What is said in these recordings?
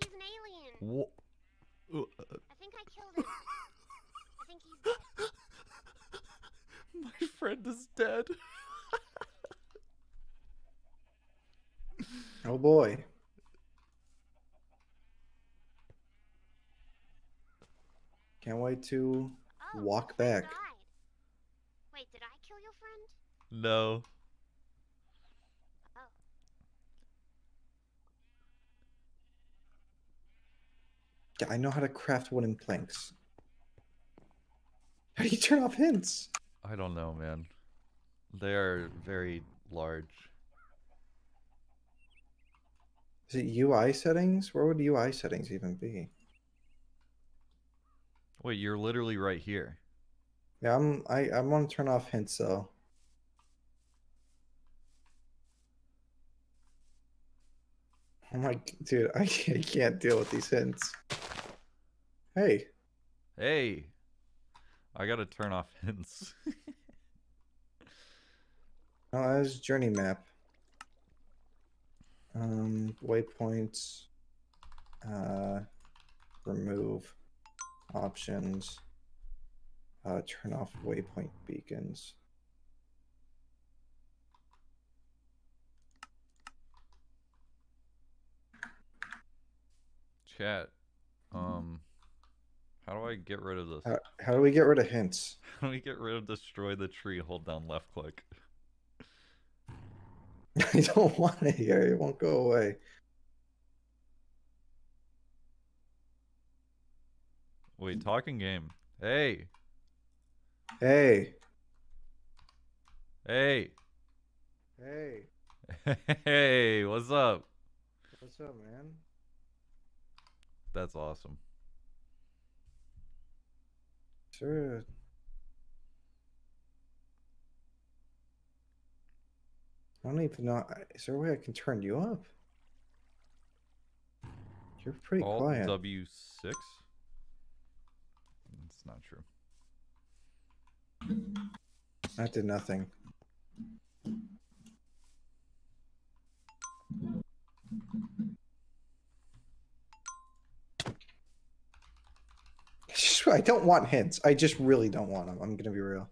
He's an alien. Wha- uh, I think I killed him. I think he's dead. My friend is dead. Oh boy. Can't wait to Oh, walk back. died. Wait, did I kill your friend? No. Yeah, I know how to craft wooden planks. How do you turn off hints? I don't know, man. They are very large. Is it UI settings? Where would UI settings even be? Wait, you're literally right here. Yeah, I'm I, I want to turn off hints though. Oh my dude, I can't, deal with these hints. Hey, Hey, I gotta turn off hints. oh, that's journey map. Um, waypoints. Uh, remove options. Uh, turn off waypoint beacons. Chat. Um, how do I get rid of this? How, how do we get rid of hints? How do we get rid of destroy the tree? Hold down left click. I don't want it here. It won't go away. Wait, talking game. Hey, Hey, hey, hey, hey, what's up? what's up, man? That's awesome. Sure. I don't even know. Is there a way I can turn you up? You're pretty Alt quiet. W6? That's not true. That did nothing. I don't want hints. I just really don't want them. I'm gonna be real.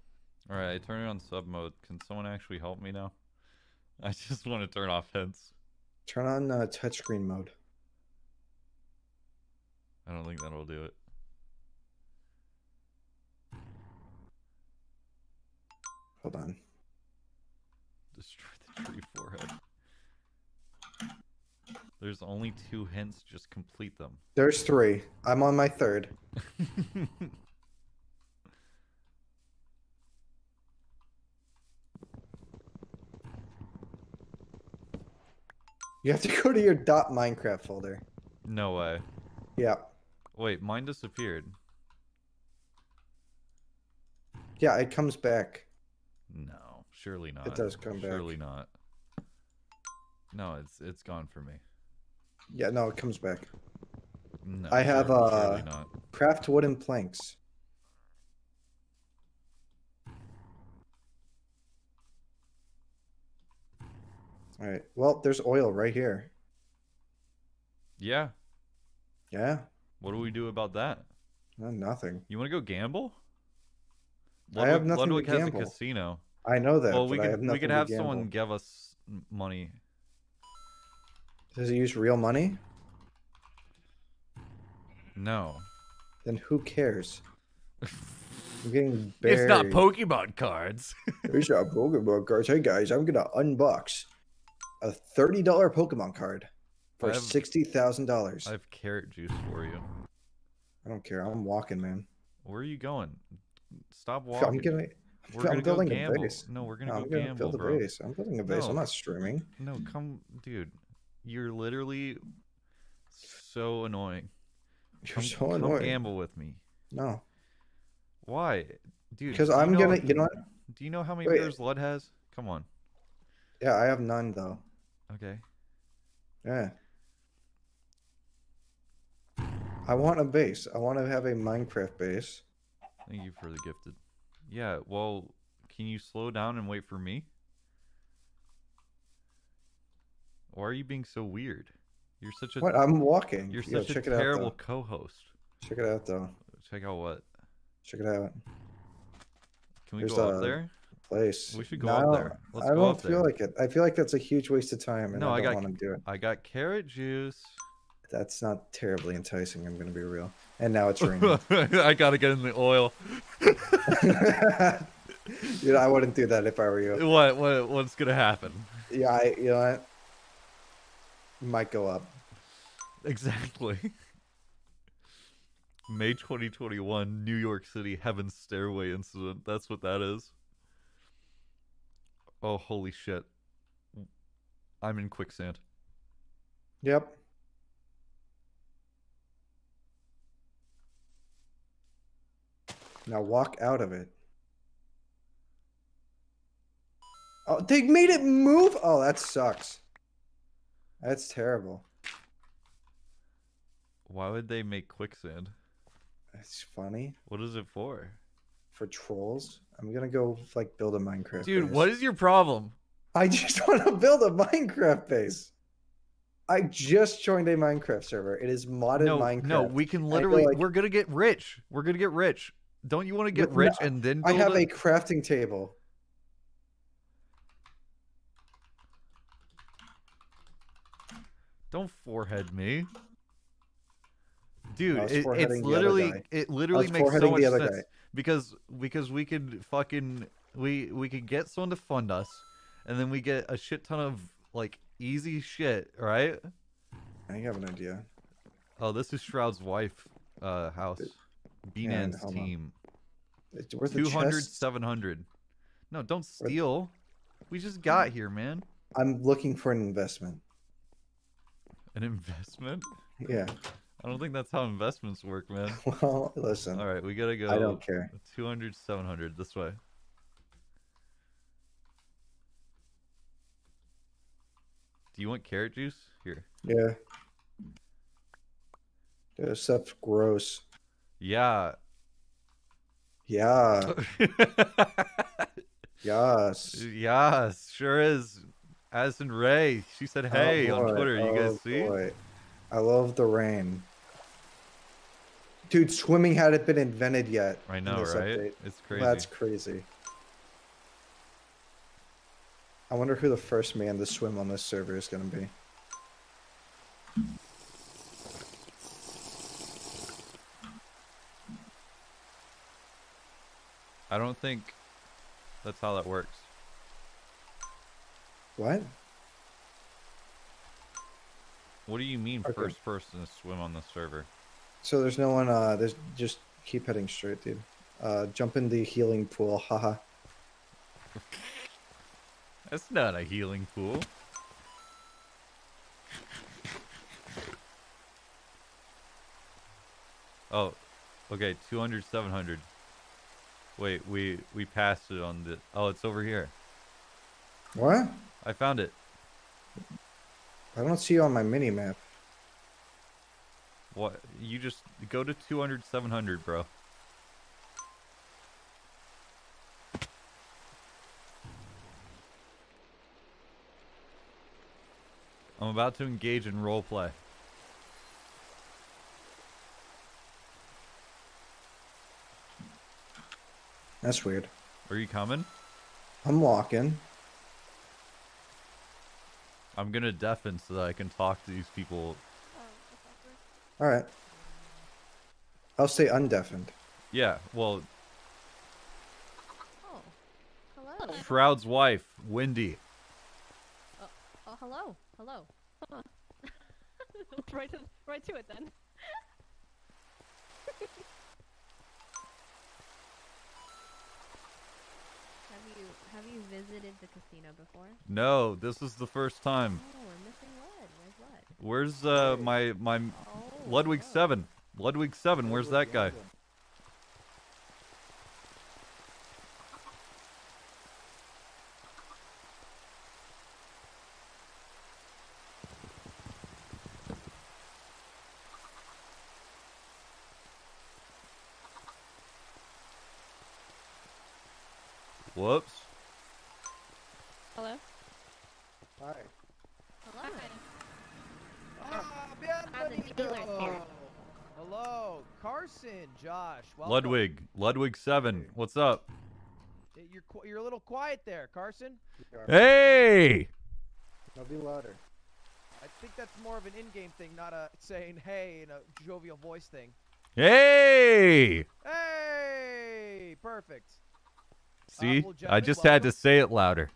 Alright, I turned it on sub mode. Can someone actually help me now? I just want to turn off hints. Turn on uh, touchscreen mode. I don't think that'll do it. Hold on. Destroy the tree forehead. There's only two hints, just complete them. There's three. I'm on my third. You have to go to your dot Minecraft folder. no way. Yeah. Wait, mine disappeared. Yeah, it comes back. No, surely not. It does come back. Surely not. No, it's it's gone for me. Yeah, no, it comes back. No, I have, uh, not. Craft wooden planks. All right. Well, there's oil right here. Yeah. Yeah. What do we do about that? No, nothing. You want to go gamble? I have Ludwig- nothing to Ludwig has a casino. I know that. well, we could we could have someone give us money. Does it use real money? No. Then who cares? I'm getting It's not. Pokemon cards. Here's our Pokemon cards. Hey guys, I'm gonna unbox a thirty dollar Pokemon card for have- sixty thousand dollars. I have carrot juice for you. I don't care. I'm walking, man. Where are you going? Stop walking. I'm gonna. We're I'm gonna go building a gamble. base. No, we're No, gonna I'm gonna gamble, build a bro. base. I'm building a base. I'm not streaming. No, come, dude. You're literally so annoying. You're Come, so come annoying. gamble with me. No, Why, dude? because do you I'm know- gonna. You know what? Do you know how many Wait. beers Lud has? Come on. Yeah, I have none though. Okay. Yeah. I want a base. I want to have a Minecraft base. Thank you for the gifted. Yeah. Well, can you slow down and wait for me? Why are you being so weird? You're such a What? I'm walking. you're Yo, such a out, terrible though. co-host. Check it out though. Check out what? Check it out. Can we There's go a- up there? Place. We should go No, up there. Let's I don't feel there. like it. I feel like that's a huge waste of time, and No, I I don't got- want to do it. I got carrot juice. That's not terribly enticing. I'm gonna be real. And now it's raining. I gotta get in the oil. you know, I wouldn't do that if I were you. What? What? What's gonna happen? Yeah, I. You know what? Might go up. Exactly. May 2021, New York City Heaven Stairway incident. That's what that is. Oh, holy shit. I'm in quicksand. Yep. Now walk out of it. Oh, they made it move. Oh, that sucks. That's terrible. Why would they make quicksand? That's funny What is it for? for trolls. I'm gonna go like build a Minecraft. Dude, base. what is your problem? I just want to build a Minecraft base. I just joined a Minecraft server. It is modded No, Minecraft. no, we can literally. like- we're gonna get rich. We're gonna get rich. Don't you want to get rich no, and then I have a it? crafting table. Don't forehead me. Dude, it, it's foreheading the other literally it literally makes so much sense guy. because because we could fucking we we could get someone to fund us, and then we get a shit ton of like easy shit, right? I have an idea. Oh, this is Shroud's wife, uh, house, Beanan's team, It's worth 200, chest. 700. No, don't Where- steal. We just got here, man. I'm looking for an investment. An investment? Yeah. I don't think that's how investments work, man. Well, listen. All right, we gotta go. I don't care. 200, 700, this way. Do you want carrot juice? Here. Yeah. This stuff's gross. Yeah. Yeah. Yes. yes, sure is. Addison Rae. She said oh, hey Oh, on. Twitter. You Oh, guys see? boy. I love the rain. Dude, swimming hadn't been invented yet. I know, right? update. It's crazy. That's crazy. I wonder who the first man to swim on this server is going to be. I don't think that's how that works. What? What do you mean Okay. first person to swim on the server? So there's no one. Uh, there's just keep heading straight, dude. Uh, jump in the healing pool. Haha. That's not a healing pool. Oh, okay, 200, 700. Wait, we we passed it on the. Oh, it's over here. What? I found it. I don't see you on my mini map. What? You just go to 200, 700, bro. I'm about to engage in roleplay. That's weird. Are you coming? I'm walking. I'm gonna deafen so that I can talk to these people. Oh. All right. I'll stay undeafened. Yeah, well, Oh, hello. Shroud's wife, Wendy. Oh, oh hello. Hello. right, to, right to it then. you have you visited the casino before? No, this is the first time. Oh, we're missing Lud. Where's Where's uh my my Oh, Ludwig oh. seven? Ludwig seven. Where's that guy? Whoops. Hello? Hi. Hello. Hi. the dealer's here. Bienvenido. Hello, Carson, Josh. Welcome. Ludwig, Ludwig seven. What's up? You're you're a little quiet there, Carson. Hey, I'll be louder. I think that's more of an in-game thing, not a saying "hey" in a jovial voice thing. hey. Hey, perfect. See, well, I gentlemen, just had to say it louder.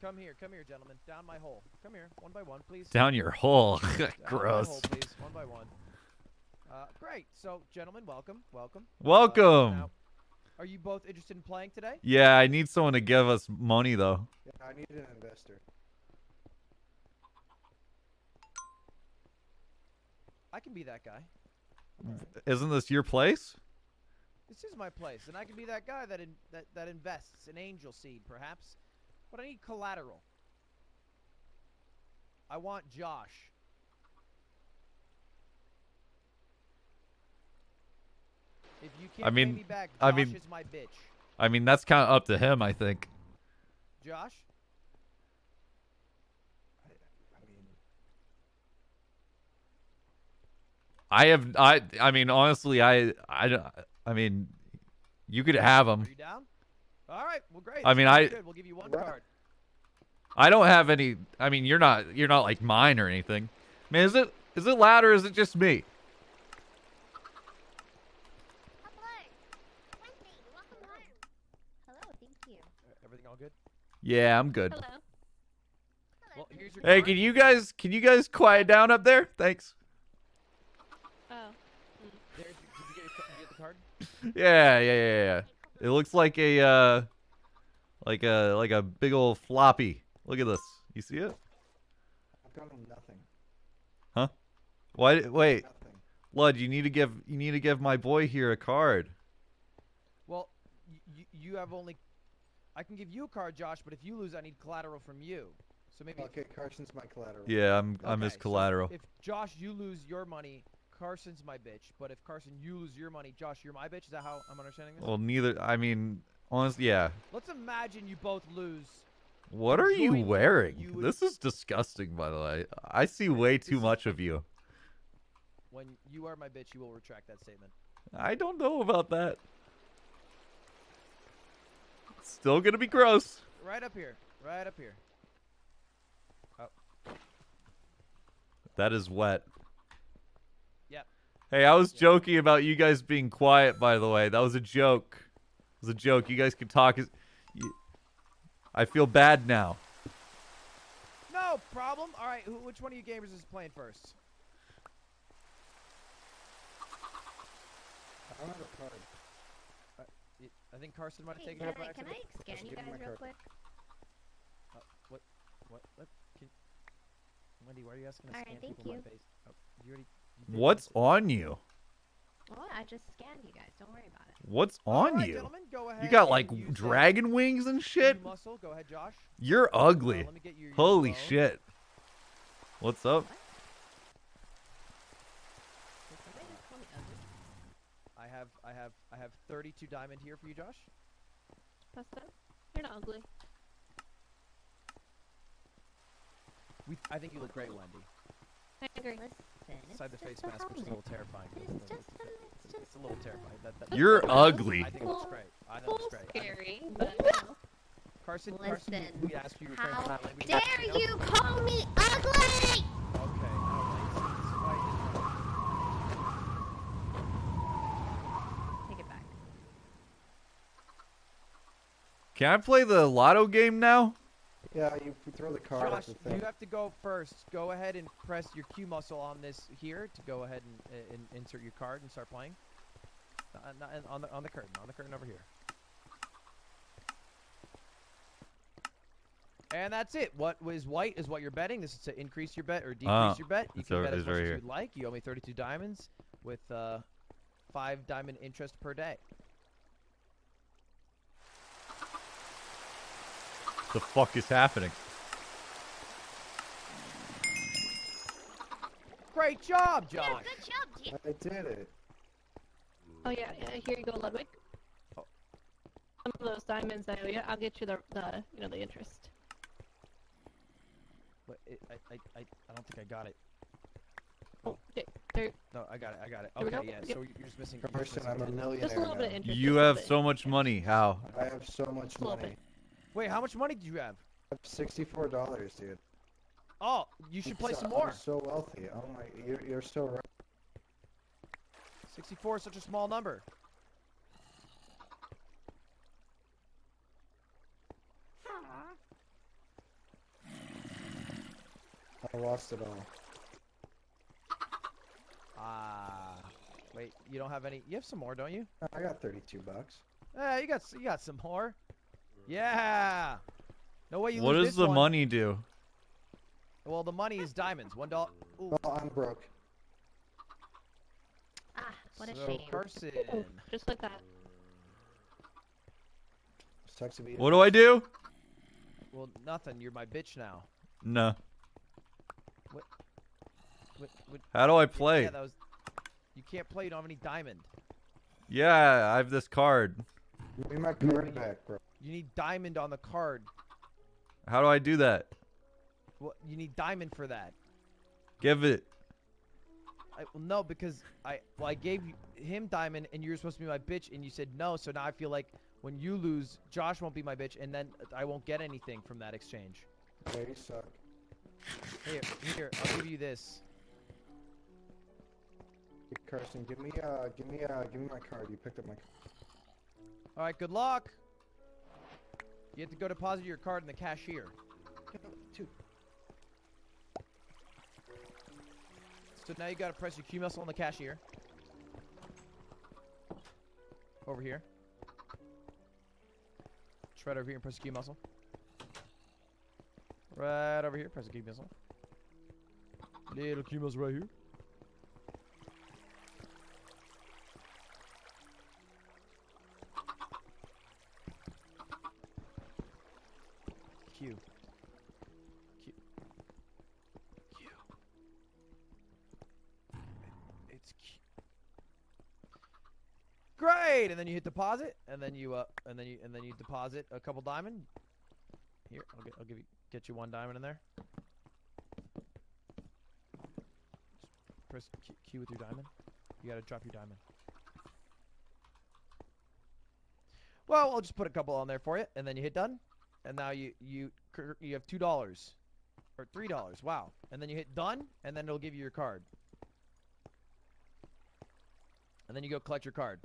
Come here, come here, gentlemen. Down my hole. Come here, one by one, please. Down your hole. Down my Gross. hole, please, one by one. Uh, great. So, gentlemen, welcome, welcome. Uh, Welcome. now, are you both interested in playing today? Yeah, I need someone to give us money though. Yeah, I need an investor. I can be that guy. Isn't this your place? This is my place, and I can be that guy that in, that that invests in angel seed, perhaps. But I need collateral. I want Josh. If you can't I mean- pay me back, Josh I mean- is my bitch. I mean, that's kind of up to him, I think. Josh, I, I mean, I have I I mean honestly I I don't- I mean you could have him. are you down? All right, well, great. I mean, I- good. We'll give you one Right. card. I don't have any I mean you're not you're not like mine or anything. Man, is it is it loud or is it just me? Hello. Wendy, welcome home. Hello, thank you. Uh, Everything all good? Yeah, I'm good. Hello. Hello. Well, here's your Hey, can you guys can you guys quiet down up there? Thanks. Oh. There, did you get, your, ca- you get the card? Yeah, yeah, yeah, yeah. It looks like a uh like a like a big old floppy. Look at this. You see it? I've got nothing. Huh? Why wait, Nothing. Lud, you need to give you need to give my boy here a card. Well, you, you have only. I can give you a card, Josh, but if you lose, I need collateral from you. So maybe. Okay, Carson's my collateral. Yeah, I'm I'm his Okay, so collateral. if Josh, you lose your money, Carson's my bitch. But if Carson, you lose your money, Josh, you're my bitch. Is that how I'm understanding this? Well, neither I mean, honestly, yeah. Let's imagine you both lose. What are you wearing? you would- This is disgusting, by the way. I see way too much of you. When you are my bitch, you will retract that statement. I don't know about that. Still gonna be gross. Right up here. Right up here. Oh. That is wet. Yep. Hey, I was Yep. joking about you guys being quiet, by the way. That was a joke. It was a joke. You guys can talk. As... You... I feel bad now. No problem. All right. Who, which one of you gamers is playing first? I don't have a card. Think Carson might have Hey, taken can it by I, can. I scan you guys real card. quick? What? What? Can... Wendy, why are you asking us All to right, thank people by you. face? Oh, you already. you What's answer. on you? What? I just scanned you guys. Don't worry about it. What's on right, you? gentlemen, go You got like use that dragon wings and shit? Muscle. Go ahead, Josh. You're Uh, ugly. let me your, your Holy phone. shit. What's up? Did somebody just call me ugly? I have, I have, I have 32 diamond here for you, Josh. Pass that? You're not ugly. We, I think you look great, Wendy. I agree. Listen, Inside the face mask, which is a little terrifying. It's It's, just a, it's it's a little terrifying. That, that, You're It's ugly. I think it looks great. I think it looks great. I scary, but you. Carson, Carson, Listen, we- we asked you to refrain from How dare you call me ugly? Okay, now it's, it's fight. Take it back. Can I play the lotto game now? Yeah, you throw the card Josh, at the you have to go first. Go ahead and press your Q muscle on this here to go ahead and, uh, and insert your card and start playing. Uh, not- on the on the curtain, on the curtain over here. And that's it. What was white is what you're betting. This is to increase your bet or decrease Ah, your bet. You it's can bet as it's much right as here. you'd like. You owe me 32 diamonds with uh, five diamond interest per day. The fuck is happening? Great job, Yeah, good job, dude. I did it. Oh yeah, yeah, here you go, Ludwig. Oh. Some of those diamonds I owe you. I'll get you the, the you know, the interest. But it, I, I, I, I don't think I got it. Oh, okay. There, No, I got it. I got it. Here Okay, go. yeah. Yep. So you're just missing. you're just Carson, I'm a it. millionaire just a little bit of now. interest. You have little so much money. How? I have so much a little money. bit. Wait, how much money do you have? I have sixty-four dollars, dude. Oh, you should play So- some more. I'm so wealthy. Oh my, you're, you're so right. 64 is such a small number. I lost it all. Ah. Wait, you don't have any. You have some more, don't you? I got thirty-two bucks. Eh, you got you got some more. Yeah. No way you What does the one. money do? Well, the money is diamonds. One dollar. Ooh. Well, I'm broke. Ah, what a so shame. Carson. Oh, just like that. Sucks to be. What do I do? Well, nothing. You're my bitch now. No. What, what, How do I play? Yeah, that was. You can't play. You don't have any diamond. Yeah, I have this card. Give me my card back, bro. You need diamond on the card. How do I do that? Well, you need diamond for that. Give it. I, well, no, because I well I gave him diamond and you're supposed to be my bitch and you said no. So now I feel like when you lose, Josh won't be my bitch and then I won't get anything from that exchange. Yeah, you suck. Here, here, I'll give you this. Hey, Carson, give me uh, give me uh, give me my card. You picked up my. All right, good luck. You have to go deposit your card in the cashier. Two. So now you gotta press your Q muscle on the cashier. Over here. Just right over here and press the Q muscle. Right over here, press the Q muscle. Little Q muscle right here. And then you hit deposit, and then you uh, and then you and then you deposit a couple diamond. Here, I'll get I'll give you get you one diamond in there. Just press Q, Q with your diamond. You gotta drop your diamond. Well, I'll just put a couple on there for you, and then you hit done, and now you you you have two dollars or three dollars. Wow, and then you hit done, and then it'll give you your card, and then you go collect your card.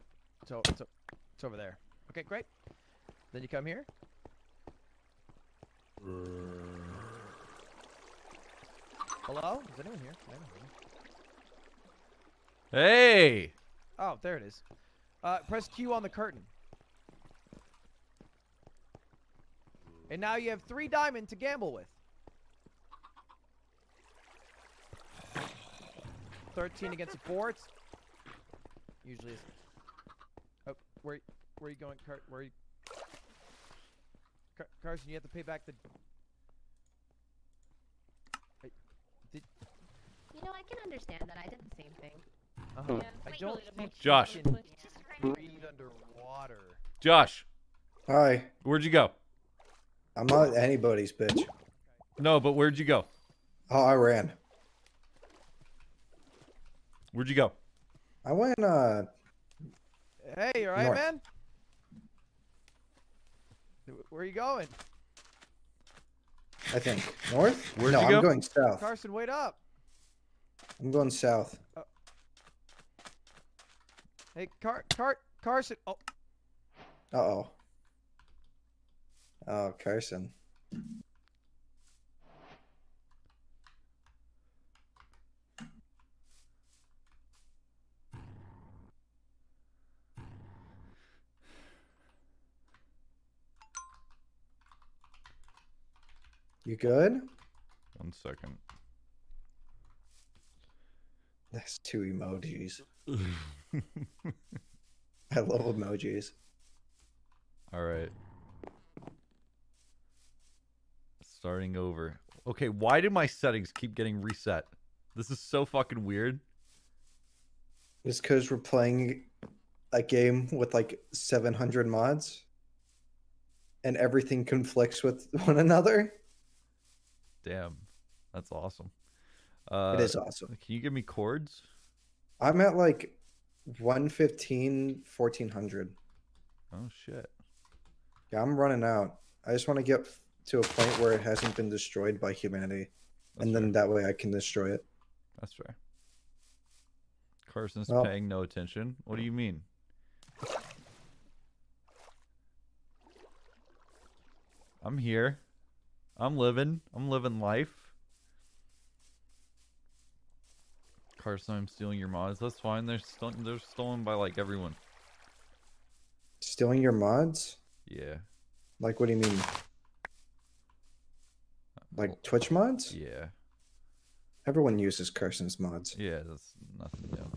So it's it's over there. Okay, great. Then you come here. Hello? Is anyone here? Anyone hear me? Hey! Oh, there it is. Uh, press Q on the curtain. And now you have three diamond to gamble with. 13 against a four. It's usually where where are you going, Car- Where are you? Car- Carson, you have to pay back the. Hey, did... You know, I can understand that. I did the same thing. Uh-huh. Yeah, I don't think Josh. can Yeah. breathe underwater. Josh, Hi. where'd you go? I'm not anybody's bitch. No, but where'd you go? Oh, I ran. Where'd you go? I went. Uh, Hey, you alright, North. man? Where are you going? I think north. Where'd no, I'm go? going south. Carson, wait up. I'm going south. Hey, Car Car Carson. Oh, Uh oh. Oh, Carson. You good? One second. That's two emojis. I love emojis. All right. Starting over. Okay, why do my settings keep getting reset? This is so fucking weird. Just because we're playing a game with like 700 mods and everything conflicts with one another. Damn. That's awesome. Uh, it is awesome. Can you give me chords? I'm at like 115, 1400. Oh shit. Yeah, I'm running out. I just want to get to a point where it hasn't been destroyed by humanity, That's and then that way I can destroy it. That's fair. Carson's Well- paying no attention. What do you mean? I'm here. I'm living. I'm living life. Carson, I'm stealing your mods. That's fine. They're they're stolen by like everyone. Stealing your mods? Yeah. Like, what do you mean? Like Twitch mods? Yeah. Everyone uses Carson's mods. Yeah. That's nothing new.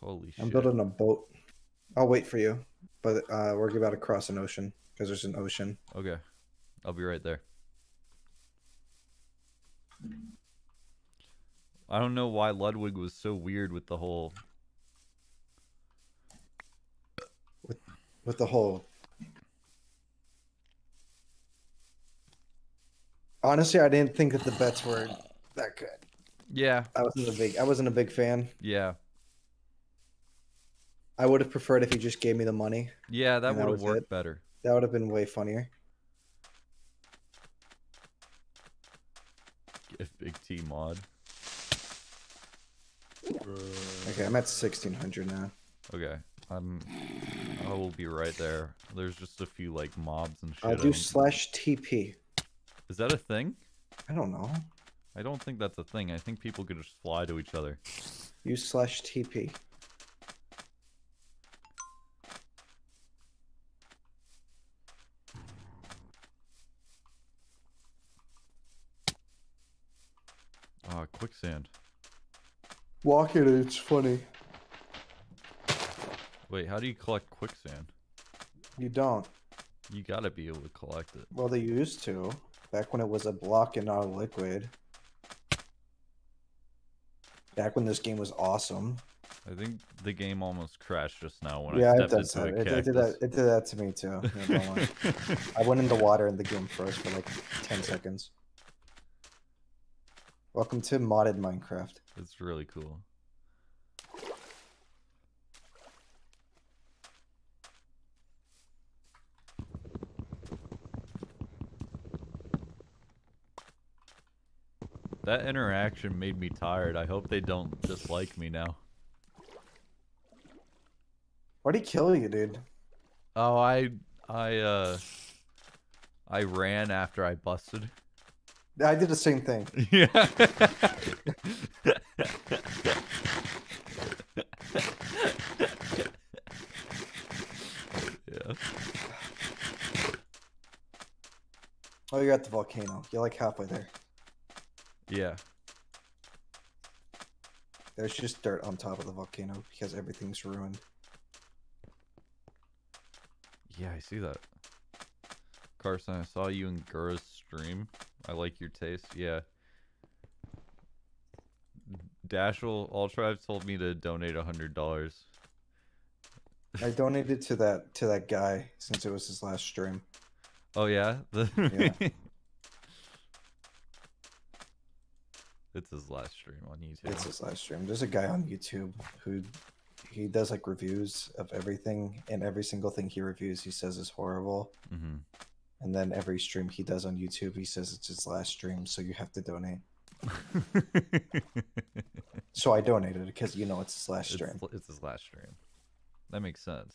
Holy shit. I'm building a boat. I'll wait for you, but uh, we're about to cross an ocean because there's an ocean. Okay. I'll be right there. I don't know why Ludwig was so weird with the whole. with the whole. Honestly, I didn't think that the bets were that good. Yeah, I wasn't a big. I wasn't a big fan. yeah, I would have preferred if he just gave me the money. yeah. That would have worked it? better. That would have been way funnier. If Big T mod. Okay, I'm at sixteen hundred now. Okay, I'm. I will be right there. There's just a few like mobs and shit. I'll do slash TP. Is that a thing? I don't know. I don't think that's a thing. I think people could just fly to each other. Use slash TP. Quicksand. Walk it. It's funny. Wait, how do you collect quicksand? You don't. You gotta be able to collect it. Well, they used to back when it was a block and not a liquid. Back when this game was awesome. I think the game almost crashed just now when yeah, I stepped does into It, it did that. It did that to me too. I went in the water and the game froze for like ten seconds. Welcome to modded Minecraft. It's really cool. That interaction made me tired. I hope they don't dislike me now. Why'd he kill you, dude? Oh, I I uh I ran after I busted. I did the same thing. Yeah. yeah. Oh, you're at the volcano. You're like halfway there. Yeah. There's just dirt on top of the volcano because everything's ruined. Yeah, I see that. Carson, I saw you in Gura's stream. I like your taste. Yeah. Dashel Ultra told me to donate a hundred dollars. I donated to that to that guy since it was his last stream. Oh yeah? The- Yeah. it's his last stream on YouTube. It's his last stream. There's a guy on YouTube who he does like reviews of everything, and every single thing he reviews, he says is horrible. hmm And then every stream he does on YouTube, he says it's his last stream, so you have to donate. So I donated because you know it's his last stream. It's, it's his last stream. That makes sense.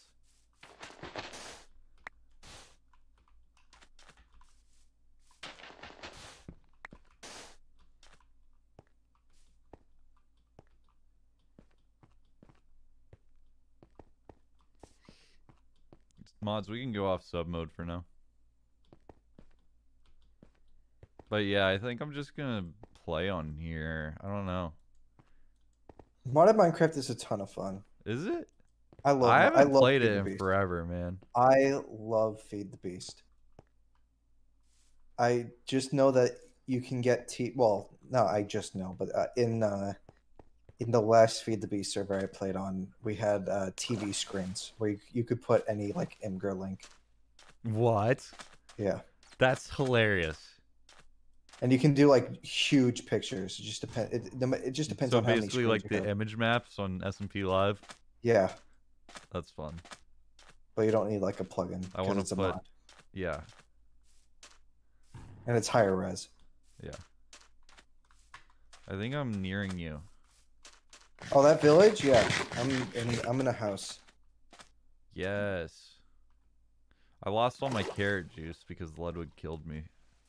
Mods, we can go off sub mode for now. But yeah, I think I'm just gonna play on here. I don't know. Modded Minecraft is a ton of fun. Is it? I love. I I haven't love played it in Beast. forever, man. I love Feed the Beast. I just know that you can get T. Well, no, I just know, but uh, in uh, in the last Feed the Beast server I played on, we had uh, TV screens where you, you could put any like Imgur link. What? Yeah, That's hilarious. And you can do like huge pictures. It just depend. It, it just depends so on how many basically, like the have. image maps on SMP Live. Yeah, That's fun. but you don't need like a plugin. I 'cause wanna put- mod, Yeah, and it's higher res. yeah. I think I'm nearing you. Oh, that village? Yeah, I'm in. I'm in a house. Yes. I lost all my carrot juice because Ludwig killed me.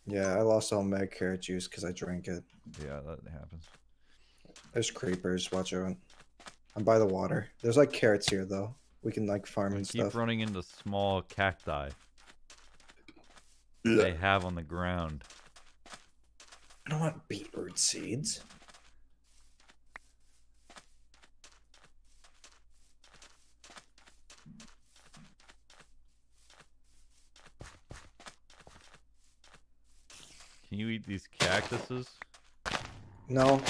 Yeah, I lost all my carrot juice because I drank it. Yeah, that happens. There's creepers. Watch out. I'm by the water. There's like carrots here though. We can like farm I and keep stuff. running into small cacti they have on the ground. I don't want beetroot seeds. Can you eat these cactuses? No,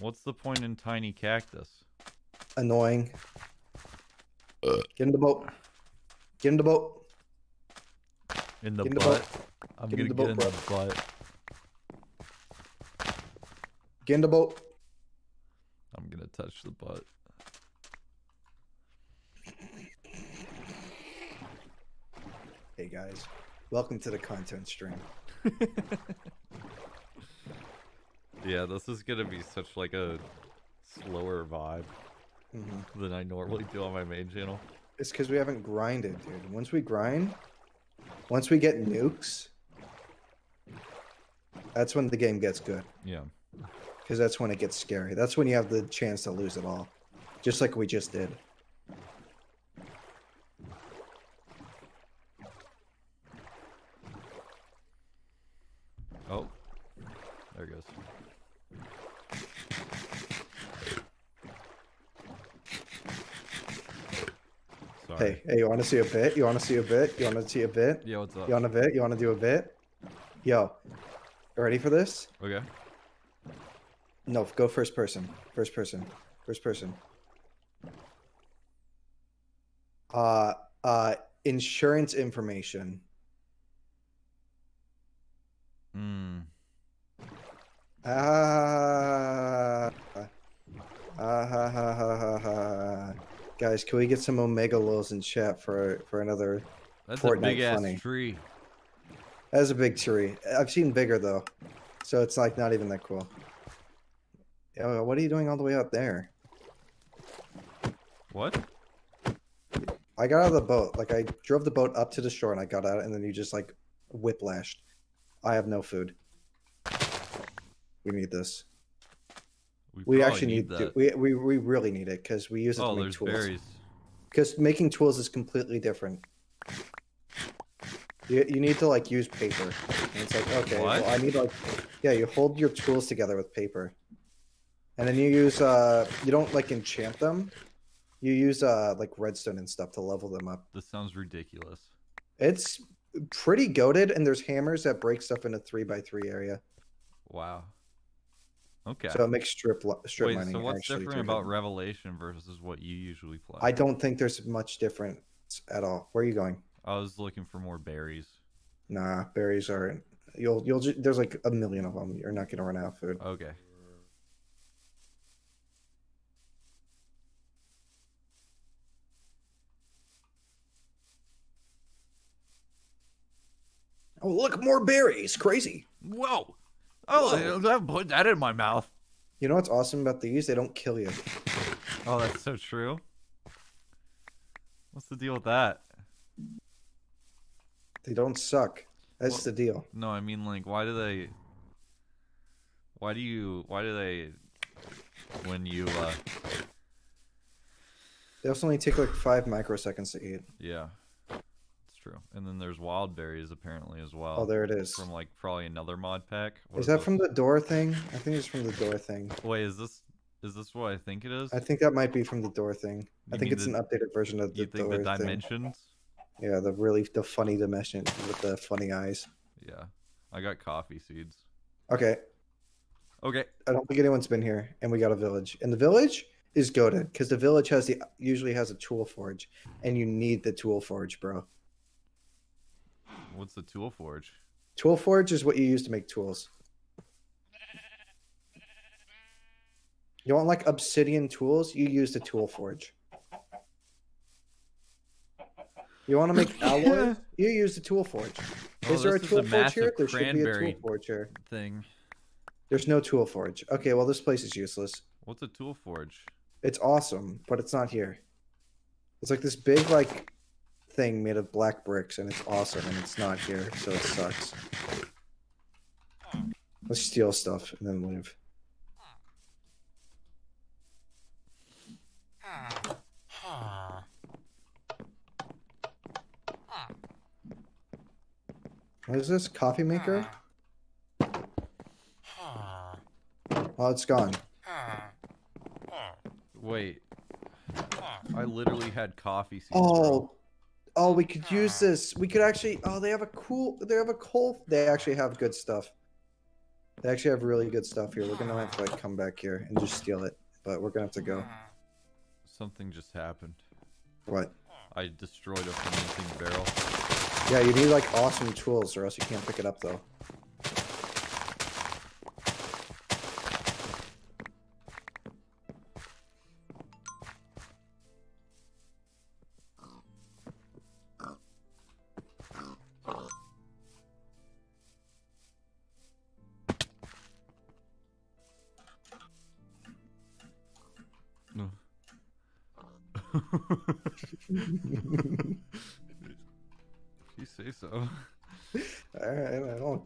What's the point in tiny cactus? annoying. Uh. Get in the boat. Get in the boat. In the Get in the butt? boat. I'm Get gonna in the get in bro. the butt. Get in the boat. I'm gonna touch the butt. Hey guys, welcome to the content stream. Yeah, this is gonna be such like a slower vibe hmm than I normally do on my main channel. It's because we haven't grinded, dude. Once we grind, once we get nukes, that's when the game gets good. Yeah. Because that's when it gets scary. That's when you have the chance to lose it all. Just like we just did. Oh. There it goes. Sorry. Hey, hey, you want to see a bit? You want to see a bit? You want to see a bit? Yeah, what's up? You want a bit? You want to do a bit? Yo, ready for this? Okay. No, go first person. First person. First person. Uh, uh, insurance information. Hmm. Ah. Ah ha ha ha ha ha. Guys, can we get some OMEGALULs in chat for for another? That's Fortnite a big ass tree. That's a big tree. I've seen bigger though, so it's like not even that cool. Yo, what are you doing all the way out there? What? I got out of the boat. Like I drove the boat up to the shore and I got out, and then you just like whiplashed. I have no food. We need this. We probably actually need, that. to, we, we we really need it because we use it oh, to make there's tools. berries. Because making tools is completely different. You, you need to like use paper. And it's like, okay, well I need like yeah, you hold your tools together with paper. And then you use uh you don't like enchant them. You use uh like redstone and stuff to level them up. This sounds ridiculous. It's pretty goaded and there's hammers that break stuff in a three by three area. Wow. Okay. So it makes strip strip Wait, mining so what's different about. Revelation versus what you usually play? I don't think there's much difference at all. Where are you going? I was looking for more berries. Nah, berries aren't. You'll you'll ju- there's like a million of them. You're not gonna run out of food. Okay. Oh look, more berries! Crazy. Whoa! Oh, that put that in my mouth. You know what's awesome about these? They don't kill you. Oh, that's so true. What's the deal with that? They don't suck. That's Well- the deal. No, I mean like why do they why do you why do they when you uh They also only take like five microseconds to eat. yeah. True. And then there's wild berries apparently as well. Oh, there it is. From like probably another mod pack. What Is that from the door thing? I think it's from the door thing. Wait, is this is this what I think it is? I think that might be from the door thing. I think it's the- an updated version of the door thing. you think door the thing. dimensions? Yeah, the really the funny dimension with the funny eyes. Yeah. I got coffee seeds. Okay, Okay. I don't think anyone's been here, and we got a village. And the village is goaded because the village has the usually has a tool forge, and you need the tool forge, bro. What's the tool forge? Tool forge is what you use to make tools. You want like obsidian tools? You use the tool forge. You want to make alloy? You use the tool forge. Oh, is there a tool a forge here? There should be a tool forge here. Thing. There's no tool forge. Okay, well this place is useless. What's a tool forge? It's awesome, but it's not here. It's like this big like thing made of black bricks, and it's awesome, and it's not here, so it sucks. Let's steal stuff and then leave. What is this? Coffee maker? Oh, it's gone. Wait. I literally had coffee seeds. Oh, oh, we could use this. We could actually. Oh, they have a cool. They have a coal. They actually have good stuff. They actually have really good stuff here. We're gonna have to like come back here and just steal it, but we're gonna have to go. Hmm. Something just happened. What? I destroyed a fermenting barrel. Yeah, you need like awesome tools, or else you can't pick it up though.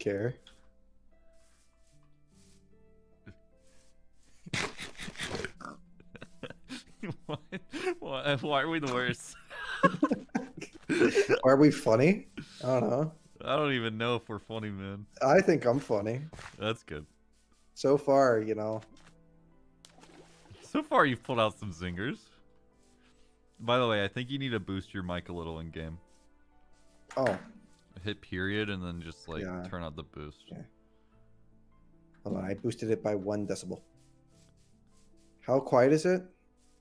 Care. why, why, why are we the worst? Are we funny? I don't know. I don't even know if we're funny, man. I think I'm funny. That's good. So far, you know. So far, you've pulled out some zingers. By the way, I think you need to boost your mic a little in game. Oh, Hit period and then just like Yeah. turn out the boost. Yeah. hold on. I boosted it by one decibel. How quiet is it?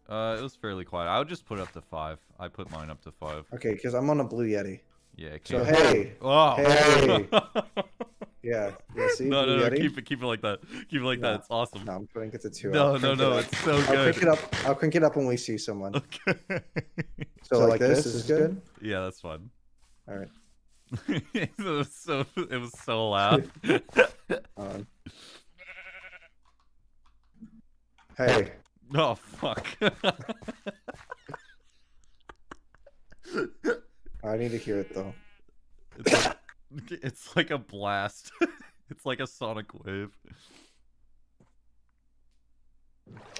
Uh, it was fairly quiet. I would just put it up to five. I put mine up to five. Okay, because I'm on a Blue Yeti. Yeah. it So hey, Oh. Hey. yeah, yeah. See, no, no, Blue no. Yeti? Keep it, keep it like that. Keep it like No. that. It's awesome. No, I'm putting it to two. No, no, no. it. It's so good. I'll crank it up. I'll crank it up when we see someone. Okay. So, like, this, is good. yeah, that's fun. All right. it was so it was so loud. Um, hey, oh fuck. I need to hear it though. it's, like, it's like a blast. it's like a sonic wave.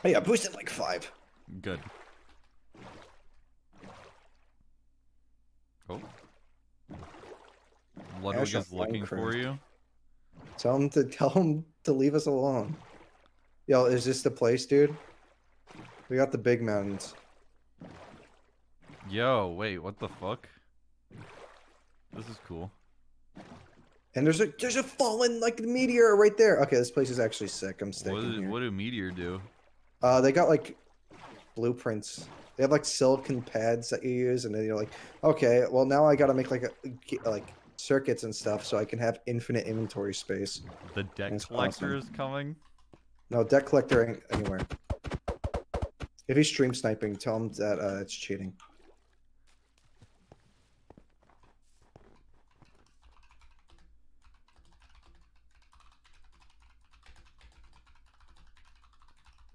Hey, I boosted like five. Good. Oh. Ludwig is looking for you. Tell him to tell him to leave us alone. Yo, is this the place, dude? We got the big mountains. Yo, wait, what the fuck? This is cool. And there's a there's a fallen like meteor right there. Okay, this place is actually sick. I'm What, sticking did, here. what do Meteor do? Uh, they got like blueprints. They have like silicon pads that you use, and then you're like, okay, well now I gotta make like a like circuits and stuff so I can have infinite inventory space. The deck That's collector awesome. is coming. No deck collector ain't anywhere. If he's stream sniping, tell him that uh, it's cheating.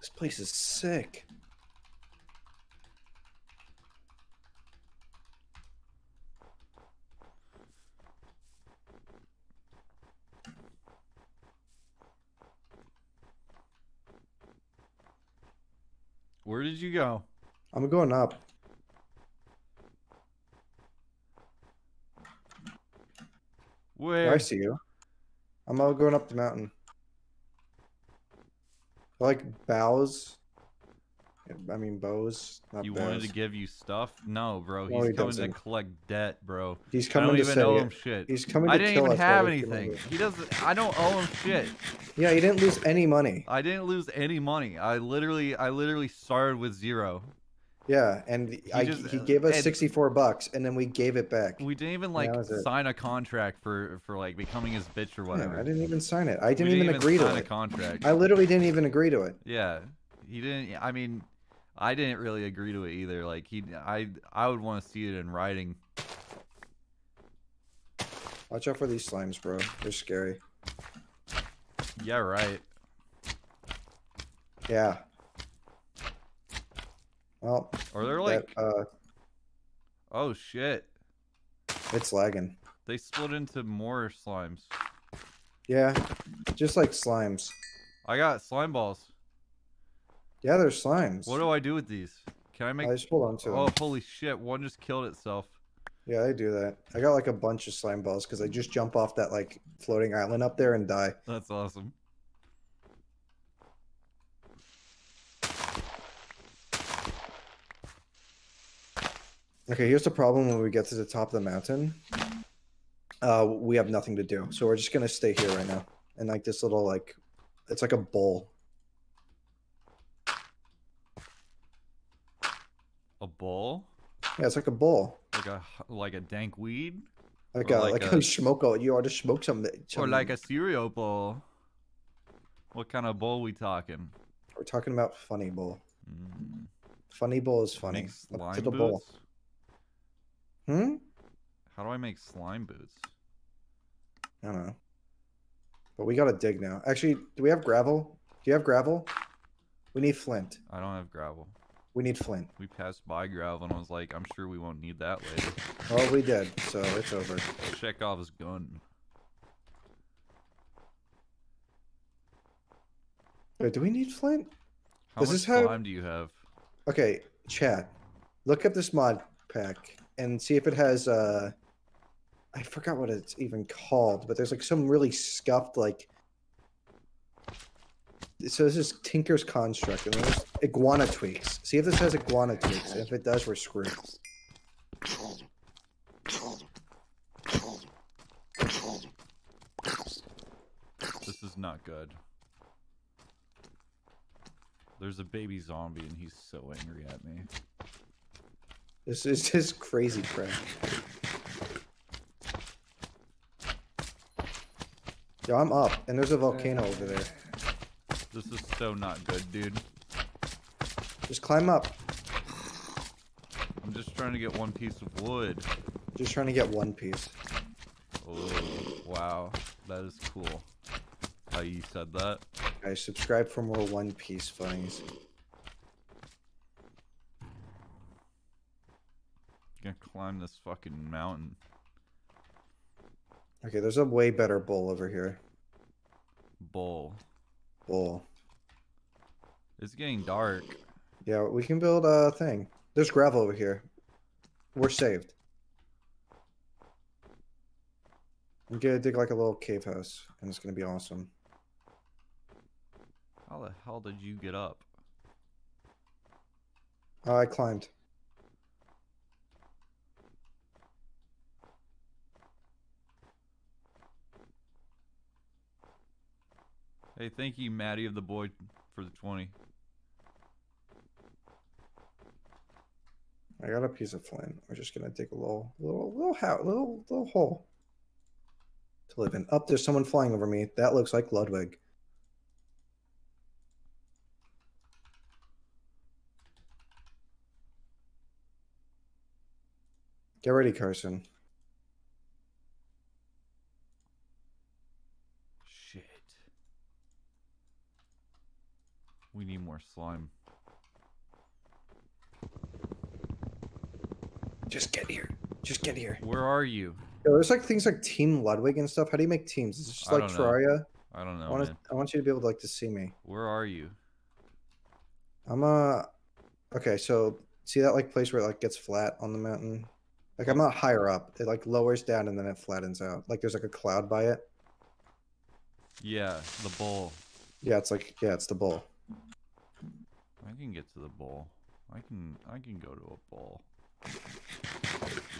This place is sick. Where did you go? I'm going up. Where? Oh, I see you. I'm all going up the mountain. I like bows. I mean. Not You wanted to give you stuff? No, bro. No, He's he coming to doesn't. collect debt, bro. He's coming I don't to even say owe it. him shit. He's coming to I didn't even have anything. He doesn't. I don't owe him shit. Yeah, he didn't lose any money. I didn't lose any money. I literally, I literally started with zero, Yeah, and I, just- he gave us 64 bucks, and then we gave it back. We didn't even like it. sign a contract for for like becoming his bitch or Yeah, whatever. I didn't even sign it. I We didn't, even agree to sign a it. contract. I literally didn't even agree to it. Yeah, he didn't. I mean, I didn't really agree to it either. Like he, I, I would want to see it in writing. Watch out for these slimes, bro. They're scary. Yeah, right. Yeah. Well, Or they're that, like, uh, oh shit, it's lagging. they split into more slimes. Yeah, just like slimes. I got slime balls. Yeah, they're slimes. What do I do with these? Can I make? I just hold on to them. Oh, holy shit! One just killed itself. Yeah, I do that. I got like a bunch of slime balls because I just jump off that like floating island up there and die. That's awesome. Okay, here's the problem when we get to the top of the mountain. Uh, we have nothing to do, so we're just gonna stay here right now. And like this little like, it's like a bowl. A bowl, Yeah, it's like a bowl. like a like a dank weed, Like Or a like like, a- a smoke. You ought to smoke some. or like a cereal bowl. What kind of bowl we talking? We're talking about funny bowl. Mm, Funny bowl is funny. make slime to the bowl. boots. Hmm. How do I make slime boots? I don't know. But we gotta dig now. Actually, do we have gravel? Do you have gravel? We need flint. I don't have gravel. We need flint. We passed by gravel and I was like, I'm sure we won't need that later. Oh, we did. So it's over. Chekhov's gun. Wait, do we need flint? How Does much this have- slime do you have? Okay, chat. Look up this mod pack and see if it has uh I forgot what it's even called, but there's like some really scuffed like so this is Tinker's construct and there's iguana tweaks. See if this has iguana tweaks. If it does, we're screwed. This is not good. There's a baby zombie and he's so angry at me. This is just crazy crap. Yo, I'm up, and there's a volcano over there. This is so not good, dude. Just climb up. I'm just trying to get one piece of wood. Just trying to get one piece. Oh, wow. That is cool. How you said that? Guys, subscribe for more One Piece funnies. gonna climb this fucking mountain. Okay, there's a way better bowl over here. Bowl. Bowl. It's getting dark. Yeah, we can build a thing. There's gravel over here. We're saved. I'm gonna dig like a little cave house, and it's gonna be awesome. How the hell did you get up? Oh, I climbed. Hey, thank you, Maddie of the boy, for the 20. I got a piece of flint. We're just gonna dig a little, little, little house, little, little hole to live in. Up, there's someone flying over me. That looks like Ludwig. Get ready, Carson. Shit. We need more slime. Just get here. Just get here. Where are you? Yo, there's like things like Team Ludwig and stuff. How do you make teams? Is it just I like don't. Terraria? I don't I know, want man. to. I want you to be able to like to see me. Where are you? I'm uh okay, so see that like place where it like gets flat on the mountain? Like I'm not higher up. It like lowers down and then it flattens out. Like there's like a cloud by it. Yeah, the bowl. Yeah, it's like yeah, it's the bowl. I can get to the bowl. I can I can go to a bowl.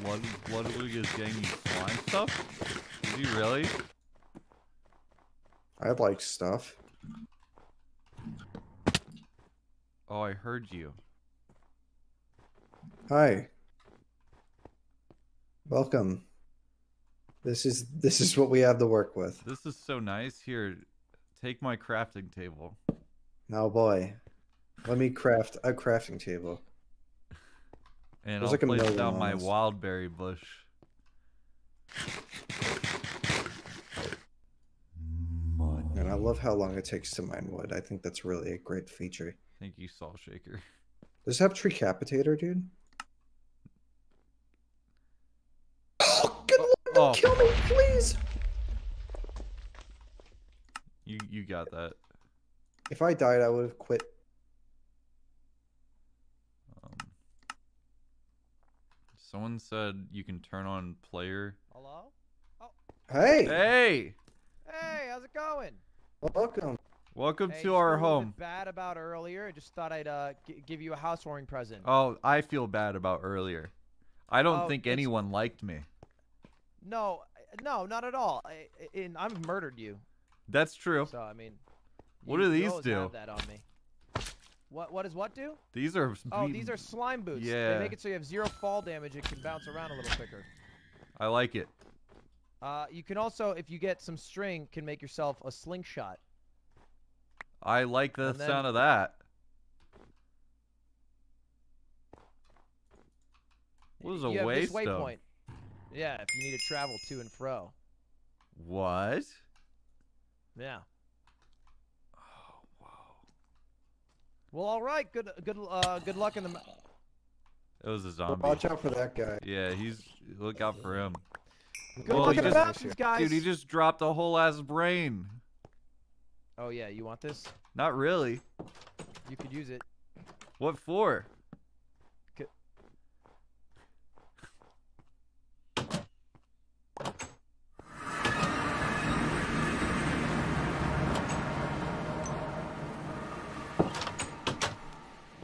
Blood Ludwig is getting you slime stuff? Is he really? I like stuff. Oh, I heard you. Hi. Welcome. This is this is what we have to work with. This is so nice. Here, take my crafting table. Now, boy, let me craft a crafting table. And There's I'll like place down my wildberry bush. And I love how long it takes to mine wood. I think that's really a great feature. Thank you, Salt Shaker. Does it have Tricapitator, dude? Oh, good oh, lord, Oh. don't kill me, please! You you got that. If I died, I would have quit. Someone said you can turn on player. Hello? Oh. Hey, Hey, Hey, how's it going? welcome. welcome Hey, to our felt a little home. Bad about earlier. I just thought I'd uh, g- give you a housewarming present. Oh, I feel bad about earlier. I don't Oh, think it's- anyone liked me. No, no, not at all. I, I, I've murdered you. That's true. So I mean, What you- do you these always do? Have that on me. What what does what do? These are. Oh, these are slime boots. Yeah. They make it so you have zero fall damage It can bounce around a little quicker. I like it. Uh, you can also, if you get some string, can make yourself a slingshot. I like the then- sound of that. What is a you have this waypoint. Yeah, if you need to travel to and fro. What? Yeah. Oh, wow. Well, all right. Good good uh good luck in the. ma- It was a zombie. Watch out for that guy. Yeah, he's look out for him. Good Well, luck in the just- mountains, guys. Dude, he just dropped a whole ass brain. Oh yeah, you want this? Not really. You could use it. What for?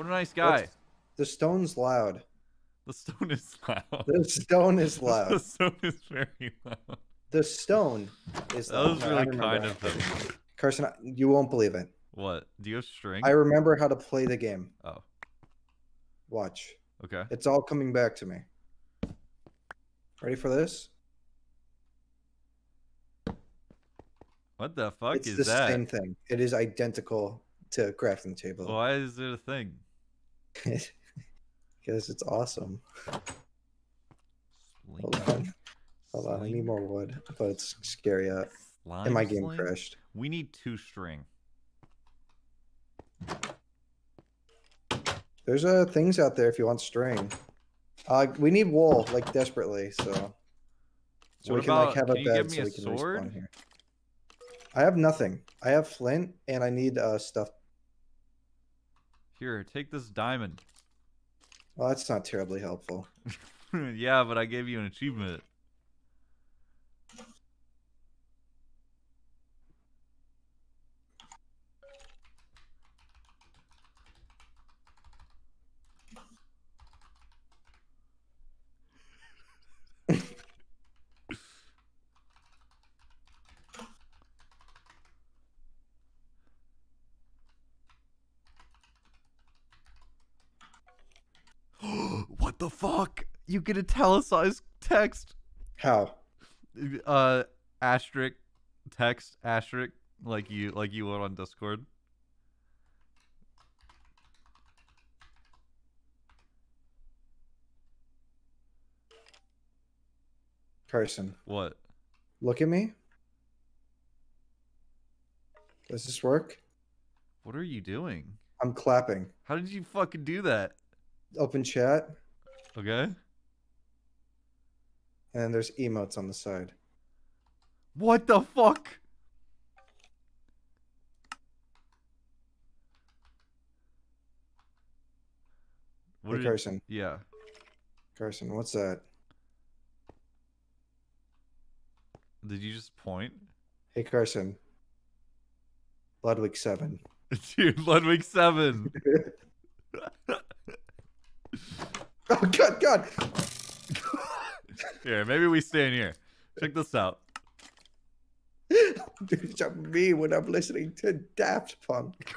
What a nice guy. What's- The stone's loud. The stone is loud. The stone is loud. the stone is very loud. The stone is That loud. was really kind of to play him. the. Carson, you won't believe it. What? Do you have string? I remember how to play the game. Oh, Watch. okay. It's all coming back to me. Ready for this? What the fuck is this? it's is the that? same thing. It is identical to crafting table. Why is it a thing? Because it's awesome. Hold on. Hold on. I need more wood, but it's scary up. slime And my game sling? crashed. We need two string. There's uh things out there if you want string. Uh, we need wool like desperately, so so What we can like have a bed so a we can sword? respawn here. I have nothing. I have flint and I need uh stuff. Here, take this diamond. Well, that's not terribly helpful. yeah, but I gave you an achievement. what the fuck? You get italicized text. How? Uh, asterisk text asterisk like you like you would on Discord. Carson, What? look at me. Does this work? What are you doing? I'm clapping. How did you fucking do that? Open chat, Okay. And then there's emotes on the side. What the fuck? What Hey, Carson, yeah. Carson, what's that? Did you just point? Hey, Carson. Ludwig seven. Dude, Ludwig 7. Oh God, God! Here, maybe we stay in here. Check this out. Dude, not me when I'm listening to Daft Punk.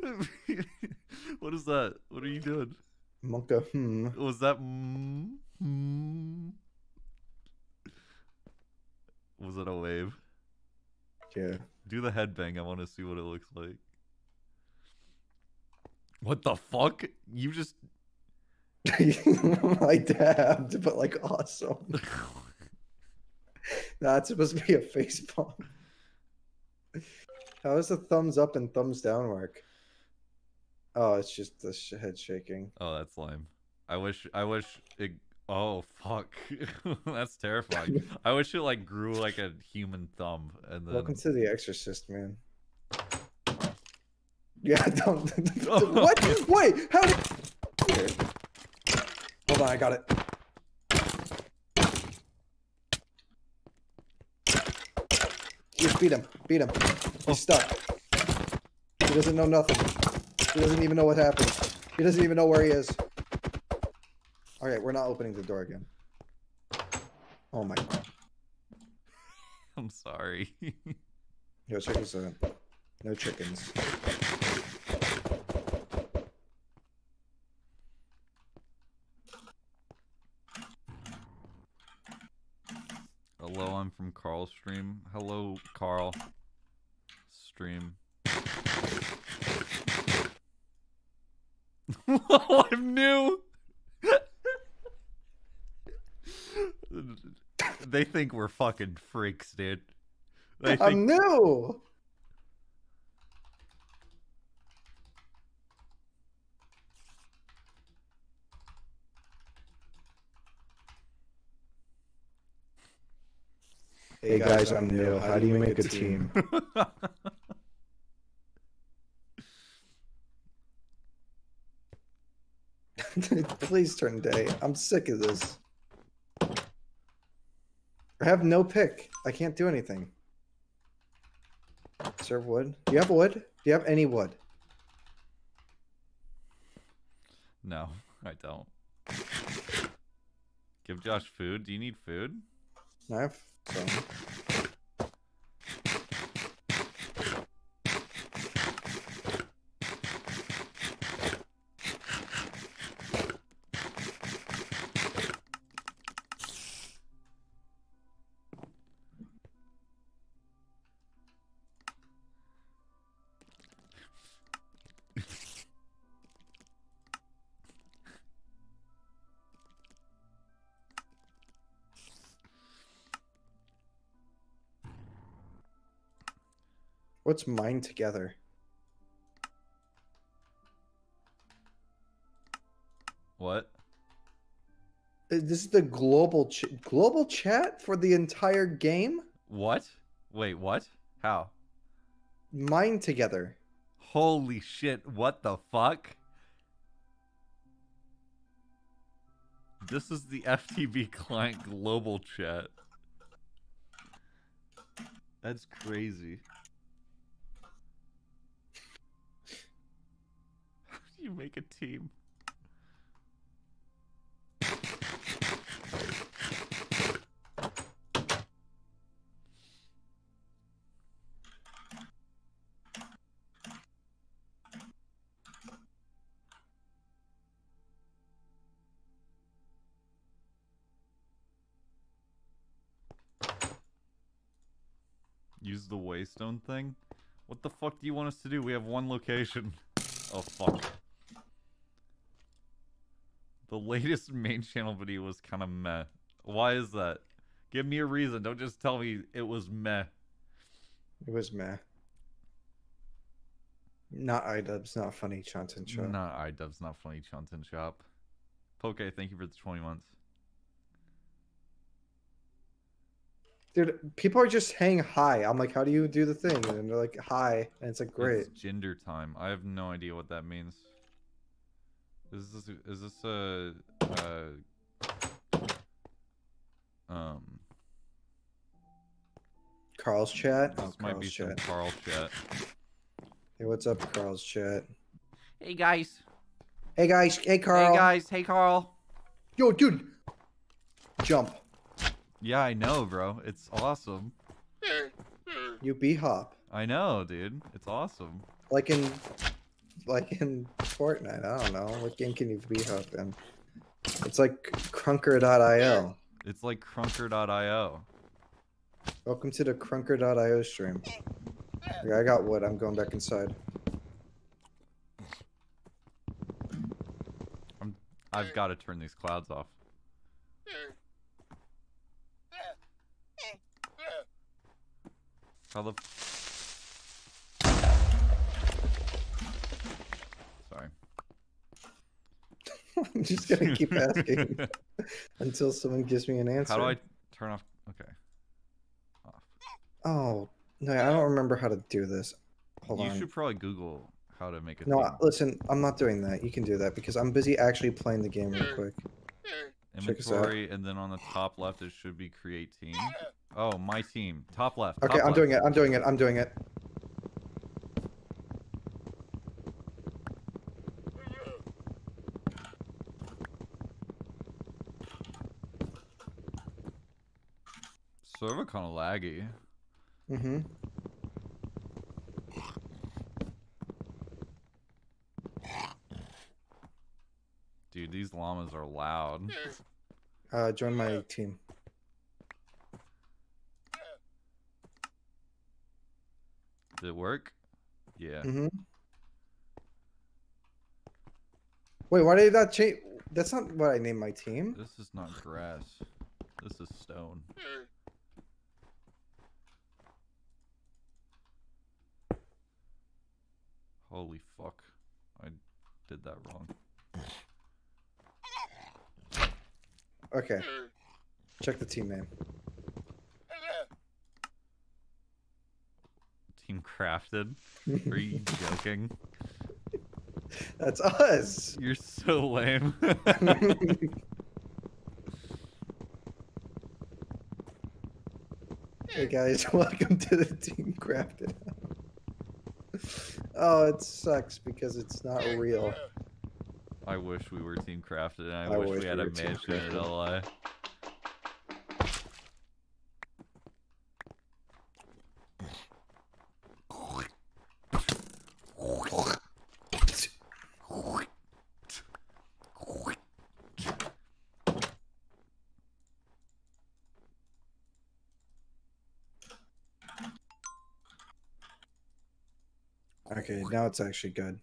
what is that? What are you doing? Monka, hmm. Was that? Mm, mm? Was it a wave? Yeah. Do the headbang. I want to see what it looks like. What the fuck? You just. I dabbed, but like awesome. That's supposed to be a face palm. How does the thumbs up and thumbs down work? Oh, it's just the sh- head shaking. Oh, that's lame. I wish. I wish it. Oh fuck, that's terrifying. I wish it like grew like a human thumb, and then. Welcome to The Exorcist, man. Yeah, don't. what? Wait, how did. Here. Hold on, I got it. Just beat him. Beat him. He's oh. stuck. He doesn't know nothing. He doesn't even know what happened. He doesn't even know where he is. Alright, we're not opening the door again. Oh my god. I'm sorry. Yo, check this out. No chickens. Uh, Hello, I'm from Carl's stream. Hello, Carl. Stream. oh, I'm new. they think we're fucking freaks, dude. They think I'm new! Hey guys, I'm new. How do you make a team? Please turn day. I'm sick of this. I have no pick. I can't do anything. Serve wood. Do you have wood? Do you have any wood? no, I don't. Give Jawsh food. Do you need food? I have some. What's mine together? What? Uh, This is the global ch- global chat for the entire game. What? Wait, what? How? Mine together. Holy shit, what the fuck? This is the FTB client global chat. That's crazy. How do you make a team? Use the waystone thing? What the fuck do you want us to do? We have one location. Oh fuck. The latest main channel video was kind of meh. Why is that? Give me a reason. Don't just tell me it was meh. It was meh. Not iDubbbz, not funny content show. Not iDubbbz, not funny content shop. Poke, thank you for the 20 months. Dude, people are just saying hi. I'm like, how do you do the thing? And they're like, hi. And it's like, great. It's gender time. I have no idea what that means. Is this is this a uh um Carl's chat. this Oh, might Carl's be some chat. Carl chat. Hey, what's up, Carl's chat? Hey guys. Hey guys. Hey Carl. Hey guys. Hey Carl. Yo, dude. Jump. Yeah, I know, bro. It's awesome. You b hop. I know, dude. It's awesome. Like in like in Fortnite. I don't know. What game can you be hooked in? It's like Krunker.io. It's like Krunker.io. Welcome to the Krunker.io stream. I got wood. I'm going back inside. I've got to turn these clouds off. How the? Sorry. I'm just gonna keep asking until someone gives me an answer. How do I turn off? Okay. Off. Oh no, I don't remember how to do this. Hold you on. should probably Google how to make a. No, theme. Listen, I'm not doing that. You can do that because I'm busy actually playing the game real quick. check us out. inventory, and then on the top left it should be create team. Oh, my team. Top left. Okay, top I'm left. doing it. I'm doing it. I'm doing it. Server kind of laggy. Mm-hmm. Dude, these llamas are loud. Uh, join my team. Did it work? Yeah. Mm-hmm. Wait, why did that change? That's not what I named my team. This is not grass. This is stone. Holy fuck. I did that wrong. Okay. Check the team name. Team crafted? Are you joking? That's us. You're so lame. hey guys, welcome to the team crafted. Oh, it sucks because it's not real. I wish we were team crafted and I, I wish, wish we had we a mansion in. LA. Okay, now it's actually good.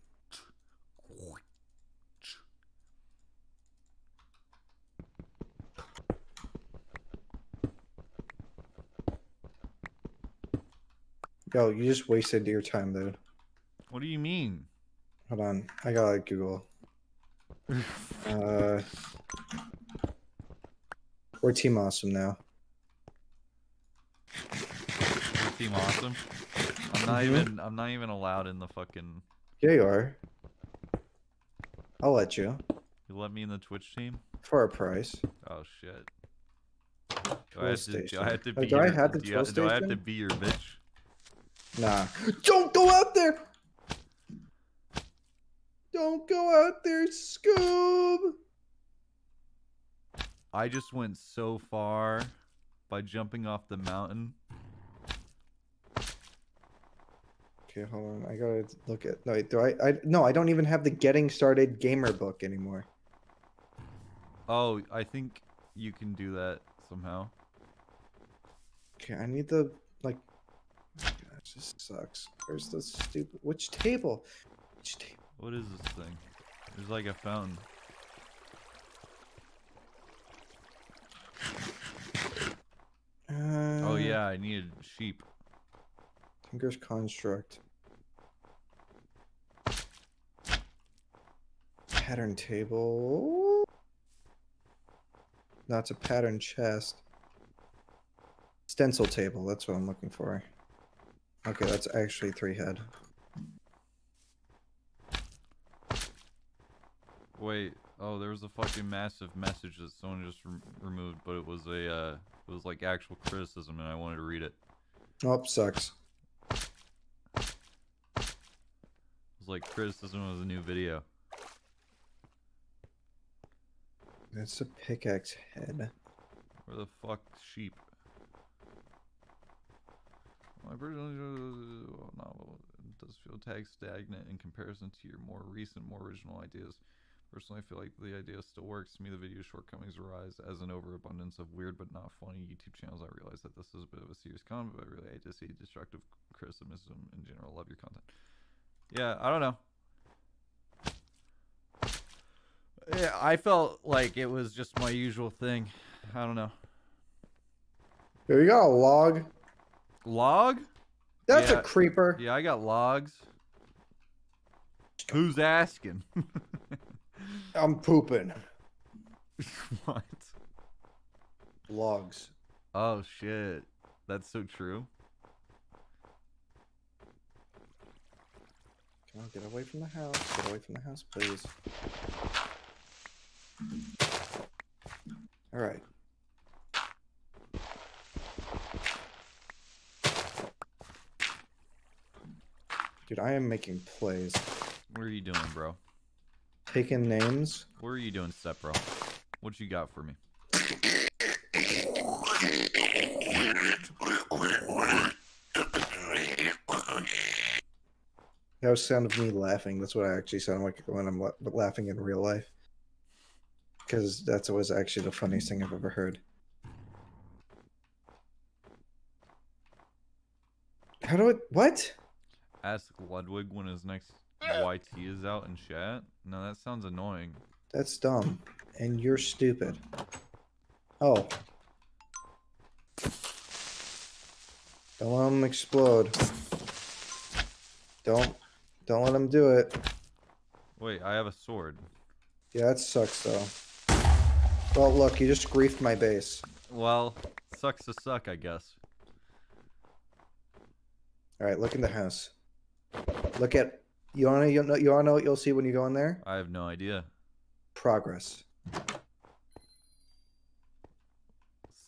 Yo, you just wasted your time, dude. What do you mean? Hold on, I gotta Google. Uh, we're Team Awesome now. We're team awesome. I'm not even I'm not even allowed in the fucking Yeah, you are. I'll let you you let me in the Twitch team? for a price. Oh shit. Do I, have to, do. I have to Oh, be do I your, have the do, you- do I have to be your bitch? Nah. Don't go out there. Don't go out there, Scoob. I just went so far by jumping off the mountain. Okay, hold on. I gotta look at. No, wait, do I? I no. I don't even have the Getting Started Gamer book anymore. Oh, I think you can do that somehow. Okay, I need the like. Gosh, this sucks. Where's the stupid? Which table? Which table? What is this thing? There's like a phone. Uh, Oh yeah, I needed sheep. Tinker's construct. Pattern table. That's a pattern chest. Stencil table, that's what I'm looking for. Okay, that's actually three head. Wait, oh, there was a fucking massive message that someone just rem removed, but it was a, uh, it was like actual criticism, and I wanted to read it. Oh, sucks. It was like criticism of the new video. It's a pickaxe head. Where the fuck sheep? My personal novel does feel tag stagnant in comparison to your more recent, more original ideas. Personally, I feel like the idea still works. To me, the video shortcomings arise as an overabundance of weird but not funny YouTube channels. I realize that this is a bit of a serious comment, but I really hate to see destructive criticism in general. Love your content. Yeah, I don't know. Yeah, I felt like it was just my usual thing. I don't know. Here you got a log. Log? That's Yeah. a creeper. Yeah, I got logs. Who's asking? I'm pooping. what? Logs. Oh shit. That's so true. Come on, get away from the house. Get away from the house, please. All right. Dude, I am making plays. What are you doing, bro? Taking names. What are you doing, step bro? What you got for me? That was the sound of me laughing. That's what I actually sound like when I'm la- laughing in real life. Because that's always actually the funniest thing I've ever heard. How do I... What? Ask Ludwig when his next YT is out in chat. No, that sounds annoying. That's dumb. And you're stupid. Oh. Don't let him explode. Don't. Don't let him do it. Wait, I have a sword. Yeah, that sucks though. Well, look, you just griefed my base. Well, sucks to suck, I guess. All right, look in the house. Look at you wanna you know you wanna know what you'll see when you go in there? I have no idea. Progress.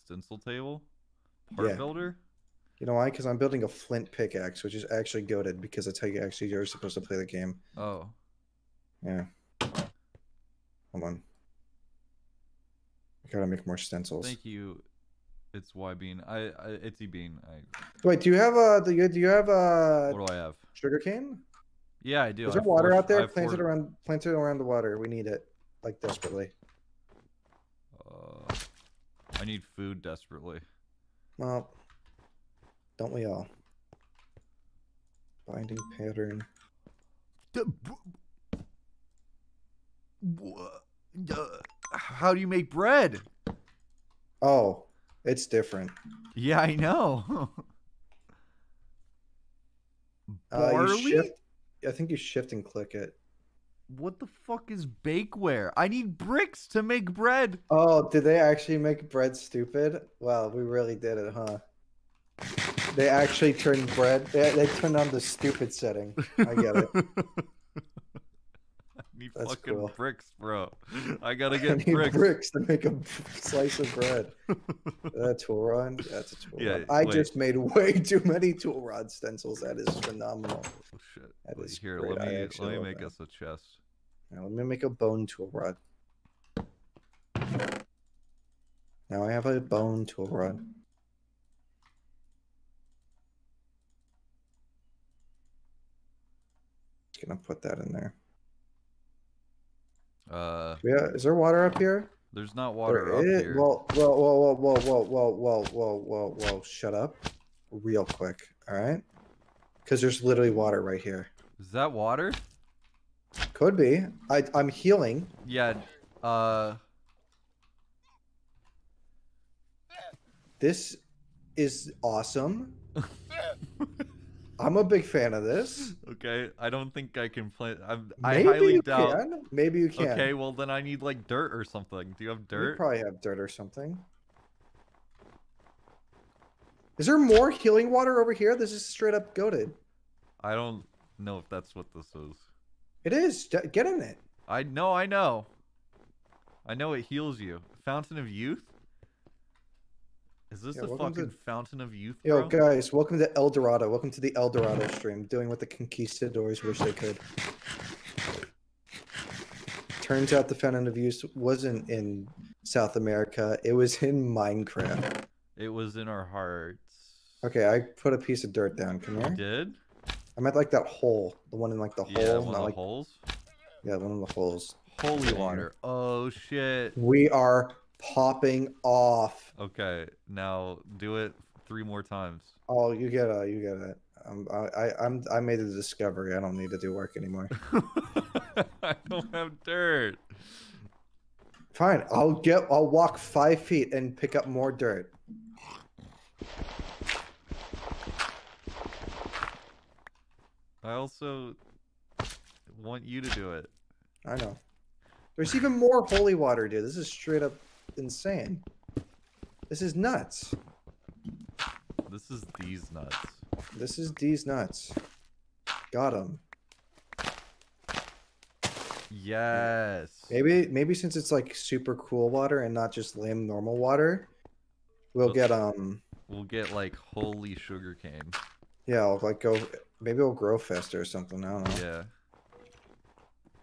Stencil table? Part Yeah. builder? You know why? Because I'm building a flint pickaxe, which is actually goaded because that's how you actually you're supposed to play the game. Oh. Yeah. Hold on. I gotta make more stencils. Thank you. It's Y Bean. I, I Itsy Bean. I Wait, do you have a do you do you have a what do I have? sugar cane? Yeah, I do. Is I there water forged- out there? I Plant it around plant it around the water. We need it. Like desperately. Uh, I need food desperately. Well, don't we all? Binding pattern. How do you make bread? Oh, it's different. Yeah, I know. Uh, Barley? shift, I think you shift and click it. What the fuck is bakeware? I need bricks to make bread. Oh, did they actually make bread stupid? Well, we really did it, huh? They actually turned bread. They, they turned on the stupid setting. I get it. I need That's fucking cool. bricks, bro. I gotta I get need bricks. bricks to make a slice of bread. That tool rod? That's a tool Yeah, rod. I wait. just made way too many tool rod stencils. That is phenomenal. Oh shit. That Wait, is Here, great. let me let me make that. us a chest. Now let me make a bone tool rod. Now I have a bone tool rod. Just gonna put that in there. Uh, Yeah, is there water up here? there's not water up There is- here. Whoa, whoa, whoa, whoa, whoa, whoa, whoa, whoa, whoa, whoa! Shut up, real quick. All right, because there's literally water right here. Is that water? Could be. I I'm healing. Yeah. Uh, This is awesome. I'm a big fan of this. okay. I don't think I can play. I'm, I highly you doubt. can. Maybe you can. Okay, well then I need like dirt or something. Do you have You dirt? probably have dirt or something. Is there more healing water over here? This is straight up goaded. I don't know if that's what this is. It is. Get in it. I know, I know. I know it heals you. Fountain of Youth? Is this Yeah, the welcome to- fucking Fountain of Youth, Bro? Yo, guys, welcome to El Dorado. Welcome to the El Dorado stream. Doing what the conquistadors wish they could. Turns out the Fountain of Youth wasn't in South America. It was in Minecraft. It was in our hearts. Okay, I put a piece of dirt down. Come You here. did? I meant like that hole, the one in like the Yeah, hole, one of the like holes. yeah, one of the holes. Holy water. Oh shit. We are popping off. Okay, now do it three more times. Oh, you get it, you get it. Um, I, I, I'm, I made a discovery. I don't need to do work anymore. I don't have dirt. Fine, I'll get, I'll walk five feet and pick up more dirt. I also want you to do it. I know. There's even more holy water, dude. This is straight up insane. This is nuts. This is these nuts. This is these nuts. Got him. Yes. Maybe maybe since it's like super cool water and not just lame normal water, we'll Well- get um We'll get like holy sugarcane. yeah, I'll like go maybe it'll grow faster or something. I don't know. Yeah.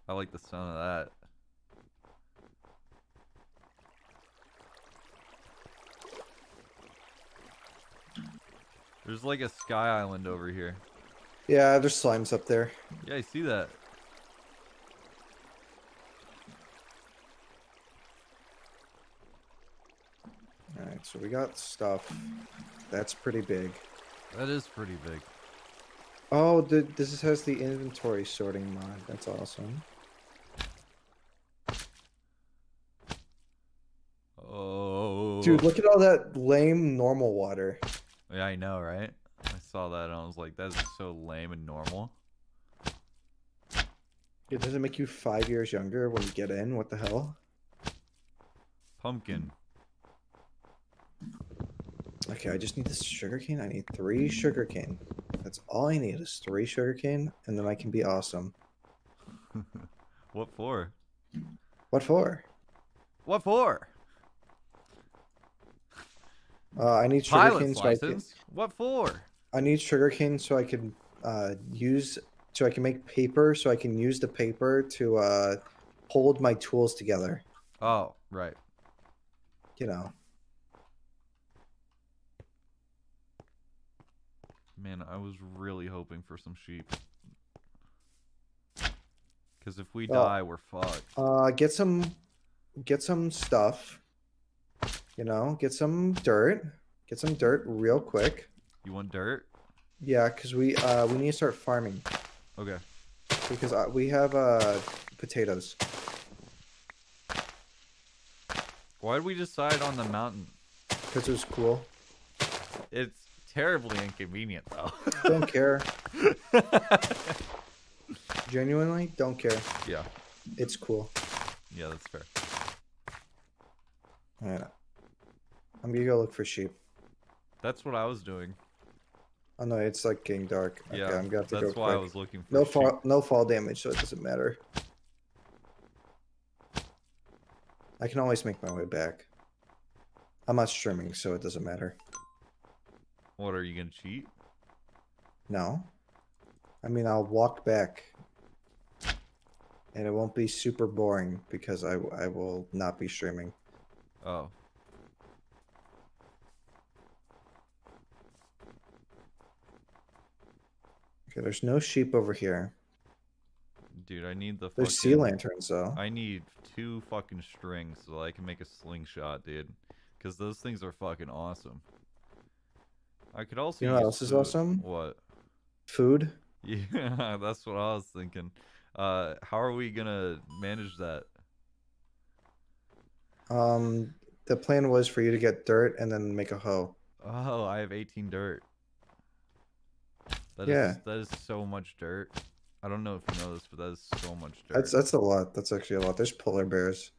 I like the sound of that. There's like a sky island over here. Yeah, there's slimes up there. Yeah, I see that. Alright, so we got stuff. That's pretty big. That is pretty big. Oh, the, this has the inventory sorting mod. That's awesome. Oh. Dude, look at all that lame normal water. Yeah, I know, right? I saw that and I was like, that's so lame and normal. It doesn't make you five years younger when you get in. What the hell? Pumpkin. Okay, I just need this sugarcane. I need three sugarcane. That's all I need is three sugarcane, and then I can be awesome. What for? What for? What for? Uh, I need sugarcane Pilot's so can. What for? I need sugar sugarcane so I can uh, use so I can make paper so I can use the paper to uh, hold my tools together. Oh, right. You know. Man, I was really hoping for some sheep. Because if we Well, die, we're fucked. Uh, get some, get some stuff. You know, get some dirt. Get some dirt real quick. You want dirt? Yeah, because we uh we need to start farming Okay. because uh, we have uh potatoes. Why did we decide on the mountain? Because it was cool. It's terribly inconvenient, though. Don't care. Genuinely, don't care. yeah. It's cool. Yeah, that's fair. Alright. I'm gonna go look for sheep. That's what I was doing. Oh no, it's like getting dark. Okay, Yeah, I'm gonna have to that's go why I was looking for No sheep. fall, no fall damage, so it doesn't matter. I can always make my way back. I'm not streaming, so it doesn't matter. What, are you gonna cheat? No. I mean, I'll walk back. And it won't be super boring because I, I will not be streaming. Oh. Okay, there's no sheep over here. Dude, I need the There's sea lanterns, though. I need two fucking strings so I can make a slingshot, dude. Because those things are fucking awesome. I could also You know what else is food. awesome? What? Food? Yeah, that's what I was thinking. Uh, how are we gonna manage that? Um, the plan was for you to get dirt and then make a hoe. Oh, I have 18 dirt. That is Yeah. that is so much dirt. I don't know if you know this, but that is so much dirt. That's that's a lot. That's actually a lot. There's polar bears.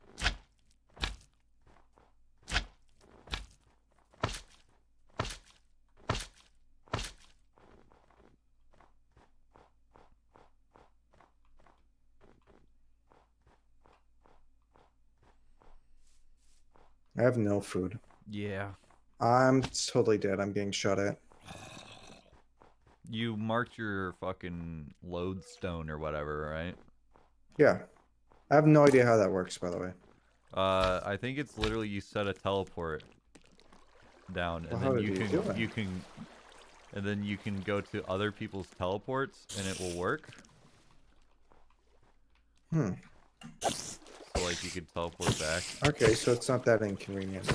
I have no food. yeah. I'm totally dead. I'm getting shot at. You marked your fucking lodestone or whatever, right? Yeah. I have no idea how that works, by the way. Uh, I think it's literally you set a teleport down, and Well, then you you can you can and then you can go to other people's teleports and it will work. Hmm. So like you could teleport back. Okay, so it's not that inconvenient.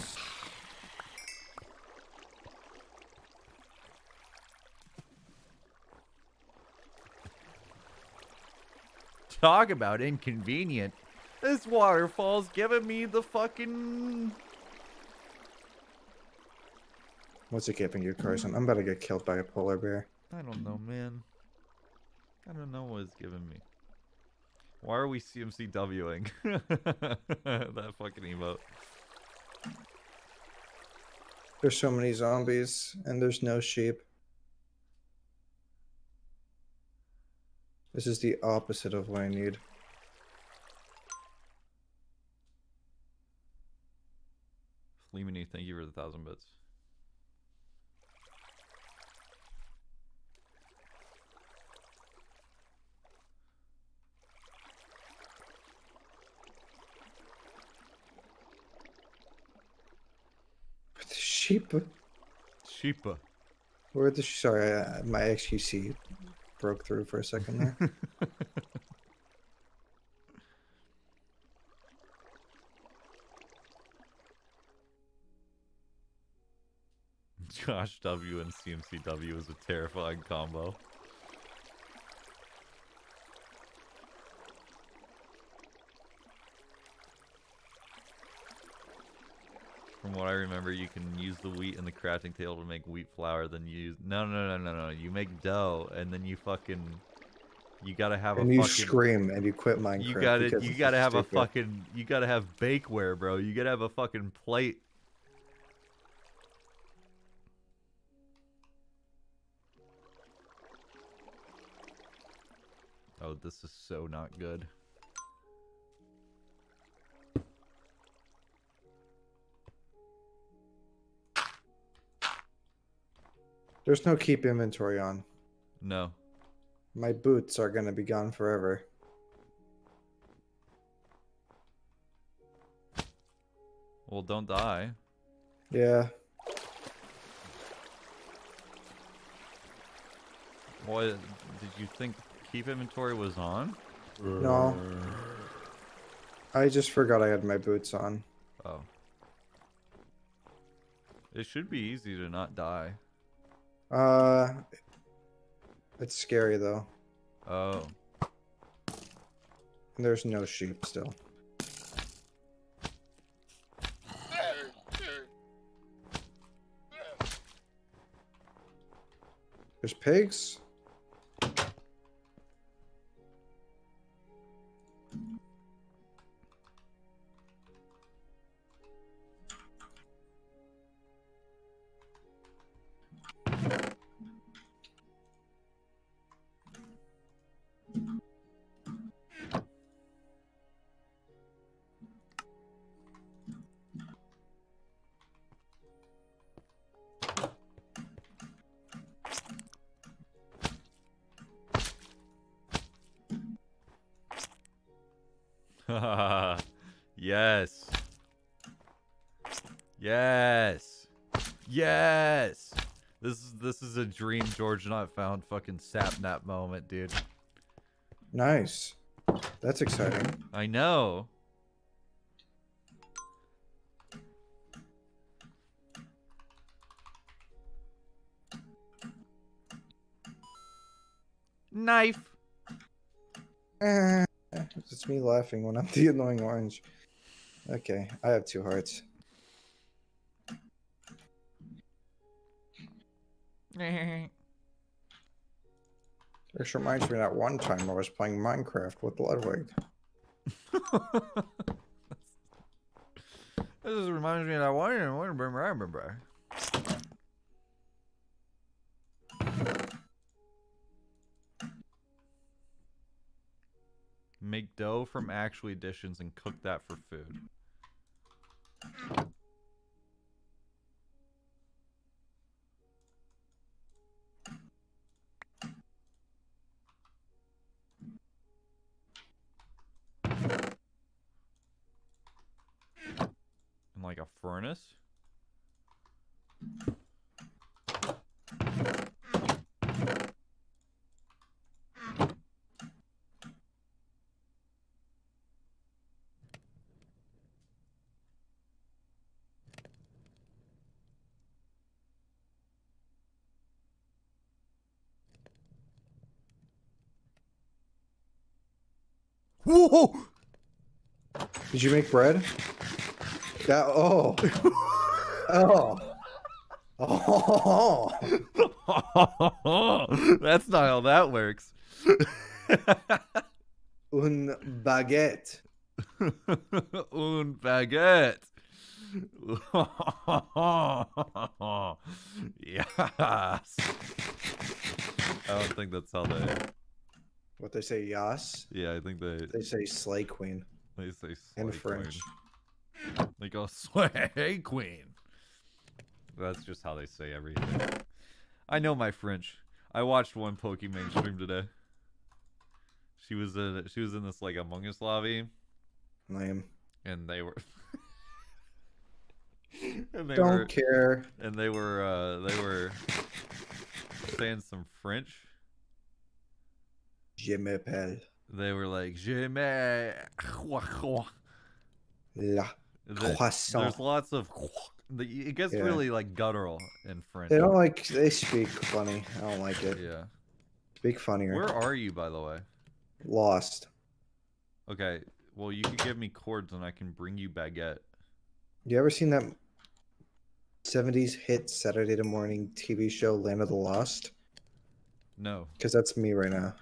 Talk about inconvenient. This waterfall's giving me the fucking. What's it giving you, Carson? I'm about to get killed by a polar bear. I don't know, man. I don't know what it's giving me. Why are we CMCWing? that fucking emote. There's so many zombies, and there's no sheep. This is the opposite of what I need. Fleemany, thank you for the thousand bits. But the sheep. Sheepa. Where the sorry, uh, my XQC broke through for a second there. Jawsh W and CMCW is a terrifying combo. From what I remember, you can use the wheat in the crafting table to make wheat flour. Then you use no, no, no, no, no. You make dough, and then you fucking you gotta have and a you fucking scream and you quit Minecraft. you gotta you gotta have a fucking you gotta have bakeware, bro. You gotta have a fucking plate. Oh, this is so not good. There's no keep inventory on. No. My boots are gonna be gone forever. Well, don't die. Yeah. What did you think keep inventory was on? No. I just forgot I had my boots on. Oh. It should be easy to not die. Uh, it's scary though. Oh. There's no sheep still. There's pigs. George not found fucking sapnap moment, dude. Nice. That's exciting. I know. Knife. Eh, it's me laughing when I'm the annoying orange. Okay, I have two hearts. This reminds me that one time I was playing Minecraft with Ludwig. This just reminds me of that one. and one- remember. Make dough from Actually Additions and cook that for food. like a furnace. Whoa! Did you make bread? That oh. oh. Oh. That's not how that works. Un baguette. Un baguette. yes. I don't think that's how they. What they say, yas. Yeah, I think they They say slay queen they say in slay French. Queen. They go slay queen. That's just how they say everything. I know my French. I watched one Pokimane stream today. She was in she was in this like Among Us lobby, Lame. and they were. and they Don't were care. and they were uh they were saying some French. Je m'appelle They were like je me la The- croissant. There's lots of the- it gets Yeah. really like guttural in French. They don't like. They speak funny. I don't like it. Yeah. Speak funnier. Where are you by the way? Lost. Okay. Well, you could give me cords and I can bring you baguette. You ever seen that 70s hit Saturday morning TV show Land of the Lost? No. Because that's me right now.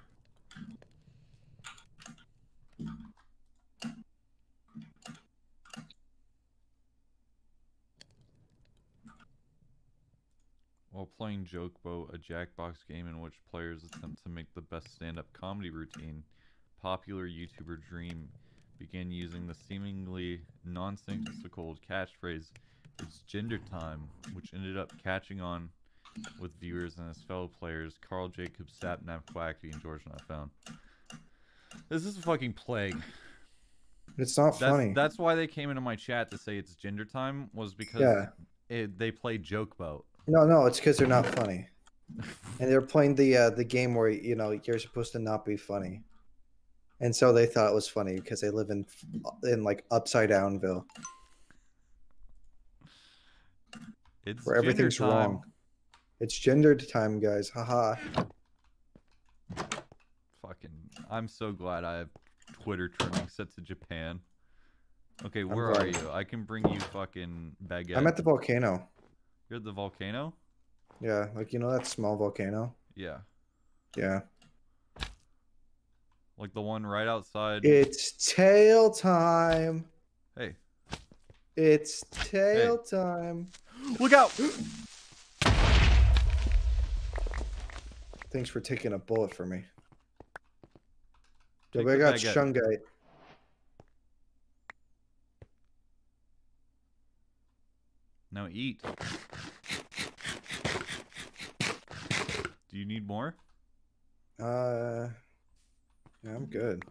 While playing Joke Boat, a Jackbox game in which players attempt to make the best stand-up comedy routine, popular YouTuber Dream began using the seemingly nonsensical catchphrase "It's gender time," which ended up catching on with viewers and his fellow players Karl Jacobs, Sapnap Quackity, and George Not Found. This is a fucking plague. It's not That's, funny. that's why they came into my chat to say it's gender time was because Yeah. it, they play Joke Boat. No, no, it's because they're not funny. And they're playing the uh, the game where you know you're supposed to not be funny, and so they thought it was funny because they live in in like upside downville It's where everything's time. wrong. It's gendered time, guys. Haha. Fucking, I'm so glad I have Twitter trimming set to Japan. Okay, where are you? I can bring you fucking baguette. I'm at the volcano. You're the volcano? Yeah, like you know that small volcano. Yeah, Yeah. like the one right outside. It's tail time. Hey, It's tail time. look out! Thanks for taking a bullet for me. Take Yo, I got shungite. Now eat. Do you need more? Uh, yeah, I'm good.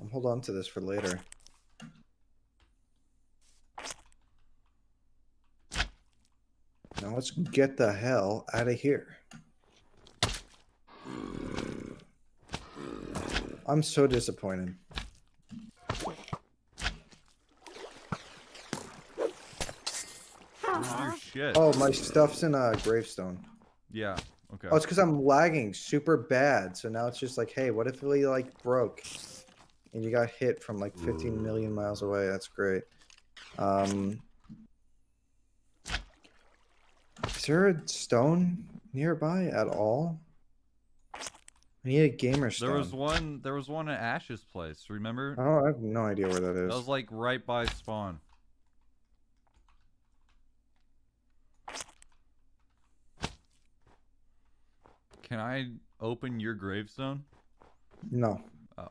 I'll hold on to this for later. Now let's get the hell out of here. I'm so disappointed. Where's your shit? Oh, my stuff's in a gravestone. Yeah. Okay. Oh, it's because I'm lagging super bad. So now it's just like, hey, what if we like broke and you got hit from like 15 million miles away? That's great. Um, is there a stone nearby at all? I need a gamer stone. There was one. There was one at Ash's place. Remember? Oh, I have no idea where that is. that That is. was like right by spawn. Can I open your gravestone? No. Oh.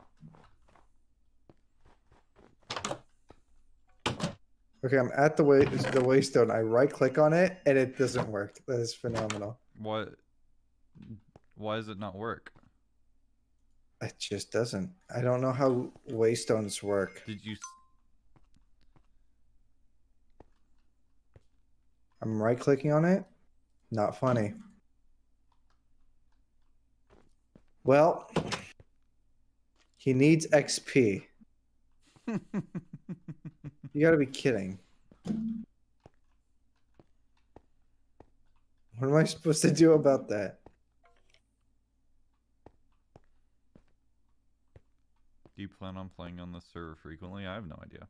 Okay, I'm at the way the waystone. I right click on it and it doesn't work. That is phenomenal. What? Why does it not work? It just doesn't. I don't know how waystones work. Did you? I'm right clicking on it. Not funny. Well, he needs XP. You gotta be kidding. What am I supposed to do about that? Do you plan on playing on the server frequently? I have no idea.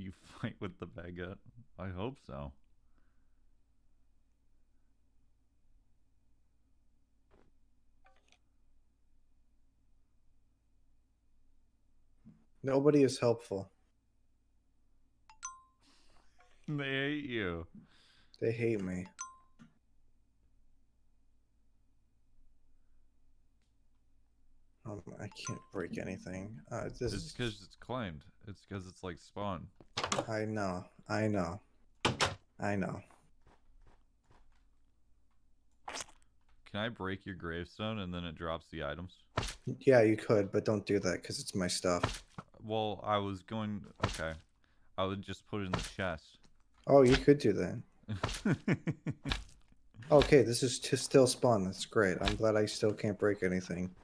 You fight with the baguette? I hope so. Nobody is helpful. They hate you. They hate me. Um, I can't break anything. Uh, this It's is, because it's claimed. It's because it's like spawn. I know. I know. I know. Can I break your gravestone and then it drops the items? Yeah, you could, but don't do that because it's my stuff. Well, I was going. Okay. I would just put it in the chest. Oh, you could do that. Okay, this is to still spawn. That's great. I'm glad I still can't break anything.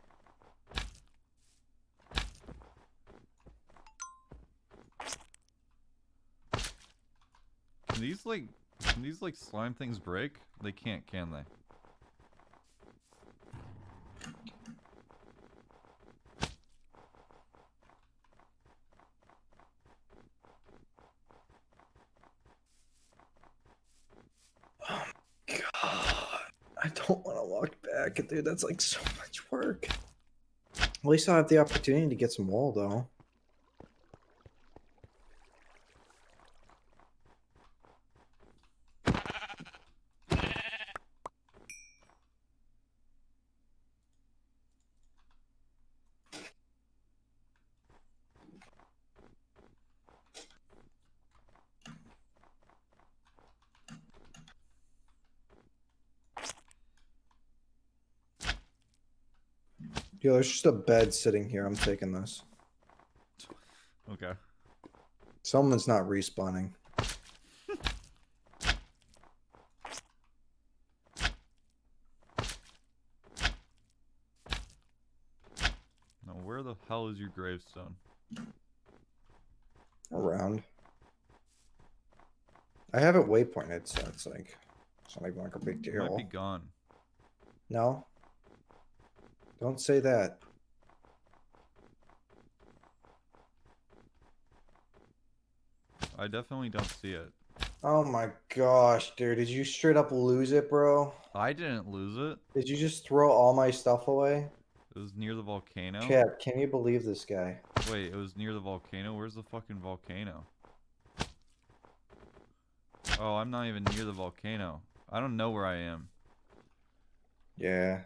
These like can these like slime things break? They can't, can they? Oh, god, I don't want to walk back, dude. That's like so much work. At least I'll have the opportunity to get some wall, though. Yo, there's just a bed sitting here. I'm taking this. Okay. Someone's not respawning. Now, where the hell is your gravestone? Around. I have it waypointed, so it's like it's not even like a big It might deal. be gone. No. Don't say that. I definitely don't see it. Oh my gosh, dude. Did you straight up lose it, bro? I didn't lose it. Did you just throw all my stuff away? It was near the volcano. Chat, can you believe this guy? Wait, it was near the volcano? Where's the fucking volcano? Oh, I'm not even near the volcano. I don't know where I am. Yeah.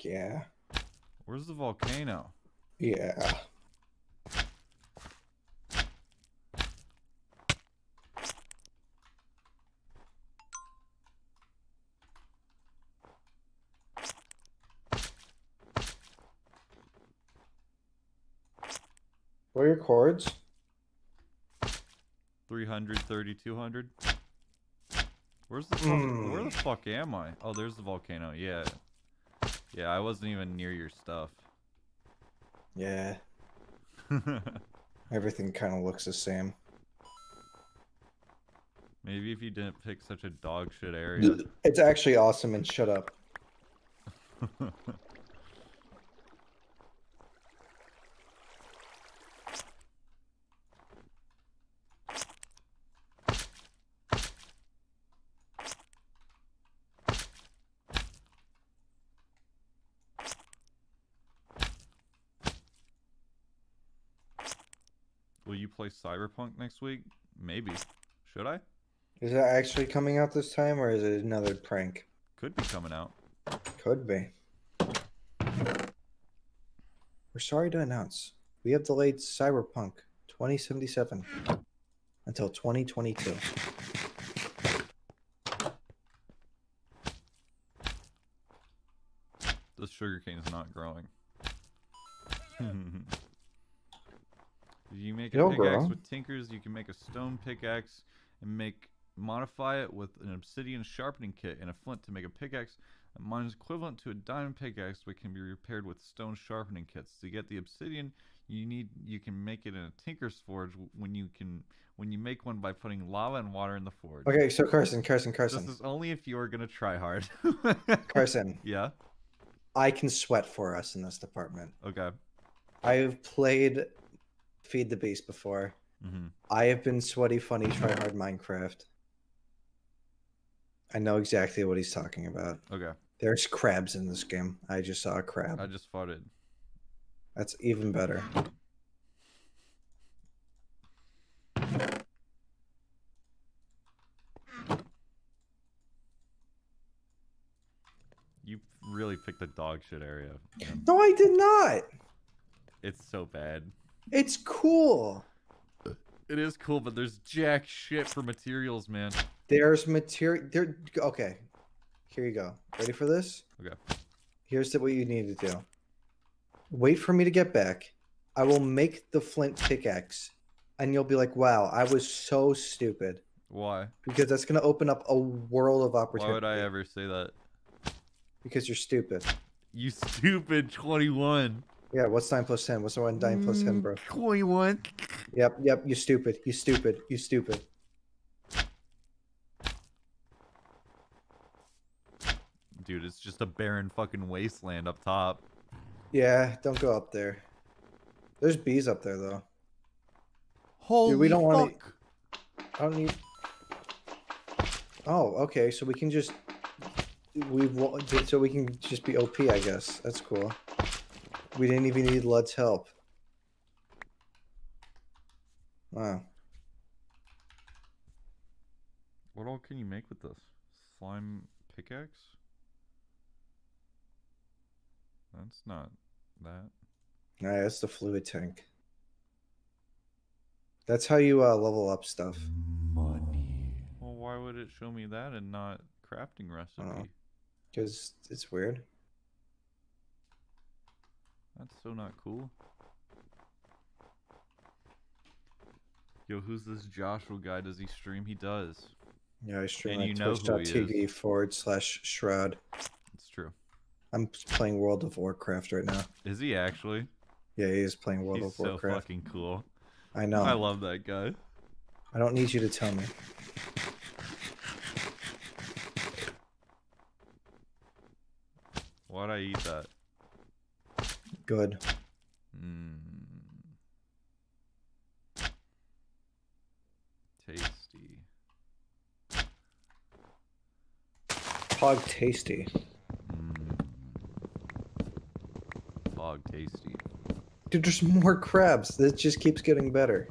Yeah. Where's the volcano? Yeah. What are your cords? 300, 30, 200? Where's the fuck, where the Mm. fuck am I? Oh, there's the volcano. Yeah. Yeah, I wasn't even near your stuff. Yeah. Everything kind of looks the same. Maybe if you didn't pick such a dog shit area. It's actually awesome and shut up. play Cyberpunk next week? Maybe. Should I? Is it actually coming out this time, or is it another prank? Could be coming out. Could be. We're sorry to announce we have delayed Cyberpunk 2077 until 2022. This sugarcane is not growing. You make a pickaxe with tinkers, you can make a stone pickaxe and make modify it with an obsidian sharpening kit and a flint to make a pickaxe that mines equivalent to a diamond pickaxe but can be repaired with stone sharpening kits. To get the obsidian, you need you can make it in a tinker's forge when you can when you make one by putting lava and water in the forge. Okay, so Carson, Carson, Carson. This is only if you are gonna try hard. Carson, yeah. I can sweat for us in this department. Okay. I've played Feed the Beast before. hmm I have been sweaty, funny, try hard Minecraft. I know exactly what he's talking about. Okay. There's crabs in this game. I just saw a crab. I just farted. That's even better. You really picked the dog shit area. man. No, I did not. It's so bad. It's cool. It is cool, but there's jack shit for materials, man. There's material. There. Okay. Here you go. Ready for this? Okay. Here's the, what you need to do. Wait for me to get back. I will make the flint pickaxe, and you'll be like, "Wow, I was so stupid." Why? Because that's gonna open up a world of Why opportunity. would I ever say that? Because you're stupid. You stupid 21. Yeah. What's nine plus ten? What's the one nine plus ten, mm, bro? 21. Yep. Yep. You stupid. You stupid. You stupid. Dude, it's just a barren fucking wasteland up top. Yeah. Don't go up there. There's bees up there though. Holy we don't wanna- I don't need. Oh, okay. So we can just we wa- so we can just be OP, I guess. That's cool. We didn't even need Lud's help. Wow. What all can you make with this? Slime pickaxe? That's not that. Alright, that's the fluid tank. That's how you uh, level up stuff. Money. Well, why would it show me that and not crafting recipe? Because it's weird. That's so not cool. Yo, who's this Joshua guy? Does he stream? He does. Yeah, I stream And at you know who he is. twitch.tv forward slash shroud. It's true. I'm playing World of Warcraft right now. Is he actually? Yeah, he is playing World He's of so Warcraft. fucking cool. I know. I love that guy. I don't need you to tell me. Why'd I eat that? Good. Mm. Tasty. Pog tasty. Mm. Fog tasty. Dude, there's more crabs. This just keeps getting better.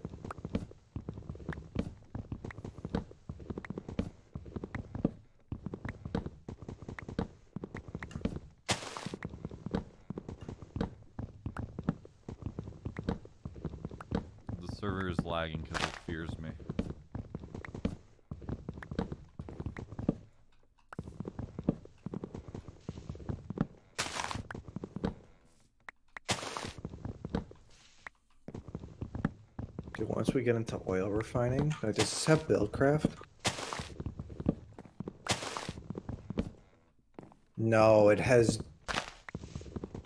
The server is lagging because it fears me. Dude, once we get into oil refining, I just this have Buildcraft? No, it has.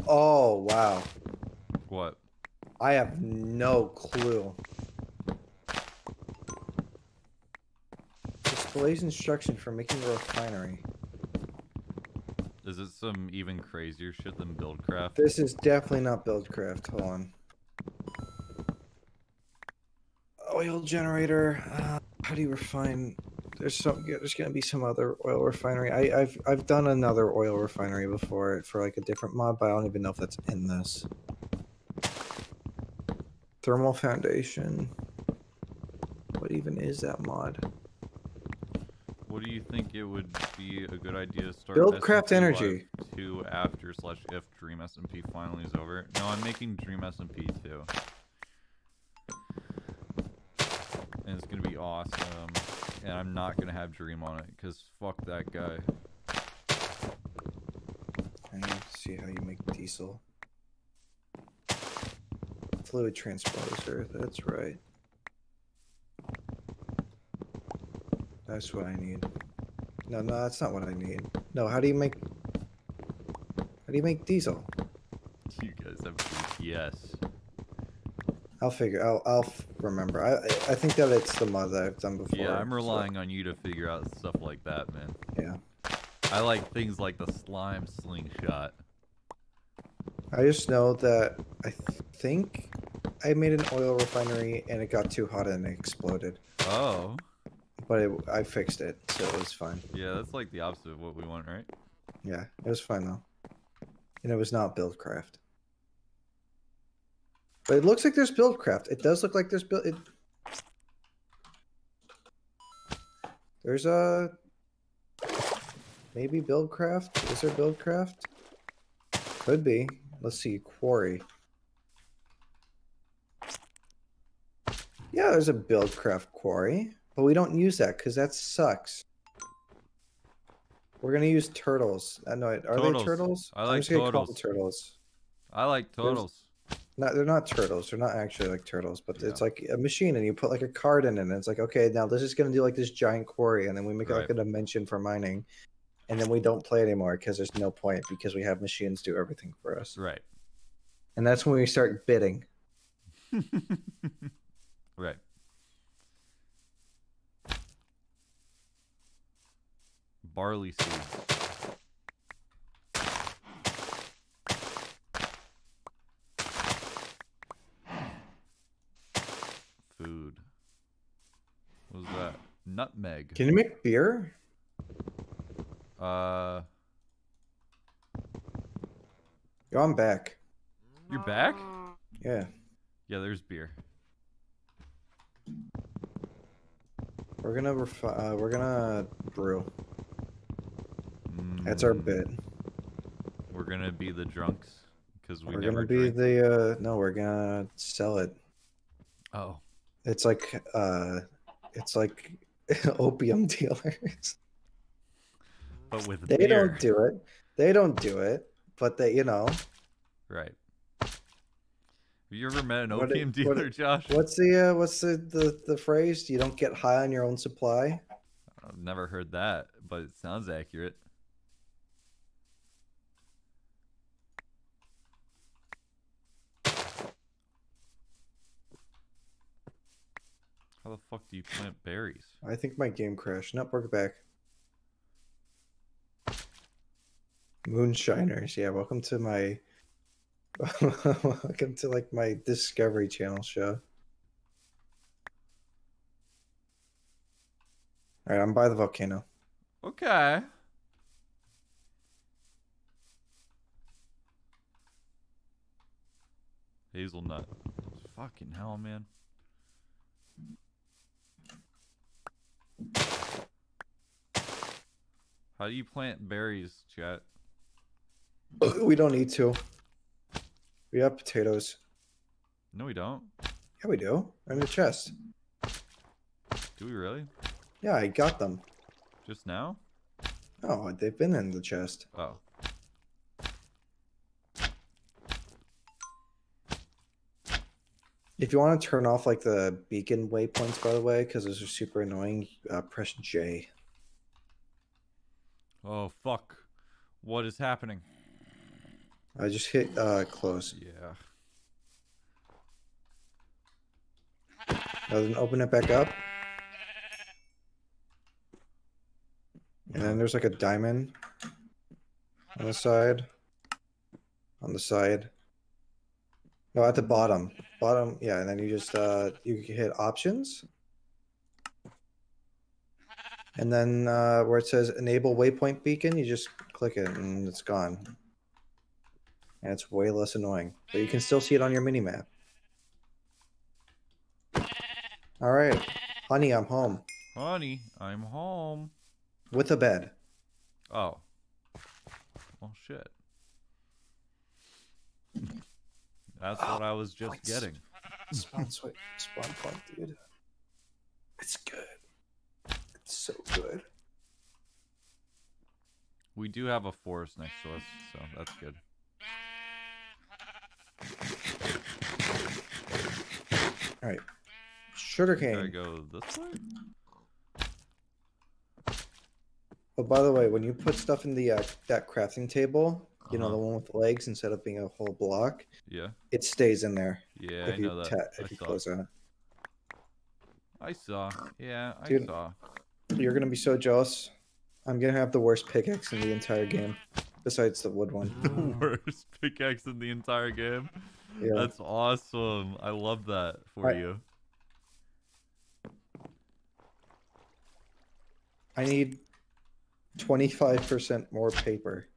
Oh, wow. What? I have no clue. Displays instruction for making a refinery. Is it some even crazier shit than Buildcraft? This is definitely not Buildcraft. Hold on. Oil generator. Uh, how do you refine? There's some. yeah, There's gonna be some other oil refinery. I, I've I've done another oil refinery before for like a different mod, but I don't even know if that's in this. Thermal foundation. What even is that mod? What do you think it would be a good idea to start? Build craft energy. Two after slash if Dream SMP finally is over. No, I'm making Dream SMP too. And it's gonna be awesome. And I'm not gonna have Dream on it because fuck that guy. I need to see how you make diesel. Fluid transposer, that's right. That's what I need. No, no, that's not what I need. No, how do you make how do you make diesel? You guys have GPS. I'll figure I'll I'll remember. I I- think that it's the mod that I've done before. Yeah, I'm so- relying on you to figure out stuff like that, man. Yeah. I like things like the slime slingshot. I just know that I think I made an oil refinery and it got too hot and it exploded. Oh, But it, I fixed it, so it was fine. yeah, that's like the opposite of what we want, right? Yeah, it was fine though. And it was not Buildcraft. But it looks like there's Buildcraft. It does look like there's build. It... There's a maybe Buildcraft. Is there Buildcraft? Could be. Let's see. Quarry. Yeah, there's a Buildcraft quarry, but we don't use that because that sucks. We're gonna use turtles. Uh, I know. Are Turtles. they turtles? I I'm like just gonna call them turtles. turtles. I like There's- totals. No, they're not turtles. They're not actually like turtles, but it's like a machine, and you put like a card in it, and it's like, okay, now this is gonna do like this giant quarry, and then we make it like a dimension for mining, and then we don't play anymore because there's no point because we have machines do everything for us, Right. and that's when we start bidding. right. Barley seeds. Food. What was that? Nutmeg. Can you make beer? Uh, Yo, I'm back. you're back? Yeah, Yeah, there's beer. we're gonna refi- uh, we're gonna brew. That's our Mm, bit. We're gonna be the drunks because we We're gonna be drink. the uh no, we're gonna sell it. Oh, It's like uh, it's like opium dealers. but with They beer. don't do it. They don't do it, but they, you know, Right. Have you ever met an What opium what dealer, it- Jawsh? what's the uh, what's the, the the phrase? You don't get high on your own supply. I've never heard that, but it sounds accurate. How the fuck do you plant berries? I think my game crashed. Not we're back. Moonshiners, yeah. Welcome to my welcome to like my Discovery Channel show. All right, I'm by the volcano. Okay. Hazelnut. Fucking hell, man. How do you plant berries, chat? we don't need to. We have potatoes. No, we don't. Yeah, we do. They're in the chest. Do we really? Yeah, I got them. Just now? Oh, they've been in the chest. Oh. If you want to turn off like the beacon waypoints, by the way, because those are super annoying, uh, press J. Oh, fuck. What is happening? I just hit uh, close. Yeah. Now then open it back up. And then there's like a diamond on the side. On the side. No, at the bottom. Bottom, yeah, and then you just uh you hit options. And then uh where it says enable waypoint beacon, you just click it and it's gone. And it's way less annoying. But you can still see it on your mini map. All right. Honey, I'm home Honey, I'm home. with a bed. Oh. Well, shit. That's what I was just points. getting. Spawn sweet. Spawn point, dude. It's good. So good. We do have a forest next to us, so that's good. All right. Gotta Sugarcane. go this way? Oh, by the way, when you put stuff in the uh, that crafting table, you know Uh-huh. the one with the legs instead of being a whole block, Yeah. it stays in there Yeah, if I you know that. ta- I you saw. close it. I saw. Yeah, I Dude. saw. You're gonna be so jealous. I'm gonna have the worst pickaxe in the entire game, besides the wood one. the worst pickaxe in the entire game. Yeah. That's awesome. I love that for you. I need 25% more paper.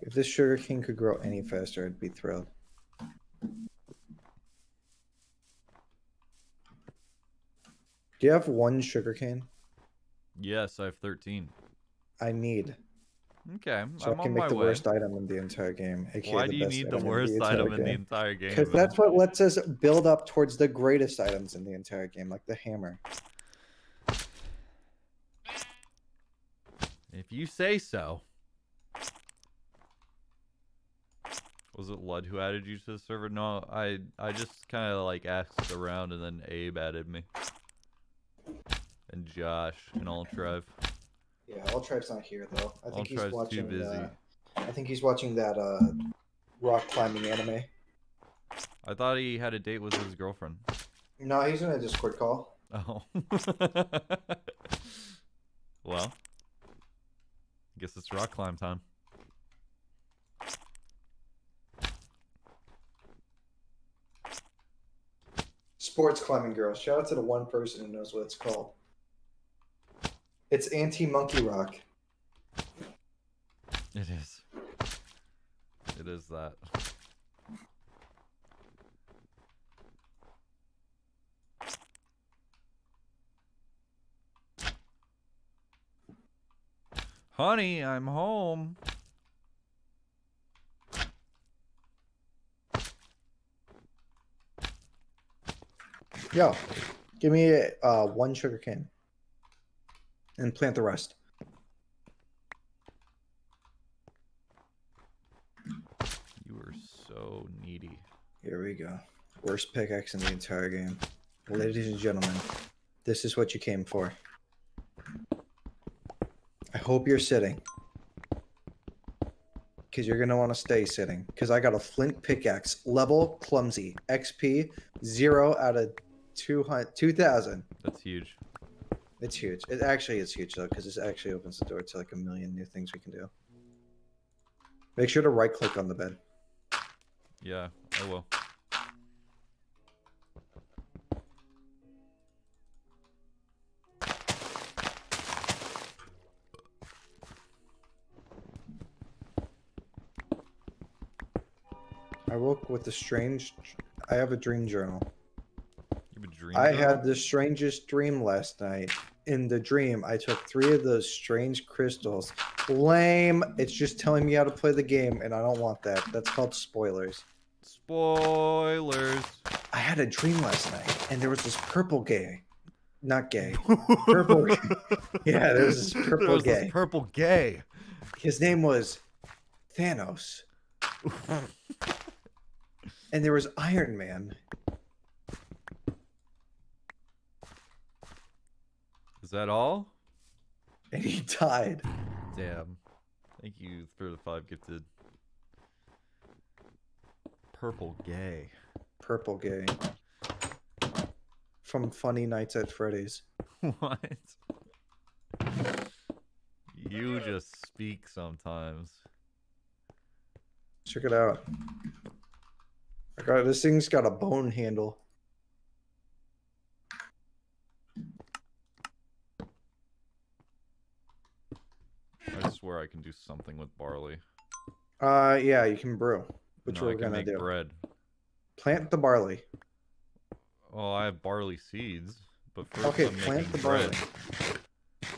If this sugar cane could grow any faster, I'd be thrilled. Do you have one sugar cane? Yes, I have 13. I need. Okay, So I'm I can make my the way. worst item in the entire game. aka Why do you need the worst entire item in the entire game? Because that's what lets us build up towards the greatest items in the entire game, like the hammer. If you say so. Was it Lud who added you to the server? No, I I just kind of like asked around and then Abe added me. And Jawsh and All Tribe. Yeah, All Tribe's not here though. I think he's Tribe's too watching. busy. Uh, I think he's watching that uh, rock climbing anime. I thought he had a date with his girlfriend. No, he's in a Discord call. Oh. well. I guess it's rock climb time. Sports climbing girls. Shout out to the one person who knows what it's called. It's anti monkey rock. It is. It is that. Honey, I'm home. Yo, give me uh, one sugar cane and plant the rest. You are so needy. Here we go. Worst pickaxe in the entire game. Ladies and gentlemen, this is what you came for. I hope you're sitting. Because you're going to want to stay sitting. Because I got a flint pickaxe, level clumsy, XP 0 out of 200, 2000. That's huge. It's huge. It actually is huge, though, because this actually opens the door to like a million new things we can do. Make sure to right click on the bed. Yeah, I will. I woke with a strange. I have a dream journal. You have a dream. I had the strangest dream last night. In the dream, I took three of those strange crystals. Lame. It's just telling me how to play the game, and I don't want that. That's called spoilers. spoilers. I had a dream last night, and there was this purple gay. Not gay. Purple. yeah, there was this purple There was gay. this purple gay. His name was Thanos. and there was Iron Man. Is that all? And he died. Damn. Thank you for the five gifted. Purple gay. Purple gay. From Funny Nights at Freddy's. what? You just speak sometimes. Check it out. I got this thing's got a bone handle. Swear I can do something with barley. Uh yeah, you can brew. which no, we're gonna make do. bread. Plant the barley. Well, I have barley seeds, but first Okay, I'm plant the bread. barley.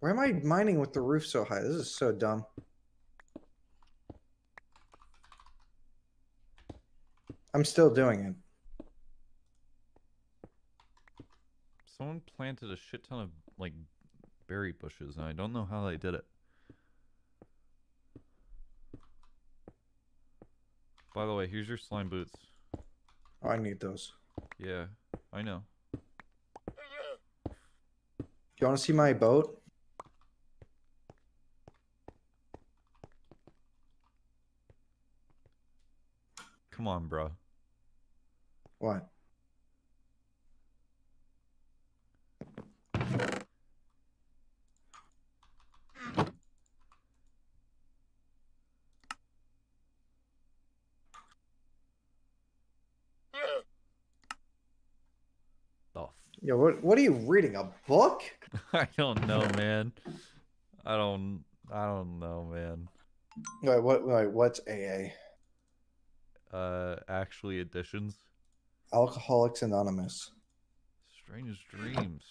Why am I mining with the roof so high? This is so dumb. I'm still doing it. Someone planted a shit ton of like berry bushes, and I don't know how they did it. By the way, here's your slime boots. Oh, I need those. Yeah, I know. You want to see my boat? Come on, bro. What? The Yo, what? What are you reading? A book? I don't know, man. I don't. I don't know, man. Wait, what? Wait, what's AA? Uh, actually, additions. Alcoholics Anonymous. Strange dreams.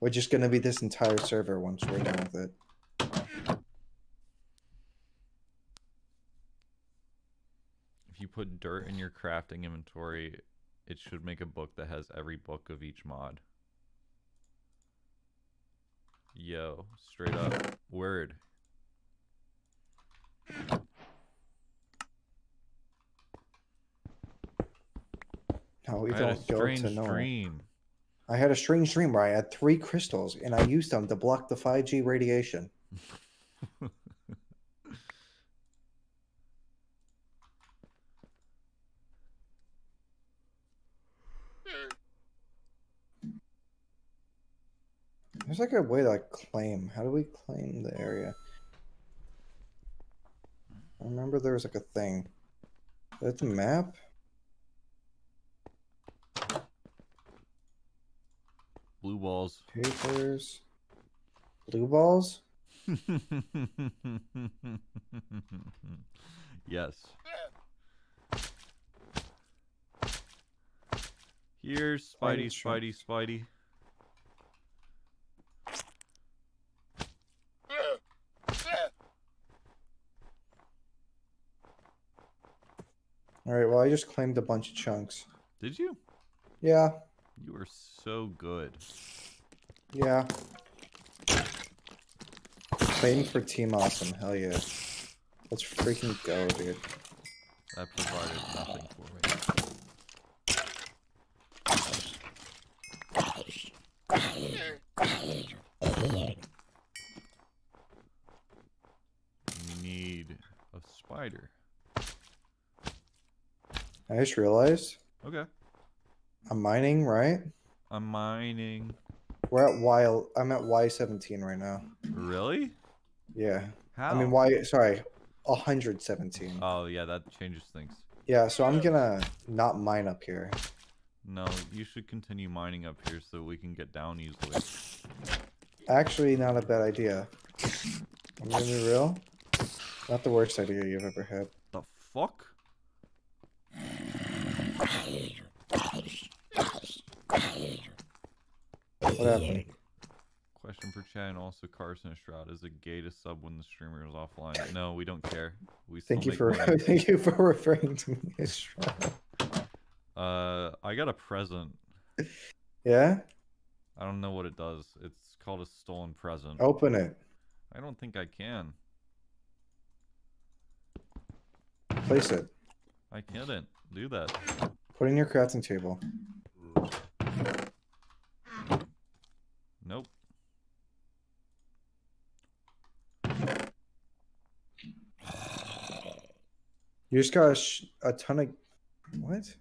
We're just gonna be this entire server once we're done with it. If you put dirt in your crafting inventory, it should make a book that has every book of each mod. Yo, straight up. Word. No, we I had a don't go to know. dream. I had a strange dream where I had three crystals and I used them to block the 5G radiation. There's like a way to like claim. How do we claim the area? I remember there was like a thing. That's a map. Blue balls. Papers. Blue balls. yes. Here's Spidey, Spidey. Spidey, All right. Well, I just claimed a bunch of chunks. Did you? Yeah. You are so good. Yeah. Claim for Team Awesome. Hell yeah. Let's freaking go, dude. That provided nothing for me. Need a spider. I just realized Okay. I'm mining, right? I'm mining. We're at Y. I'm at Y17 right now. Really? Yeah. How? I mean, Y. Sorry, 117. Oh yeah, that changes things. Yeah. So I'm gonna not mine up here. No, you should continue mining up here so we can get down easily. Actually, not a bad idea. I'm gonna be real. Not the worst idea you've ever had. The fuck? What happened? Question for Chad and also Carson Shroud. Is it gay to sub when the streamer is offline? No, we don't care. We Thank you for money. thank you for referring to me as Shroud. Uh, I got a present. Yeah. I don't know what it does. It's called a stolen present. Open it. I don't think I can. Place it. I couldn't do that. Put in your crafting table. Nope. You just got a, sh- a ton of what?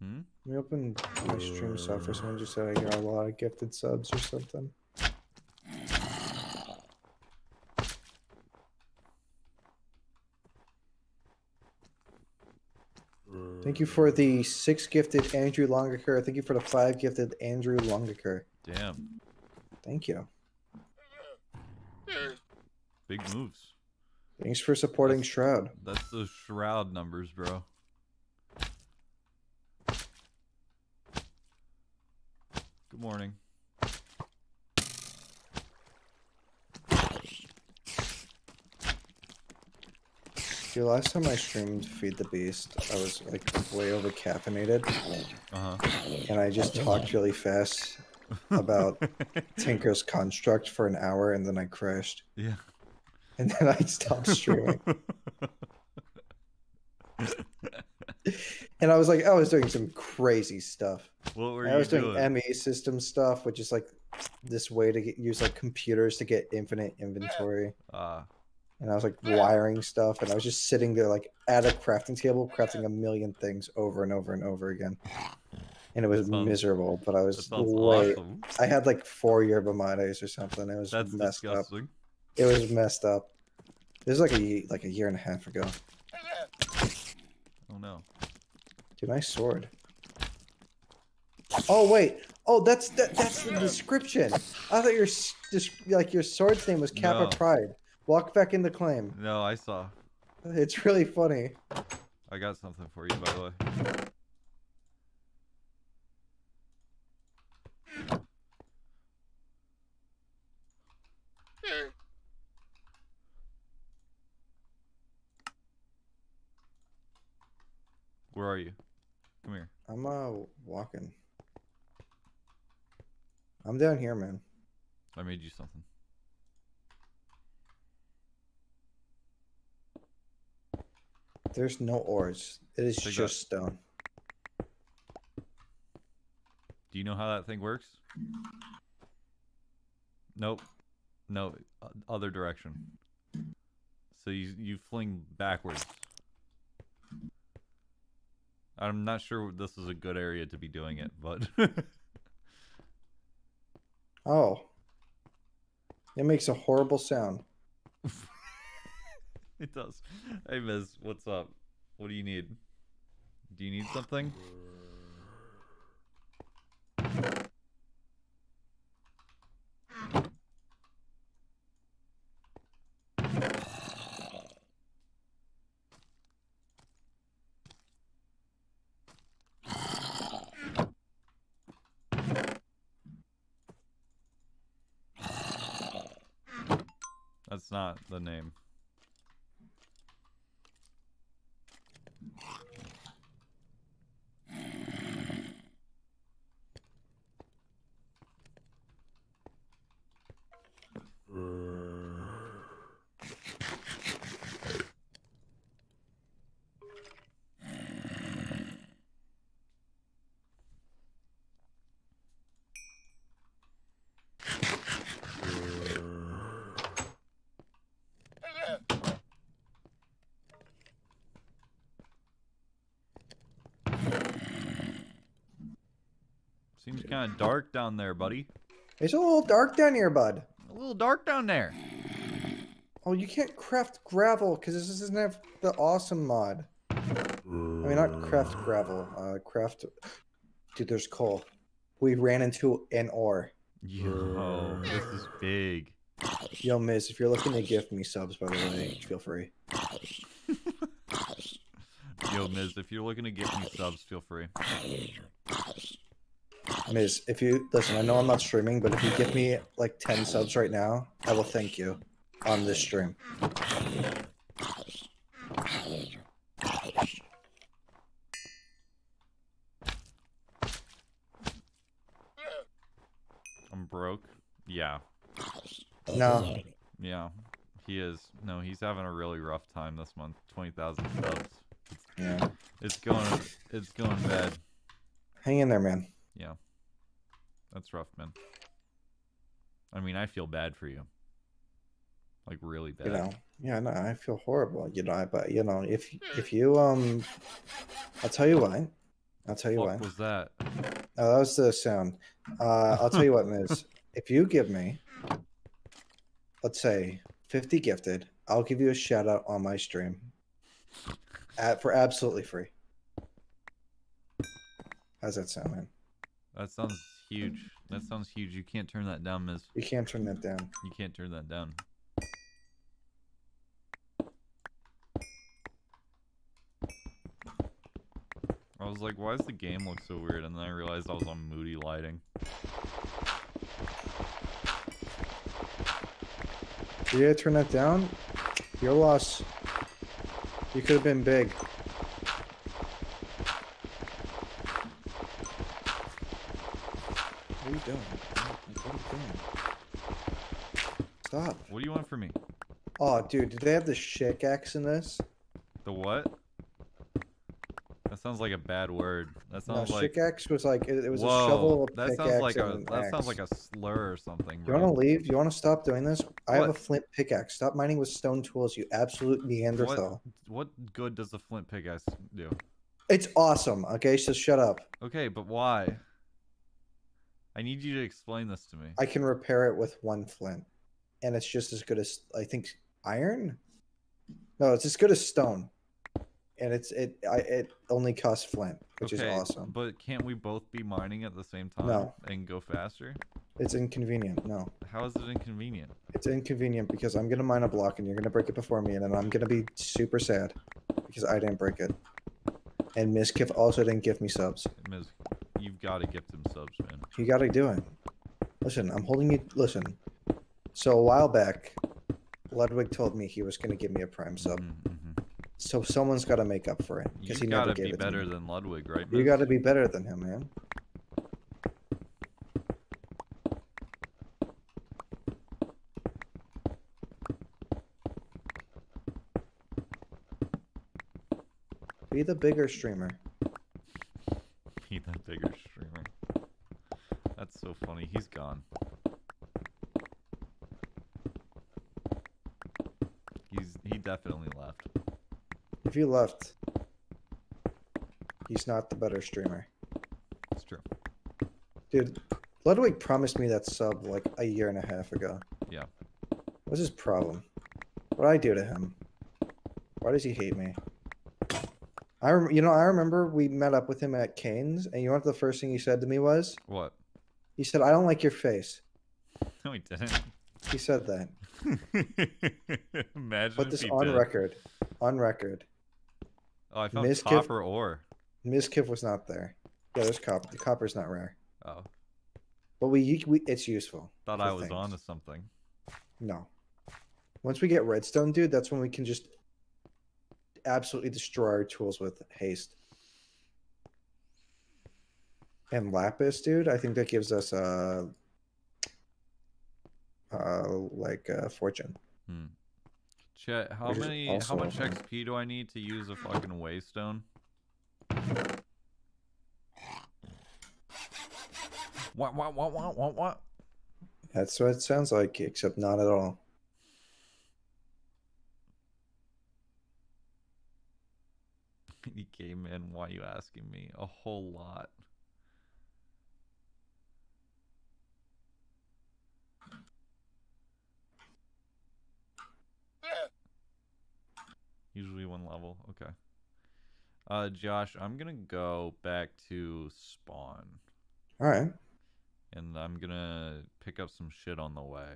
Hmm? Let me open my stream software. Someone just said I got a lot of gifted subs or something. Thank you for the six gifted Andrew Longaker. Thank you for the five gifted Andrew Longaker. Damn. Thank you. Big moves. Thanks for supporting That's- Shroud. That's the shroud numbers, bro. Good morning. Dude, last time I streamed Feed the Beast, I was like way over caffeinated, Uh and I just talked really fast huh. About Tinker's construct for an hour, and then I crashed, yeah. and then I stopped streaming. and I was like, I was doing some crazy stuff. what were we doing? I was doing, doing? ME system stuff, which is like this way to get, use like computers to get infinite inventory. Ah, And I was like wiring stuff, and I was just sitting there like at a crafting table, crafting a million things over and over and over again. And it was sounds- miserable, but I was way. awesome. I had like four yerba mates or something. It was That's messed up. It was messed up. This was like a like a year and a half ago. Oh no. Dude, nice sword. Oh wait. Oh, that's that, that's the description. I thought your like your sword's name was Kappa No. Pride. Walk back into claim. No, I saw. It's really funny. I got something for you, by the way. Where are you? Come here. I'm uh walking. I'm down here, man. I made you something. There's no ores. It is Take that. just stone. Do you know how that thing works? Nope. No, other direction. So you you fling backwards. I'm not sure this is a good area to be doing it, but Oh. It makes a horrible sound. it does. Hey Miz, what's up? What do you need? Do you need something? That's not the name. Kind of dark down there, buddy. It's a little dark down here, bud. A little dark down there. Oh, you can't craft gravel because this doesn't have the awesome mod. I mean, not craft gravel. Uh, craft. Dude, there's coal. We ran into an ore. Yo, this is big. Yo, Miz, if you're looking to gift me subs, by the way, feel free. Yo, Miz, if you're looking to gift me subs, feel free. Miz, if you listen, I know I'm not streaming, but if you give me like 10 subs right now, I will thank you on this stream. I'm broke. Yeah, No, yeah, he is. No, he's having a really rough time this month. Twenty thousand subs. yeah. It's going. It's going bad. Hang in there, man. Yeah, that's rough, man. I mean, I feel bad for you. Like really bad. You know, yeah, no, I feel horrible. You know, I- but you know, if if you um, I'll tell you what. I'll tell you what what. was that? Oh, that was the sound. Uh, I'll tell you what, Miz. If you give me, let's say, 50 gifted, I'll give you a shout out on my stream at, for absolutely free. How's that sound, man? That sounds huge. That sounds huge. You can't turn that down, Miss. You can't turn that down. You can't turn that down. I was like, why does the game look so weird? And then I realized I was on moody lighting. Yeah, turn that down. Your loss. You could have been big. Dude, did they have the shikax in this? The what? That sounds like a bad word. That No, sounds like shikax was like it, it was Whoa, a shovel, a that sounds like a that sounds like a slur or something, You want to leave? You want to stop doing this? I have a flint pickaxe. Stop mining with stone tools, you absolute Neanderthal. What good does the flint pickaxe do? It's awesome. Okay, so shut up. Okay, but why? I need you to explain this to me. I can repair it with one flint, and it's just as good as I think iron. No, it's as good as stone, and it's it. I it only costs flint, which okay, is awesome. But can't we both be mining at the same time No. and go faster? It's inconvenient. No, How is it inconvenient? it's inconvenient because I'm gonna mine a block and you're gonna break it before me, and then I'm gonna be super sad because I didn't break it. And Miss Kiff also didn't give me subs. Miz, you've got to gift him subs, man. You gotta do it. Listen, I'm holding you. Listen. So a while back, Ludwig told me he was gonna give me a prime sub. Mhm, mhm. So someone's got to make up for it You because he never gave be it to better than Ludwig, right? You got to be better than him, man. Be the bigger streamer. be the bigger streamer. That's so funny. He's gone. He's he definitely left. If he left, he's not the better streamer. It's true. Dude, Ludwig promised me that sub like a year and a half ago. Yeah. What's his problem? What would I do to him? Why does he hate me? I rem- you know I remember we met up with him at Kane's, and you know what the first thing he said to me was? What? He said, "I don't like your face." No, he didn't. He said that. Imagine Put this on did. record. On record. Oh, I found Miskiff- copper ore. Ms. Kiff was not there. Yeah, there's copper. The copper's not rare, Oh, but we, we it's useful. thought I was things. on to something. No. Once we get redstone, dude, that's when we can just absolutely destroy our tools with haste. And lapis, dude, I think that gives us uh uh like uh fortune. Hmm. Chet, how Which many? How much XP do I need to use a fucking waystone? What? What? What? What? What? What? That's what it sounds like, except not at all. He came in. Why are you asking me? A whole lot. Usually one level. Okay. Uh, Jawsh, I'm gonna go back to spawn, Alright. and I'm gonna pick up some shit on the way.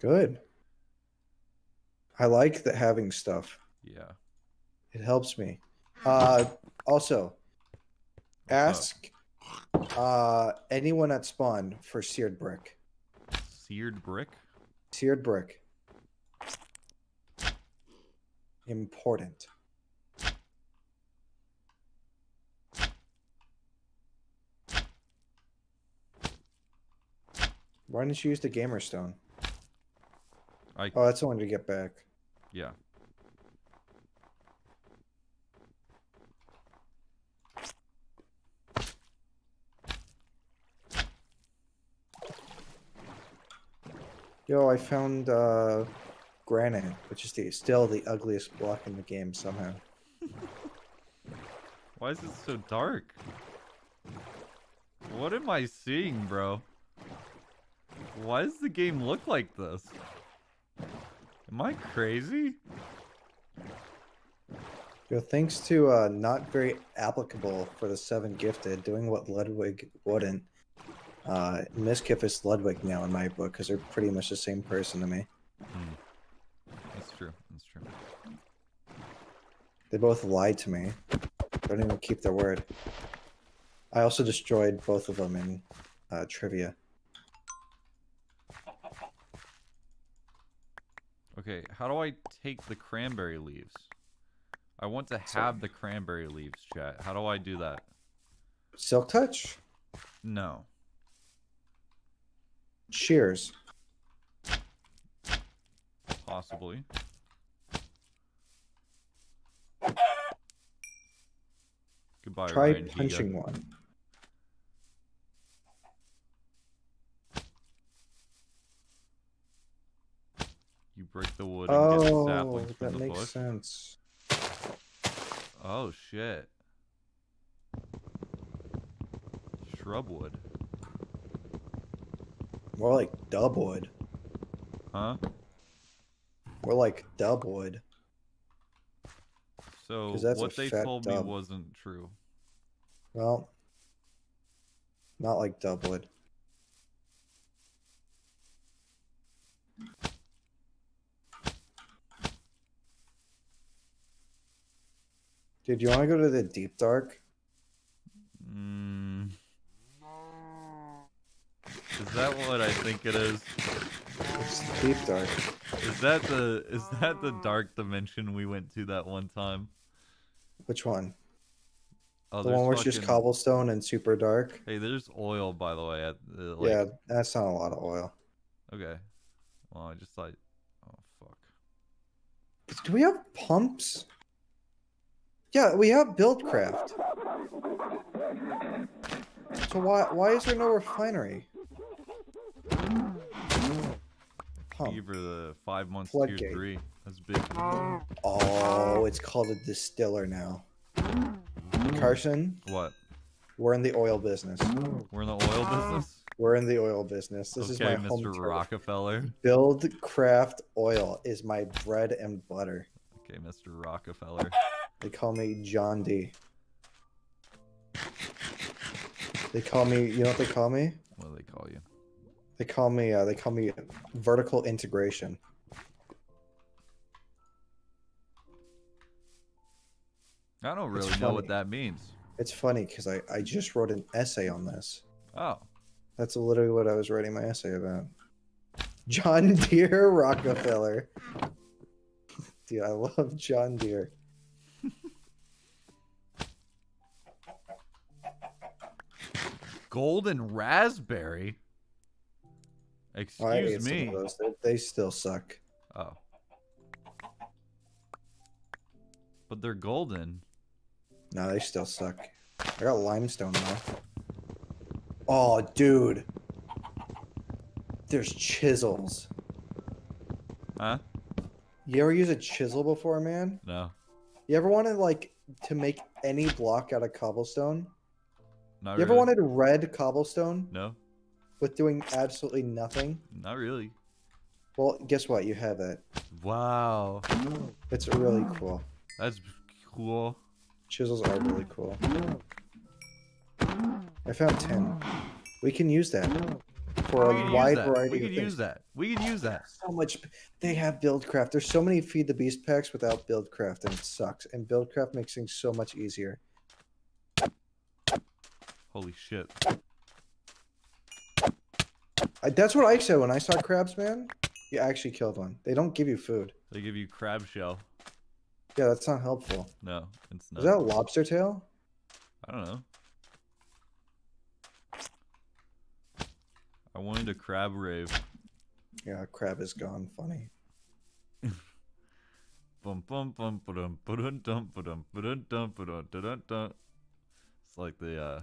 Good. I like that having stuff. Yeah. It helps me. Uh also What's up? ask uh anyone at spawn for seared brick. Seared brick. Seared brick. Important. Why didn't you use the gamer stone? I Oh, that's the one to get back. yeah. Yo, I found uh granite, which is the, still the ugliest block in the game somehow. Why is it so dark? What am I seeing, bro? Why does the game look like this? Am I crazy? Yo, thanks to uh, not very applicable for the seven gifted, doing what Ludwig wouldn't. Uh, Miskiff is Ludwig now in my book because they're pretty much the same person to me. That's true. That's true. They both lied to me. Don't even keep their word. I also destroyed both of them in uh, trivia. Okay, how do I take the cranberry leaves? I want to have the cranberry leaves, chat. How do I do that? Silk touch? No. Shears. Possibly. Goodbye, Try Ryan Higa. punching one. You break the wood and get Oh, saplings from that the makes bush. sense. Oh shit. Shrubwood. More like dub wood. Huh? More like dubwood. So 'Cause that's a what they told me wasn't true. Well, not like dubwood. Dude, you want to go to the deep dark? Mm. Is that what I think it is? It's deep dark. Is that the is that the dark dimension we went to that one time? Which one? Oh, the one where it's just cobblestone and super dark? Hey, there's oil by the way at the like yeah, that's not a lot of oil. Okay. Well, I just thought oh fuck. Do we have pumps? Yeah, we have Buildcraft. So why why is there no refinery? Pump. Fever the five months tier Floodgate. three. That's big. Oh, it's called a distiller now. Carson, What? we're in the oil business. We're in the oil business? We're in the oil business. This is okay, my home Mr. turf. Rockefeller. Buildcraft oil is my bread and butter. Okay, Mr. Rockefeller. They call me John D. They call me, you know what they call me? What do they call you? They call me, uh, they call me vertical integration. I don't really know what that means. It's funny because I, I just wrote an essay on this. Oh. That's literally what I was writing my essay about. John Deere Rockefeller. Dude, I love John Deere. Golden raspberry? Excuse me. They, they still suck. Oh. But they're golden. No, they still suck. I got limestone though. Oh, dude. There's chisels. Huh? You ever use a chisel before, man? No. You ever wanted like to make any block out of cobblestone? Not You ever wanted red cobblestone No. With doing absolutely nothing? Not really. Well, guess what? You have it. Wow. It's really cool. That's cool. Chisels are really cool. I found 10. We can use that for a wide variety We could use that. We could use that. So much. They have Buildcraft. There's so many Feed the Beast packs without Buildcraft, and it sucks. And Buildcraft makes things so much easier. Holy shit. I, that's what I said when I saw crabs, man. You actually killed one. They don't give you food. They give you crab shell. Yeah, that's not helpful. No, it's not. Is that a lobster tail? I don't know. I wanted a crab rave. Yeah, crab is gone. Funny. It's like the uh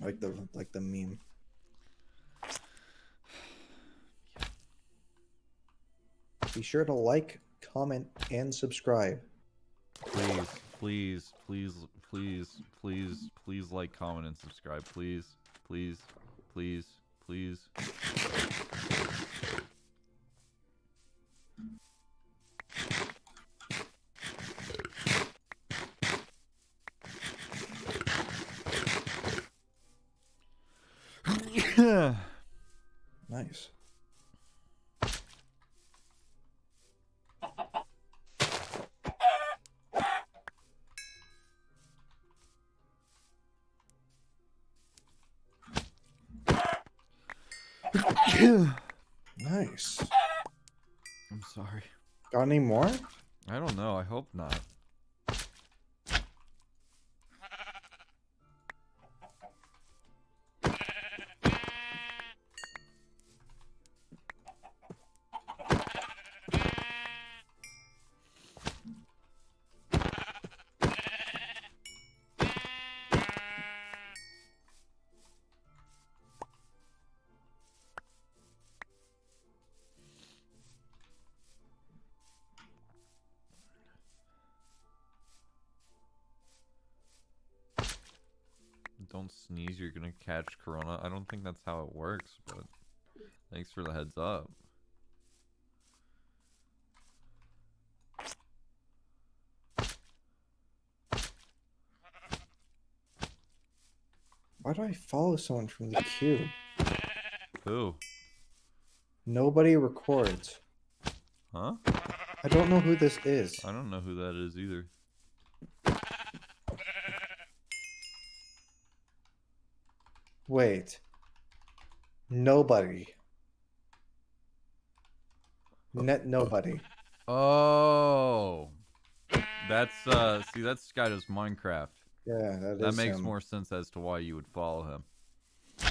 Like the like the meme. Be sure to like, comment, and subscribe. please, please, please, please, please, please like, comment, and subscribe. Please, please, please, please. Got any more? I don't know. I hope not. Sneeze, you're gonna catch corona. I don't think that's how it works, but thanks for the heads up. Why do I follow someone from the queue? Who? Nobody records. Huh? I don't know who this is. I don't know who that is either. Wait. Nobody. Net nobody. Oh. That's uh see that's guy does Minecraft. Yeah, that, makes him. more sense as to why you would follow him.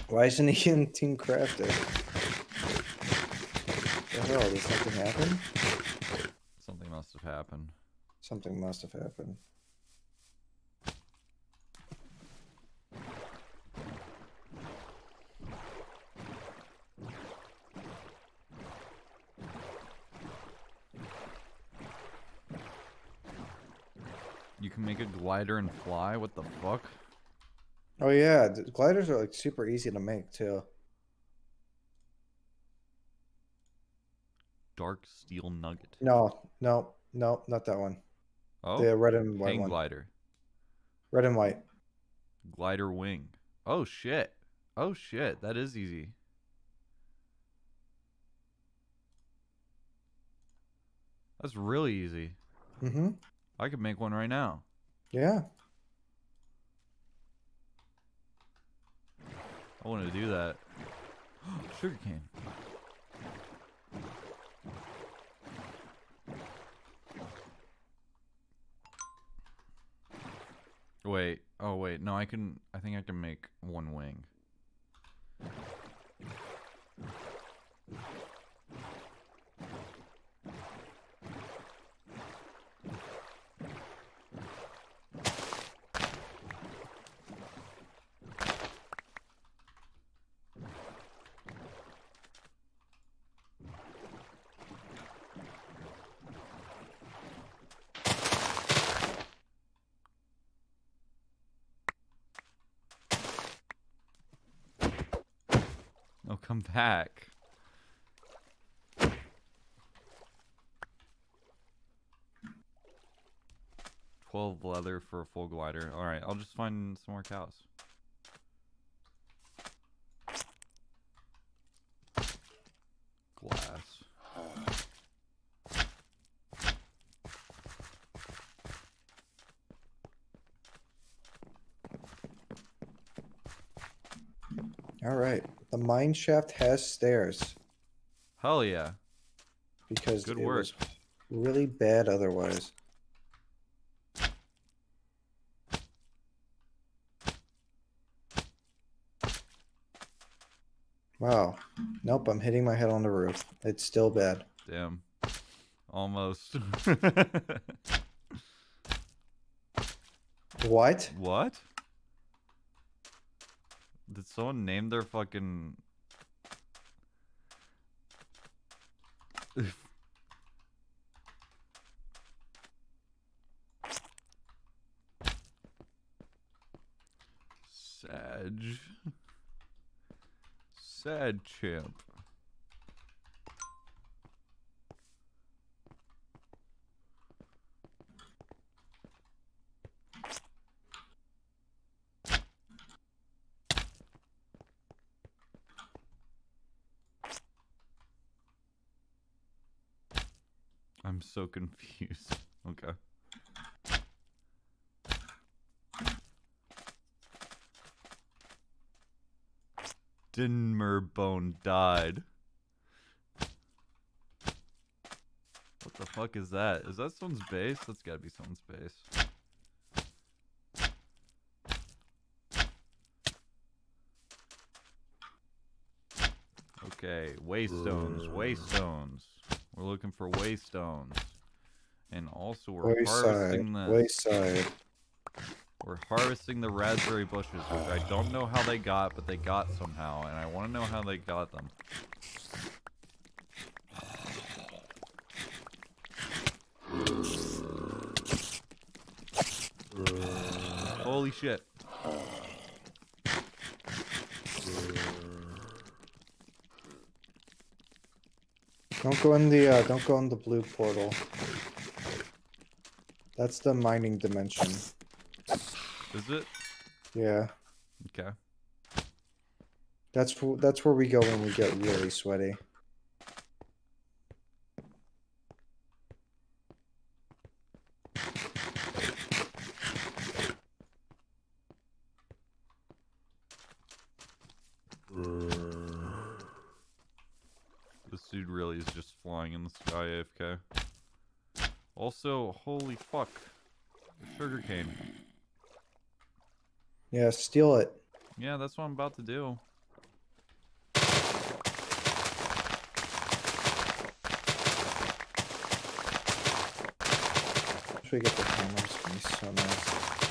Why isn't he in Team Crafted? The hell, did something happen? Something must have happened. Something must have happened. Make a glider and fly? What the fuck? Oh yeah, the gliders are like super easy to make too. Dark steel nugget. No, no, no, not that one. Oh, The red and white hang one. glider. Red and white. Glider wing. Oh shit. Oh shit, that is easy. That's really easy. Mm-hmm. I could make one right now. Yeah. I want to do that. Sugar cane. Wait. Oh wait. No, I can. I think I can make one wing. Oh, come back. Twelve leather for a full glider. All right, I'll just find some more cows. Glass. All right. The mine shaft has stairs Hell yeah. because Good it work. was really bad otherwise. Wow. Nope, I'm hitting my head on the roof. It's still bad. Damn. Almost. What? what? Did someone name their fucking Sag. Sad champ. I'm so confused. Okay. Dinnerbone died. What the fuck is that? Is that someone's base? That's gotta be someone's base. Okay, waystones, waystones. We're looking for waystones. And also we're Wayside. harvesting the Wayside. we're harvesting the raspberry bushes, which I don't know how they got, but they got somehow, and I want to know how they got them. Holy shit. Don't go in the uh, don't go in the blue portal. That's the mining dimension. Is it? Yeah. Okay. That's that's where we go when we get really sweaty. This dude really is just flying in the sky AFK. Also, holy fuck. Sugarcane. Yeah, steal it. Yeah, that's what I'm about to do. Once we get the camera, it's be so nice.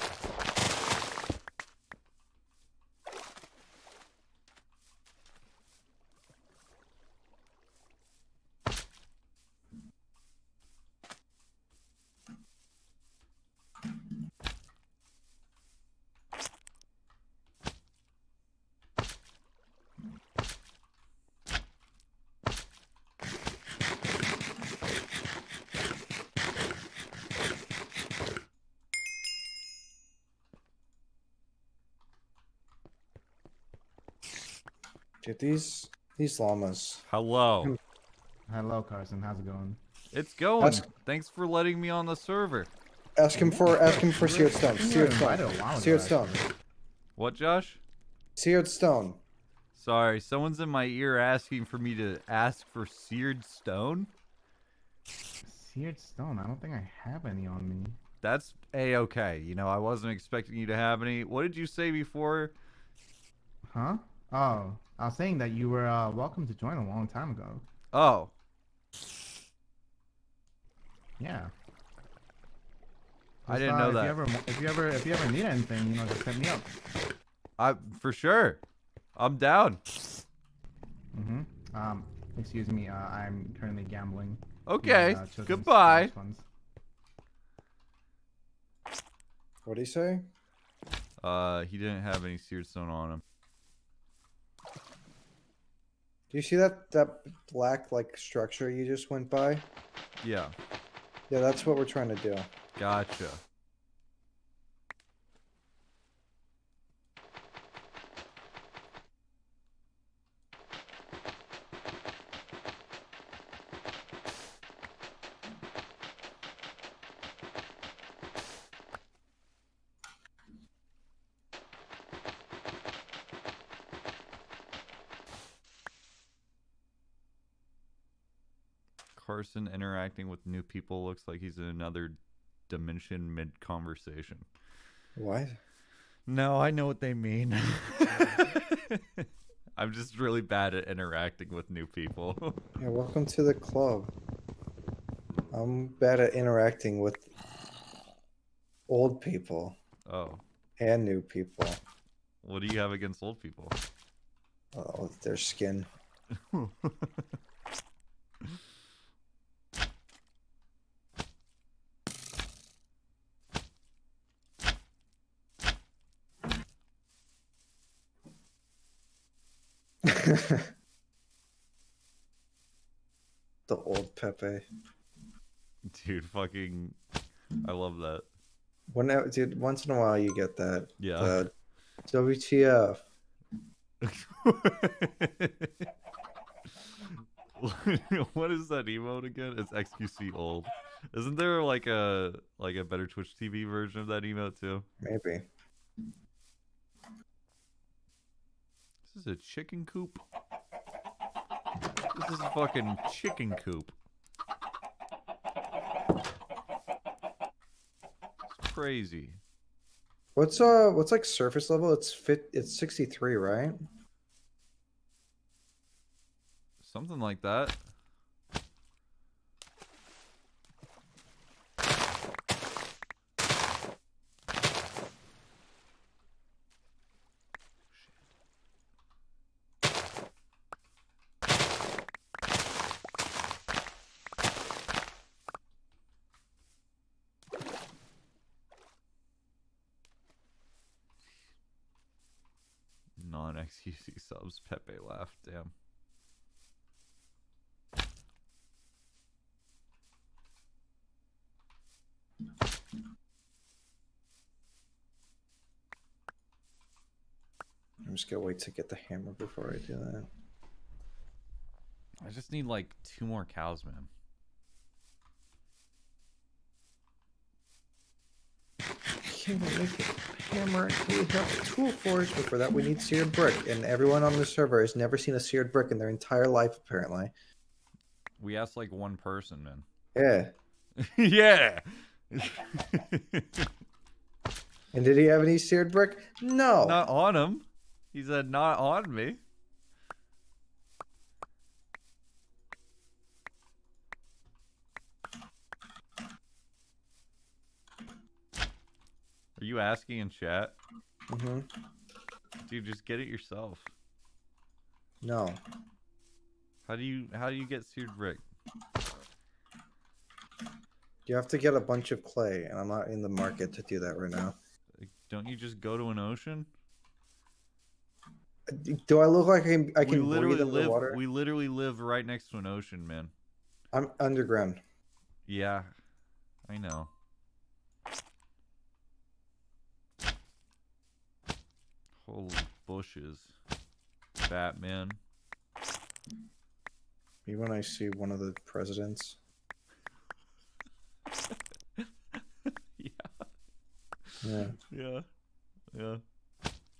These these llamas. Hello. Hello, Carson. How's it going? It's going. That's- Thanks for letting me on the server. Ask him for ask him for seared stone. Seared stone. a while ago, Seared stone. What, Jawsh? Seared stone. Sorry, someone's in my ear asking for me to ask for seared stone. Seared stone. I don't think I have any on me. That's a okay. You know, I wasn't expecting you to have any. What did you say before? Huh? Oh, I was saying that you were uh, welcome to join a long time ago. Oh, Yeah. I Just, didn't uh, know if that. You ever, if you ever, if you ever need anything, you know, just hit me up. I for sure. I'm down. Mm-hmm. Um, excuse me. Uh, I'm currently gambling. my, Okay. uh, Goodbye. trust. What do you say? Uh, he didn't have any seared stone on him. Do you see that that black like structure you just went by? Yeah. Yeah, that's what we're trying to do. Gotcha. Carson interacting with new people looks like he's in another dimension mid conversation. What? No, I know what they mean. I'm just really bad at interacting with new people. Yeah, welcome to the club. I'm bad at interacting with old people oh, and new people. what do you have against old people? Oh, their skin. the old Pepe. Dude, fucking, I love that. Whenever, uh, dude, once in a while you get that. Yeah. WTF. what is that emote again? It's XQC old. Isn't there like a like a better Twitch TV version of that emote too? Maybe. This is a chicken coop. This is a fucking chicken coop. Crazy. What's uh what's like surface level? It's fit it's 63, right? Something like that. Non XQC subs, Pepe laugh, damn. I'm just gonna wait to get the hammer before I do that. I just need like two more cows, man. Can we make a hammer? We have a tool forge, but for that we need seared brick. And everyone on the server has never seen a seared brick in their entire life, apparently. We asked like one person, man. Yeah. yeah. And did he have any seared brick? No. Not on him. He said not on me. Are you asking in chat? hmm Dude, just get it yourself. No. How do you how do you get seared brick? You have to get a bunch of clay, and I'm not in the market to do that right now. Don't you just go to an ocean? Do I look like I can, I we can breathe literally live underwater? we literally live right next to an ocean, man. I'm underground. Yeah. I know. Holy bushes. Batman. Me when I see one of the presidents. yeah. Yeah, Yeah. Yeah.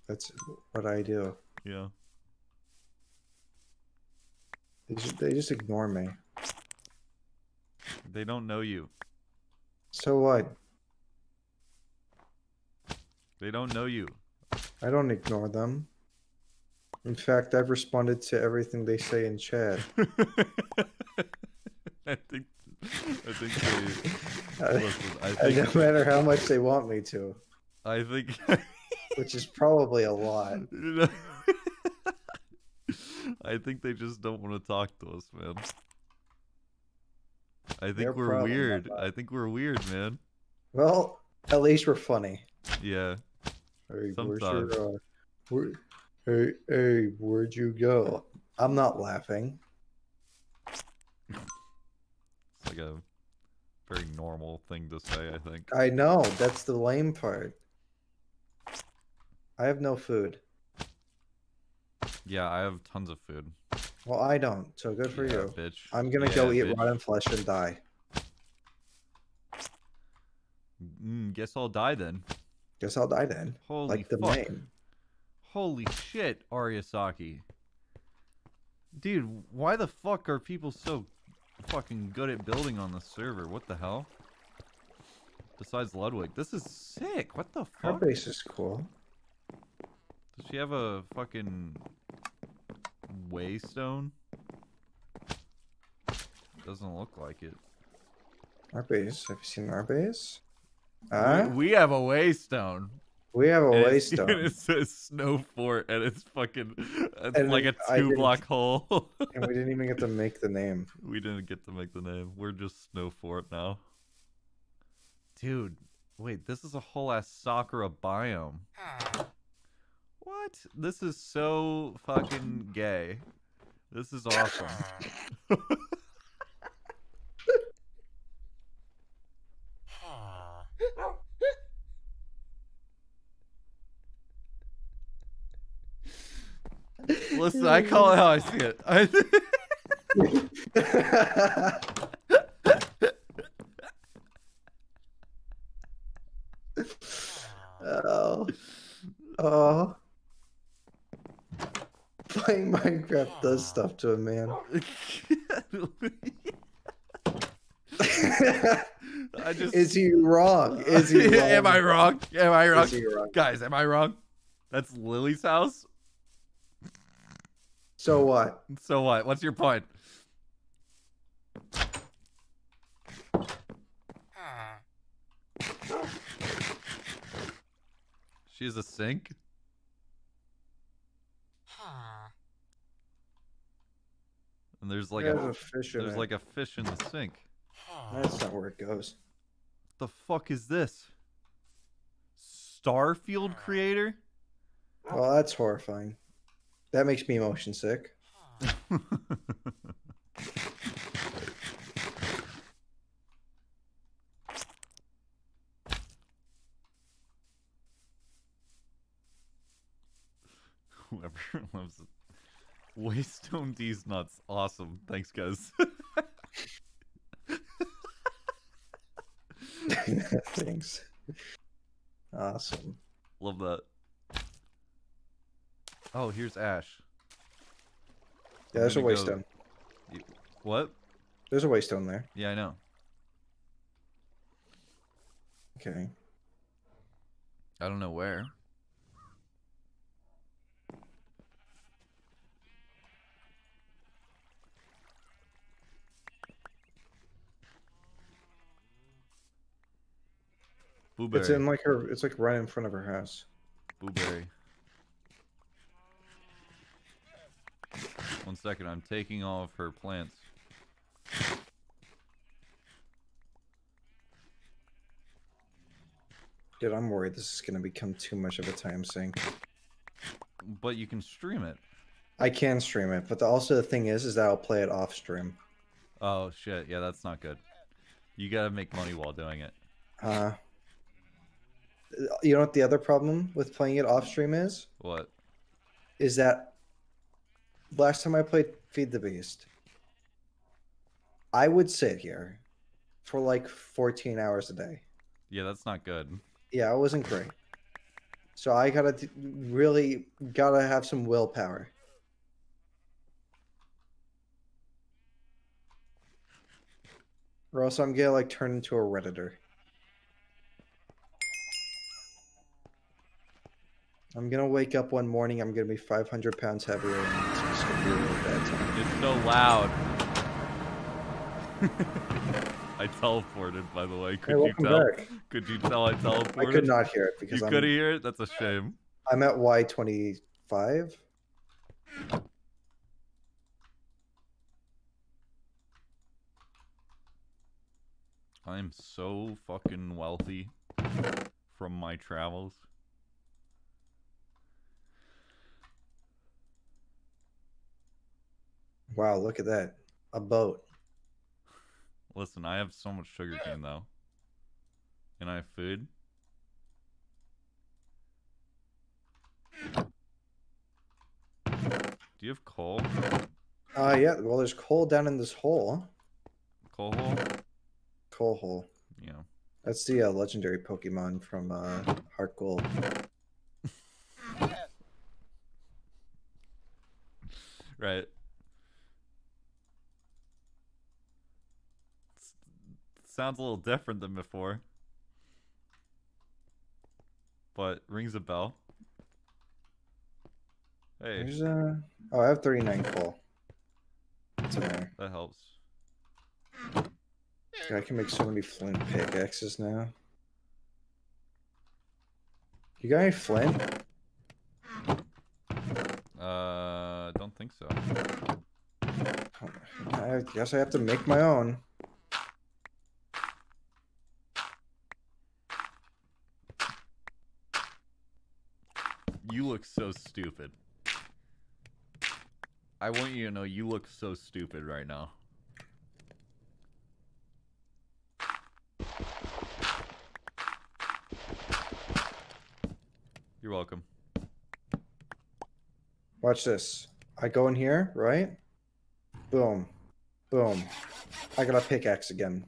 that's what I do. Yeah. They just, they just ignore me. They don't know you. So what? They don't know you. I don't ignore them. In fact, I've responded to everything they say in chat. I think I think they listen, I and no matter how much they want me to, I think which is probably a lot. I think they just don't want to talk to us, man. I think They're we're weird. I think we're weird, man. Well, at least we're funny. Yeah. Hey, where's Sometimes. your, uh, where, hey, hey, where'd you go? I'm not laughing. It's like a very normal thing to say, I think. I know, that's the lame part. I have no food. Yeah, I have tons of food. Well, I don't, so good for Yeah, you. bitch. I'm gonna go eat bitch. rotten flesh and die. Mm, guess I'll die then. Guess I'll die then. Holy like the fuck. name. Holy shit, Ariasaki. Dude, why the fuck are people so fucking good at building on the server? What the hell? Besides Ludwig. This is sick. What the Our fuck? base is cool. Does she have a fucking waystone? Doesn't look like it. Our base. Have you seen our base? We- Uh, we, have a waystone. we have a and it's- waystone. and it says snow fort and it's fucking it's And like a two block hole. and we didn't even get to make the name. We didn't get to make the name. We're just Snow Fort now. Dude, wait, this is a whole ass Sakura biome. What? This is so fucking gay. This is awesome. Listen, I call it how I see it. I oh. Oh. Playing Minecraft does stuff to a man. I just Is he wrong? Is he wrong? am I wrong? Am I wrong? Wrong? Guys, am I wrong? That's Lily's house. So what? So what? What's your point? She's a sink. And there's like There's a a fish in there's it. like a fish in the sink. That's not where it goes. The fuck is this? Starfield creator? Well, that's horrifying. That makes me motion sick. Whoever loves it. Waystone D's nuts. Awesome. Thanks, guys. Thanks. Awesome. Love that. Oh, here's Ash. Yeah, there's a gonna go- waystone. What? There's a waystone there. Yeah, I know. Okay. I don't know where. Blueberry. It's in like her. It's like right in front of her house. Blueberry. One second, I'm taking all of her plants. Dude, I'm worried this is gonna become too much of a time sink. But you can stream it. I can stream it, but the, also the thing is, is that I'll play it off stream. Oh shit, yeah, that's not good. You gotta make money while doing it. Uh, you know what the other problem with playing it off stream is? What? Is that last time I played Feed the Beast, I would sit here for like 14 hours a day. Yeah, that's not good. Yeah, it wasn't great. So I gotta really gotta have some willpower. Or else I'm gonna like turn into a redditor. I'm gonna wake up one morning. I'm gonna be 500 pounds heavier, and it's just gonna be a really bad time. It's so loud. I teleported, by the way. Hey, Could you welcome tell? back. Could you tell I teleported? I could not hear it because You I'm, could hear it. That's a shame. I'm at Y25. I'm so fucking wealthy from my travels. Wow, look at that. A boat. Listen, I have so much sugar cane though. And I have food. Do you have coal? Uh, yeah. Well, there's coal down in this hole. Coal hole? Coal hole. Yeah. That's the uh, legendary Pokemon from uh, Heart Gold. Right. Sounds a little different than before. But rings a bell. Hey, There's uh oh, I have 39 coal. That helps. I can make so many flint pickaxes now. You got any flint? Uh, don't think so. I guess I have to make my own. You look so stupid. I want you to know you look so stupid right now. You're welcome. Watch this. I go in here, right? Boom. Boom. I got a pickaxe again.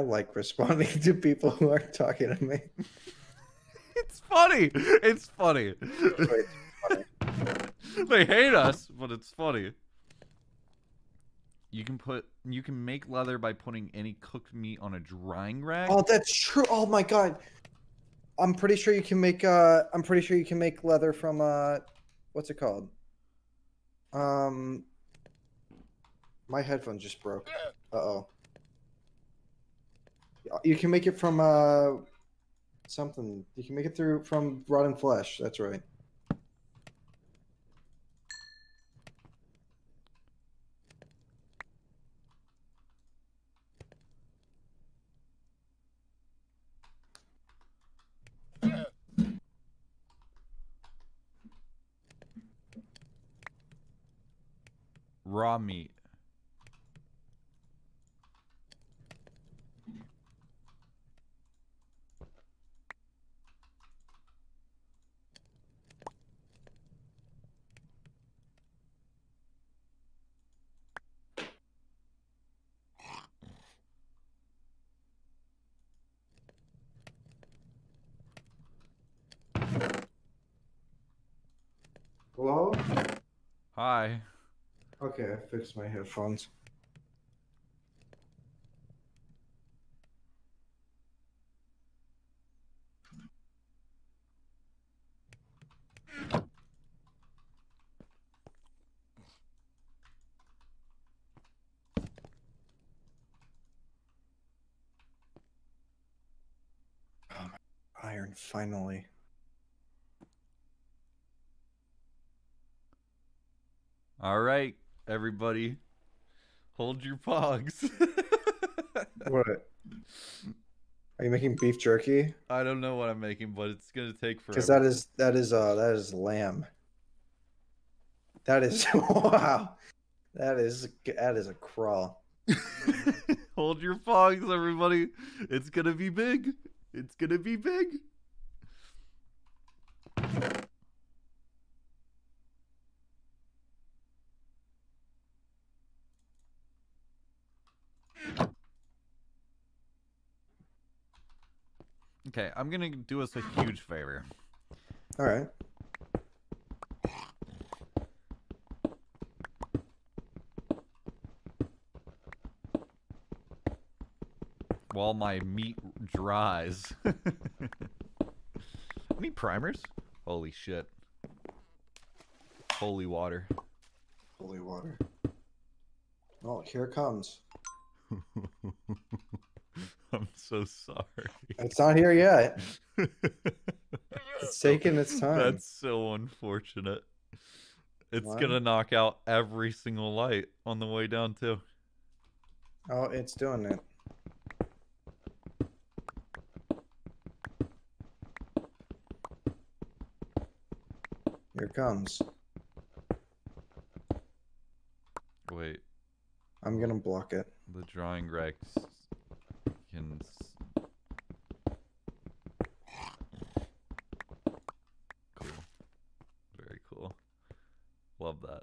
I- like responding to people who aren't talking to me. It's funny. It's funny. they hate us, but it's funny. You can put you can make leather by putting any cooked meat on a drying rack. Oh, that's true. Oh my god. I'm pretty sure you can make uh I'm pretty sure you can make leather from uh what's it called? Um my headphones just broke. Uh-oh. You can make it from uh something. You can make it through from rotten flesh. That's right. Raw meat. Hello? Hi. Okay, I fixed my headphones. Oh, my iron finally. All right, everybody. Hold your pogs. What? Are you making beef jerky? I don't know what I'm making, but it's gonna take forever. Because that is that is uh that is lamb. That is wow. That is that is a crawl. Hold your fogs, everybody. It's gonna be big. It's gonna be big. Okay, I'm gonna do us a huge favor. All right. while my meat dries. Any primers? Holy shit. Holy water. Holy water. Oh, here it comes. So sorry. It's not here yet. It's taking its time. That's so unfortunate. It's Why? gonna knock out every single light on the way down too. Oh, it's doing it. Here it comes. Wait, I'm gonna block it. the drawing Rex can. s- Cool. Very cool. Love that.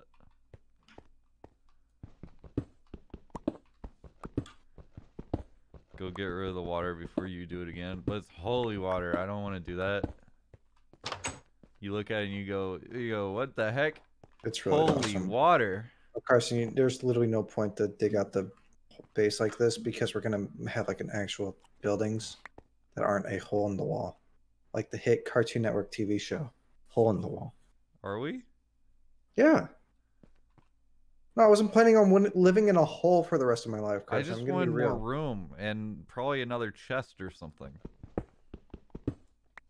Go get rid of the water before you do it again. But it's holy water. I don't want to do that. You look at it and you go, you go, what the heck? It's really Holy awesome. water. Carson, you, there's literally no point to dig out the base like this because we're gonna have like an actual buildings that aren't a hole in the wall, like the hit Cartoon Network TV show, Hole in the Wall. Are we? Yeah. No, I wasn't planning on living in a hole for the rest of my life. I Carson. just I'm gonna wanted more real. room and probably another chest or something.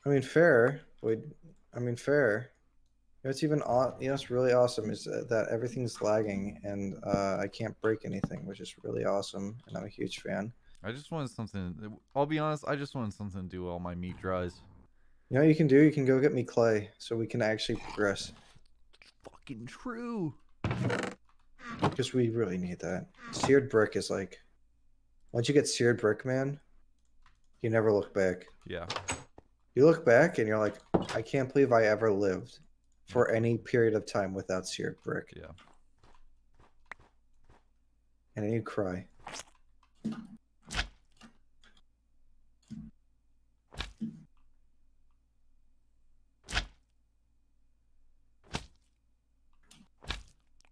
I mean, fair. But I mean, fair. You know, it's even aw- you know, it's really awesome is that, that everything's lagging and uh, I can't break anything, which is really awesome, and I'm a huge fan. I just wanted something. I'll be honest. I just wanted something to do while my meat dries. You know what you can do? You can go get me clay so we can actually progress Fucking true. because we really need that. Seared brick is like, once you get seared brick, man, you never look back. Yeah you look back and you're like, I can't believe I ever lived for mm-hmm. any period of time without seared brick. Yeah. And then you cry.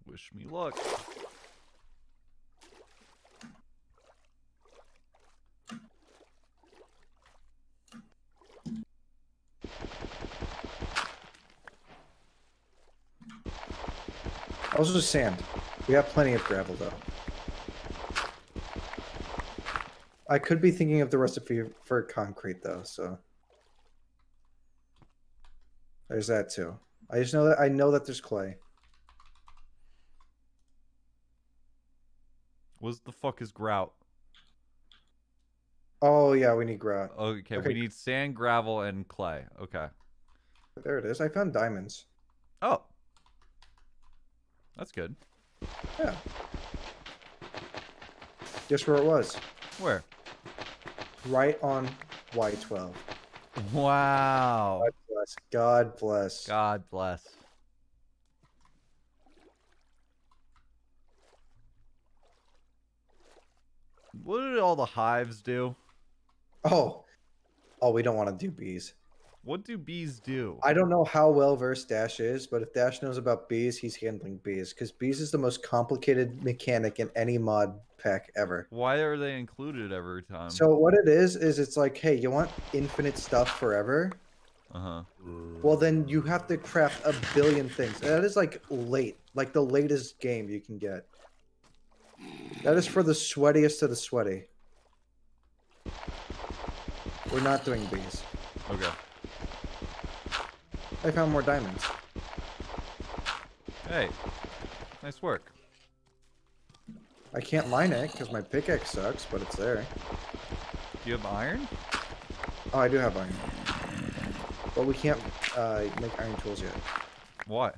Wish me luck. Also sand. We have plenty of gravel though. I could be thinking of the recipe for concrete though, so there's that too. I just know that I know that there's clay. What the fuck is grout? Oh yeah, we need grout. Okay, Okay. we need sand, gravel, and clay. Okay. There it is. I found diamonds. Oh. That's good. Yeah. Guess where it was? Where? Right on Y12. Wow. God bless. God bless. God bless. What did all the hives do? Oh. Oh, we don't want to do bees. What do bees do? I don't know how well versed Dash is, but if Dash knows about bees, he's handling bees because bees is the most complicated mechanic in any mod pack ever. Why are they included every time? So what it is is it's like, hey, you want infinite stuff forever? uh huh. Well, then you have to craft a billion things. That is like late, like the latest game you can get. That is for the sweatiest of the sweaty. We're not doing bees. Okay. I found more diamonds. Hey, nice work. I can't mine it because my pickaxe sucks, but it's there. Do you have iron? Oh, I do have iron. But we can't uh, make iron tools yet. Why?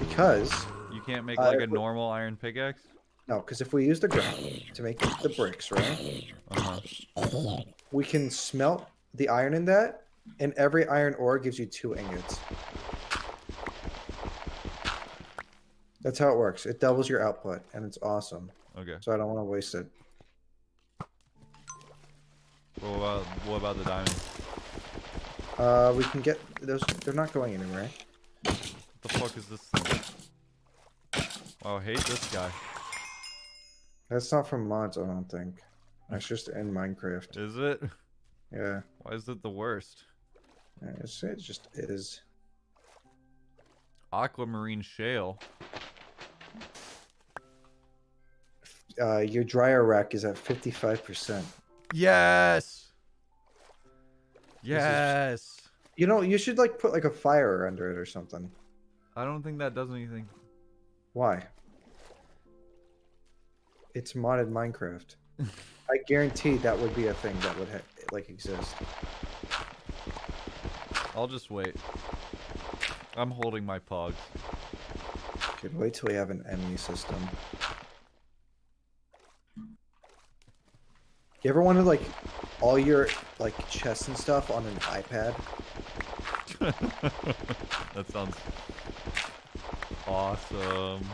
Because, You can't make Uh, like a we- normal iron pickaxe? no, because if we use the grout to make the bricks, right? Uh huh. We can smelt the iron in that, and every iron ore gives you two ingots. That's how it works. It doubles your output, and it's awesome. Okay. So I don't want to waste it. What about what about the diamonds? Uh, we can get those. They're not going anywhere. What the fuck is this thing? Wow, I hate this guy. That's not from mods, I don't think. That's just in Minecraft. Is it? Yeah, Why is it the worst? It just is. Aquamarine shale. Uh, your dryer rack is at fifty-five percent. Yes. is- Yes. You know, you should like put like a fire under it or something. I don't think that does anything. Why? It's modded Minecraft. I guarantee that would be a thing that would like exist. I'll just wait. I'm holding my pogs. Could wait till we have an ME system. You ever wanted like all your like chests and stuff on an iPad? that sounds awesome.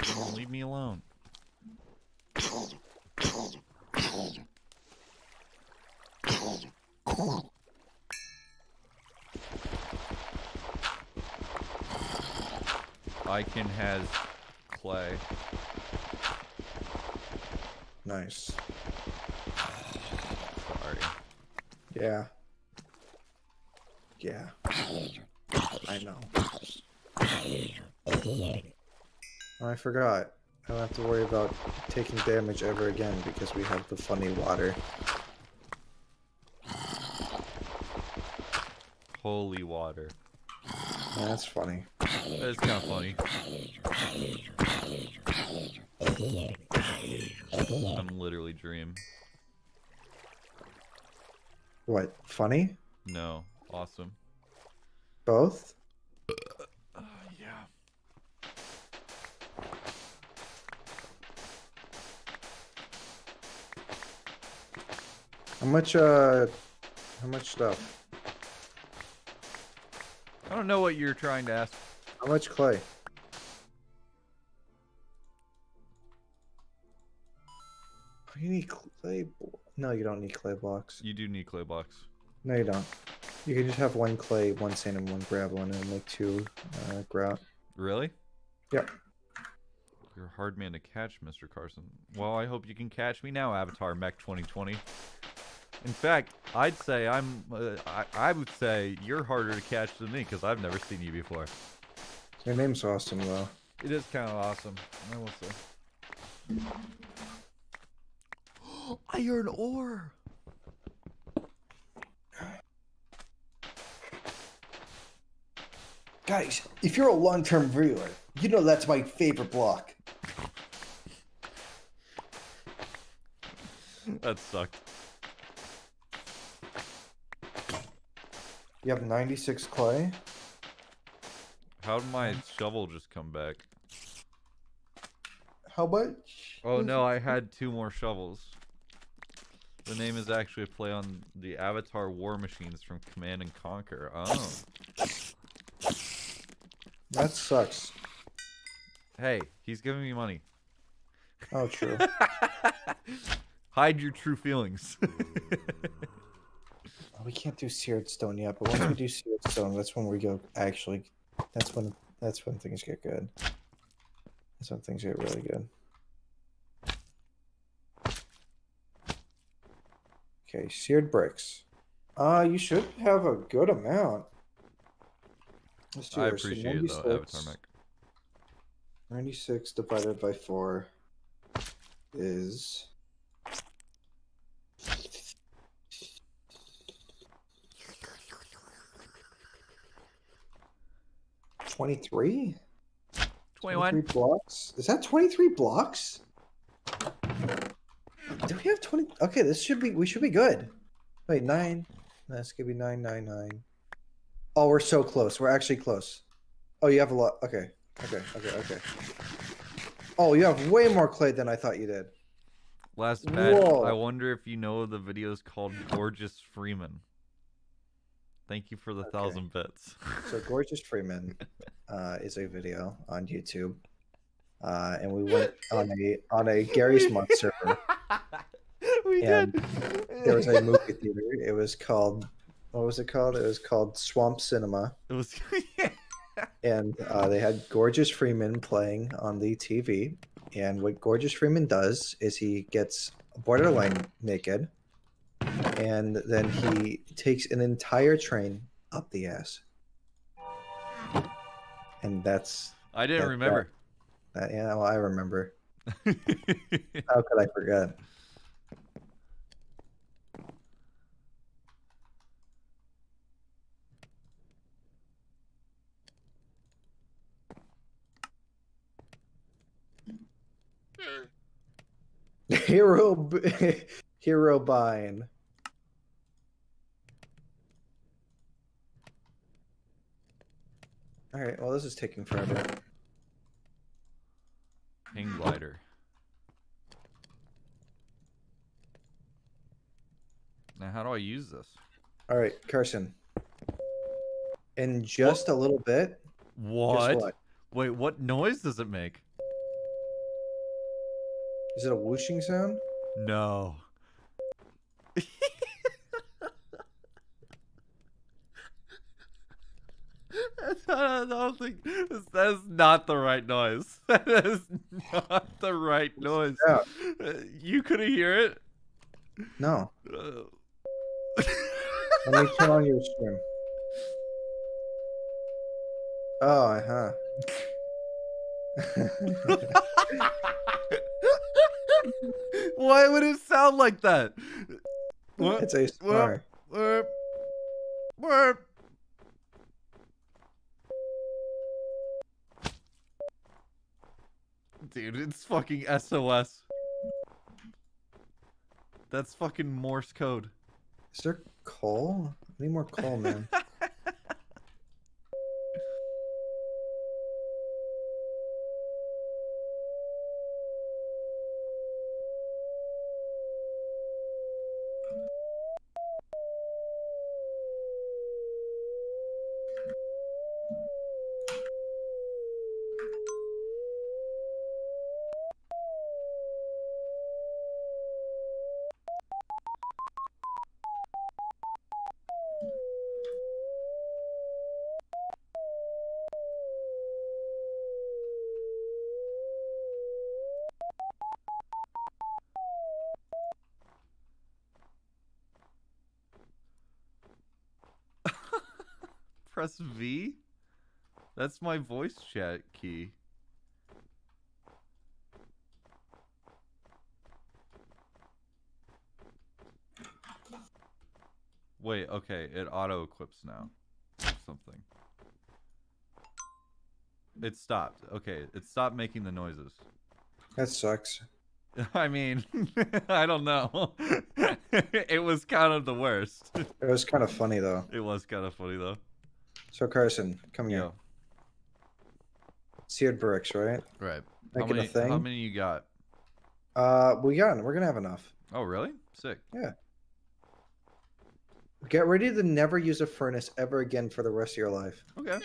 Hey, don't leave me alone. Icon has clay. Nice. Sorry. Yeah. Yeah. I know. Oh, I forgot. I don't have to worry about taking damage ever again because we have the funny water. Holy water. That's funny. That's kind of funny. I'm literally dream. What? Funny? No. Awesome. Both? How much? Uh, how much stuff? I don't know what you're trying to ask. How much clay? You need clay. No, you don't need clay blocks. You do need clay blocks. No, you don't. You can just have one clay, one sand, and one gravel, and it'll make two uh, grout. Really? Yep. You're a hard man to catch, Mr. Carson. Well, I hope you can catch me now, Avatar Mech 2020. In fact, I'd say I'm. Uh, I, I would say you're harder to catch than me because I've never seen you before. Your name's awesome, though. It is kind of awesome. I will say. Iron ore. Guys, if you're a long-term viewer, you know that's my favorite block. That sucked. You have 96 clay. How did my shovel just come back? How much? Oh no, I had two more shovels. The name is actually a play on the Avatar war machines from Command and Conquer. Oh. That sucks. Hey, he's giving me money. Oh, true. Hide your true feelings. we can't do seared stone yet, but once we do seared stone, that's when we go. Actually, that's when that's when things get good. That's when things get really good. Okay, seared bricks. Uh, you should have a good amount. Let's do I this. So appreciate it though, Avatar Mech. 96 divided by 4 is Twenty-three. 21. blocks. Is that twenty-three blocks? Do we have twenty? Okay, this should be. We should be good. Wait, nine. That's gonna be nine, nine, nine. Oh, we're so close. We're actually close. Oh, you have a lot. Okay. Okay. Okay. Okay. Oh, you have way more clay than I thought you did. Last bet. I wonder if you know the video's called Gorgeous Freeman. Thank you for the Okay. thousand bits. So gorgeous Freeman uh, is a video on YouTube, uh, and we went on a on a Garry's Mod server. we And did. There was a movie theater. It was called what was it called? It was called Swamp Cinema, It was. and uh, they had Gorgeous Freeman playing on the TV. And what Gorgeous Freeman does is he gets borderline naked, and then he takes an entire train up the ass. And that's I didn't That- remember. that. Uh, yeah, well, I remember. How could I forget? Hmm. Hero, B- hero buying. All right. Well, this is taking forever. Hang glider. Now, how do I use this? All right, Carson. In just a little bit. What? what? Wait, what noise does it make? Is it a whooshing sound? No. I don't think that's, that's not the right noise. That is not the right noise. Yeah. Uh, You couldn't hear it. No. Uh, Let me turn on your stream. Oh, uh huh. Why would it sound like that? What? it's a star. Warp. Warp. Dude, it's fucking SOS. That's fucking Morse code. Is there coal? I need more coal, man. Press V? That's my voice chat key. Wait, okay, it auto equips now. Something. It stopped. Okay, it stopped making the noises. That sucks. I mean, I don't know. it was kind of the worst. It was kind of funny though. It was kind of funny though. So Carson, come here. Yo, Seared bricks, right? right. How Making many, a thing. how many you got? Uh, we got. We're gonna have enough. Oh, really? Sick. Yeah. Get ready to never use a furnace ever again for the rest of your life. Okay.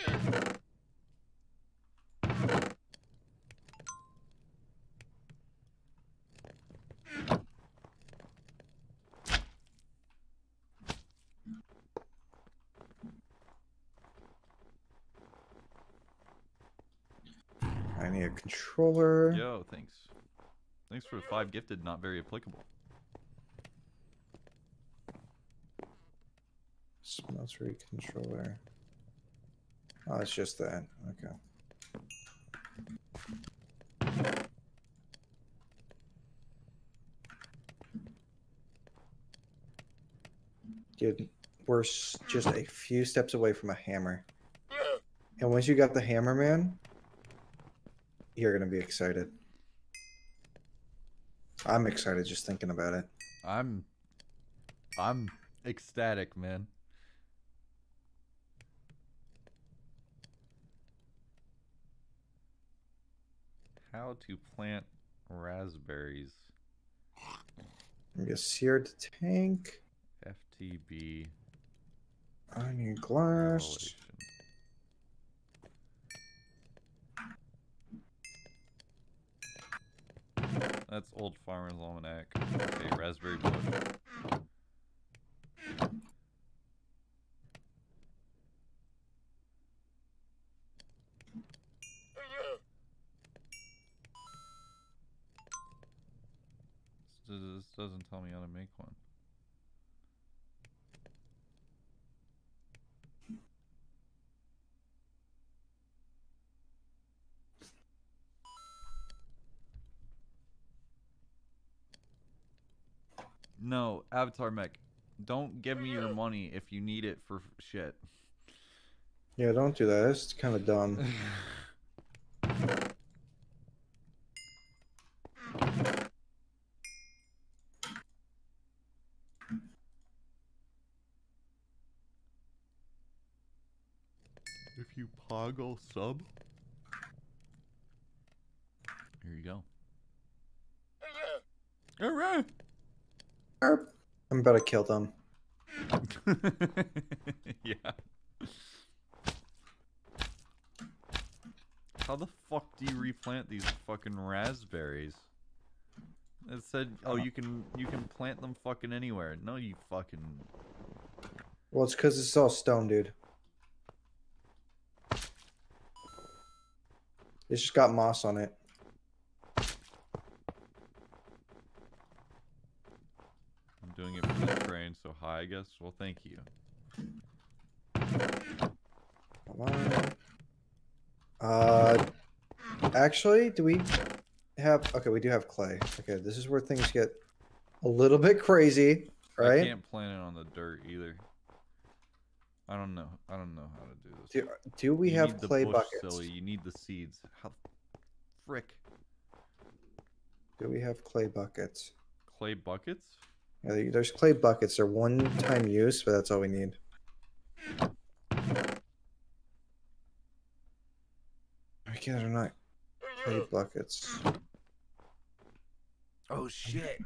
I need a controller. Yo, thanks. Thanks for the five gifted, not very applicable. Smeltery controller. Oh, it's just that. Okay. Dude, we're just a few steps away from a hammer. And once you got the hammer, man, you're gonna be excited. I'm excited just thinking about it. I'm I'm ecstatic, man. How to plant raspberries. Maybe a seared tank. FTB I need glass. That's old farmer's almanac. Okay, raspberry bush. This this doesn't tell me how to make one. No, Avatar Mech. Don't give me your mm. money if you need it for shit. Yeah, don't do that. It's kind of dumb. if you poggle sub. Here you go. Mm-hmm. Alright. I'm about to kill them. yeah. How the fuck do you replant these fucking raspberries? It said, oh, uh. you can you can plant them fucking anywhere. No, you fucking. Well, it's because it's all stone, dude. It's just got moss on it. I'm doing it for the hi, I guess. Well, thank you. Uh, actually, do we have? Okay, we do have clay. Okay, this is where things get a little bit crazy, right? I can't plant it on the dirt either. I don't know. I don't know how to do this. Do, do we You have clay bush, buckets? Silly. You need the seeds. How, frick, Do we have clay buckets? clay buckets? Yeah, there's clay buckets. They're one-time use, but that's all we need. I guess they're not clay buckets. Oh shit!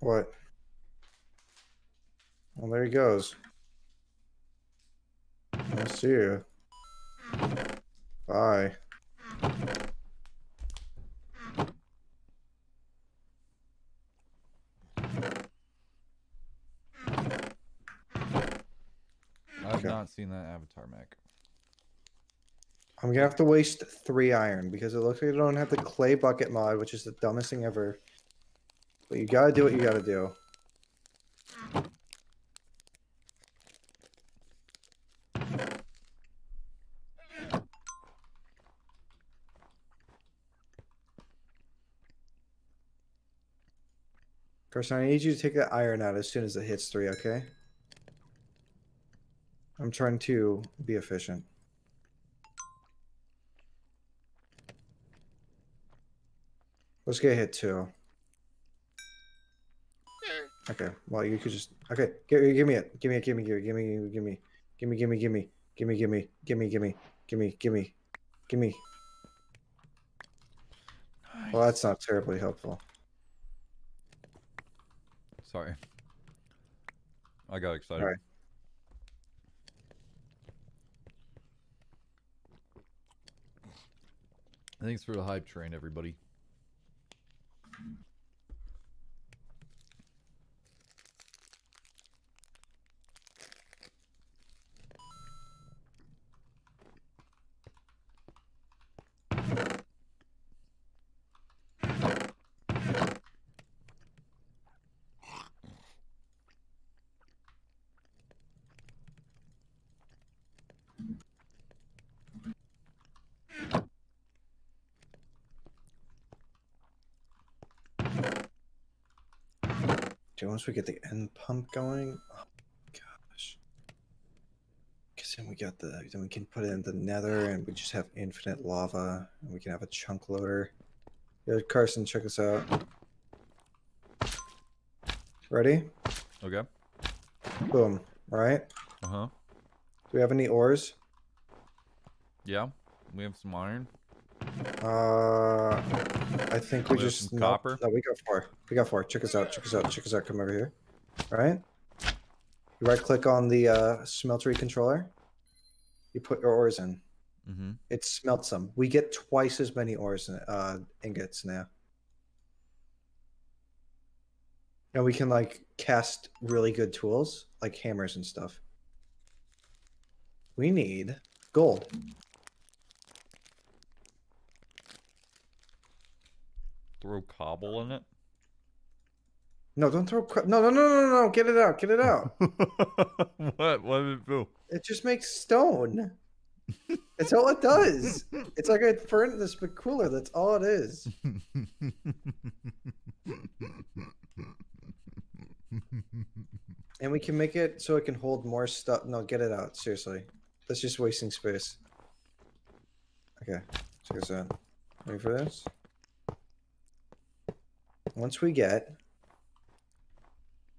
What? Well, there he goes. I'll see you. Bye. okay. not seen that avatar mech. I'm gonna have to waste three iron because it looks like I don't have the clay bucket mod, which is the dumbest thing ever. But you gotta do what you gotta do. Carson, I need you to take that iron out as soon as it hits three, okay? I'm trying to be efficient. Let's get hit two. Okay, well you could just okay. Give, give me it. Give me it. Give me. Give me. Give me. Give me. Give me. Give me. Give me. Give me. Give me. Give me. Give me. Give me. Give me. Give me. Well, that's not terribly helpful. Sorry. I got excited. Alright. Thanks for the hype train, everybody. Dude, once we get the end pump going, oh my gosh. Because then we got the, then we can put it in the nether and we just have infinite lava and we can have a chunk loader. Yeah, Carson, check us out. Ready? Okay. Boom. Right? Uh huh. Do we have any ores? Yeah. We have some iron. Uh, I think we We just some no, copper? No, we got four. We got four. Check us out. Check us out. Check us out. Come over here. All right. You right click on the uh, smeltery controller. You put your ores in. Mm-hmm. It smelts them. We get twice as many ores in, uh, ingots now. And we can like cast really good tools like hammers and stuff. We need gold. Throw cobble in it. No, don't throw. Cra- no, no, no, no, no! Get it out! Get it out! what? What did it do? It just makes stone. It's all it does. It's like a furnace, but cooler. That's all it is. And we can make it so it can hold more stuff. No, get it out. Seriously. That's just wasting space. Okay. Check this out. Ready for this? Once we get.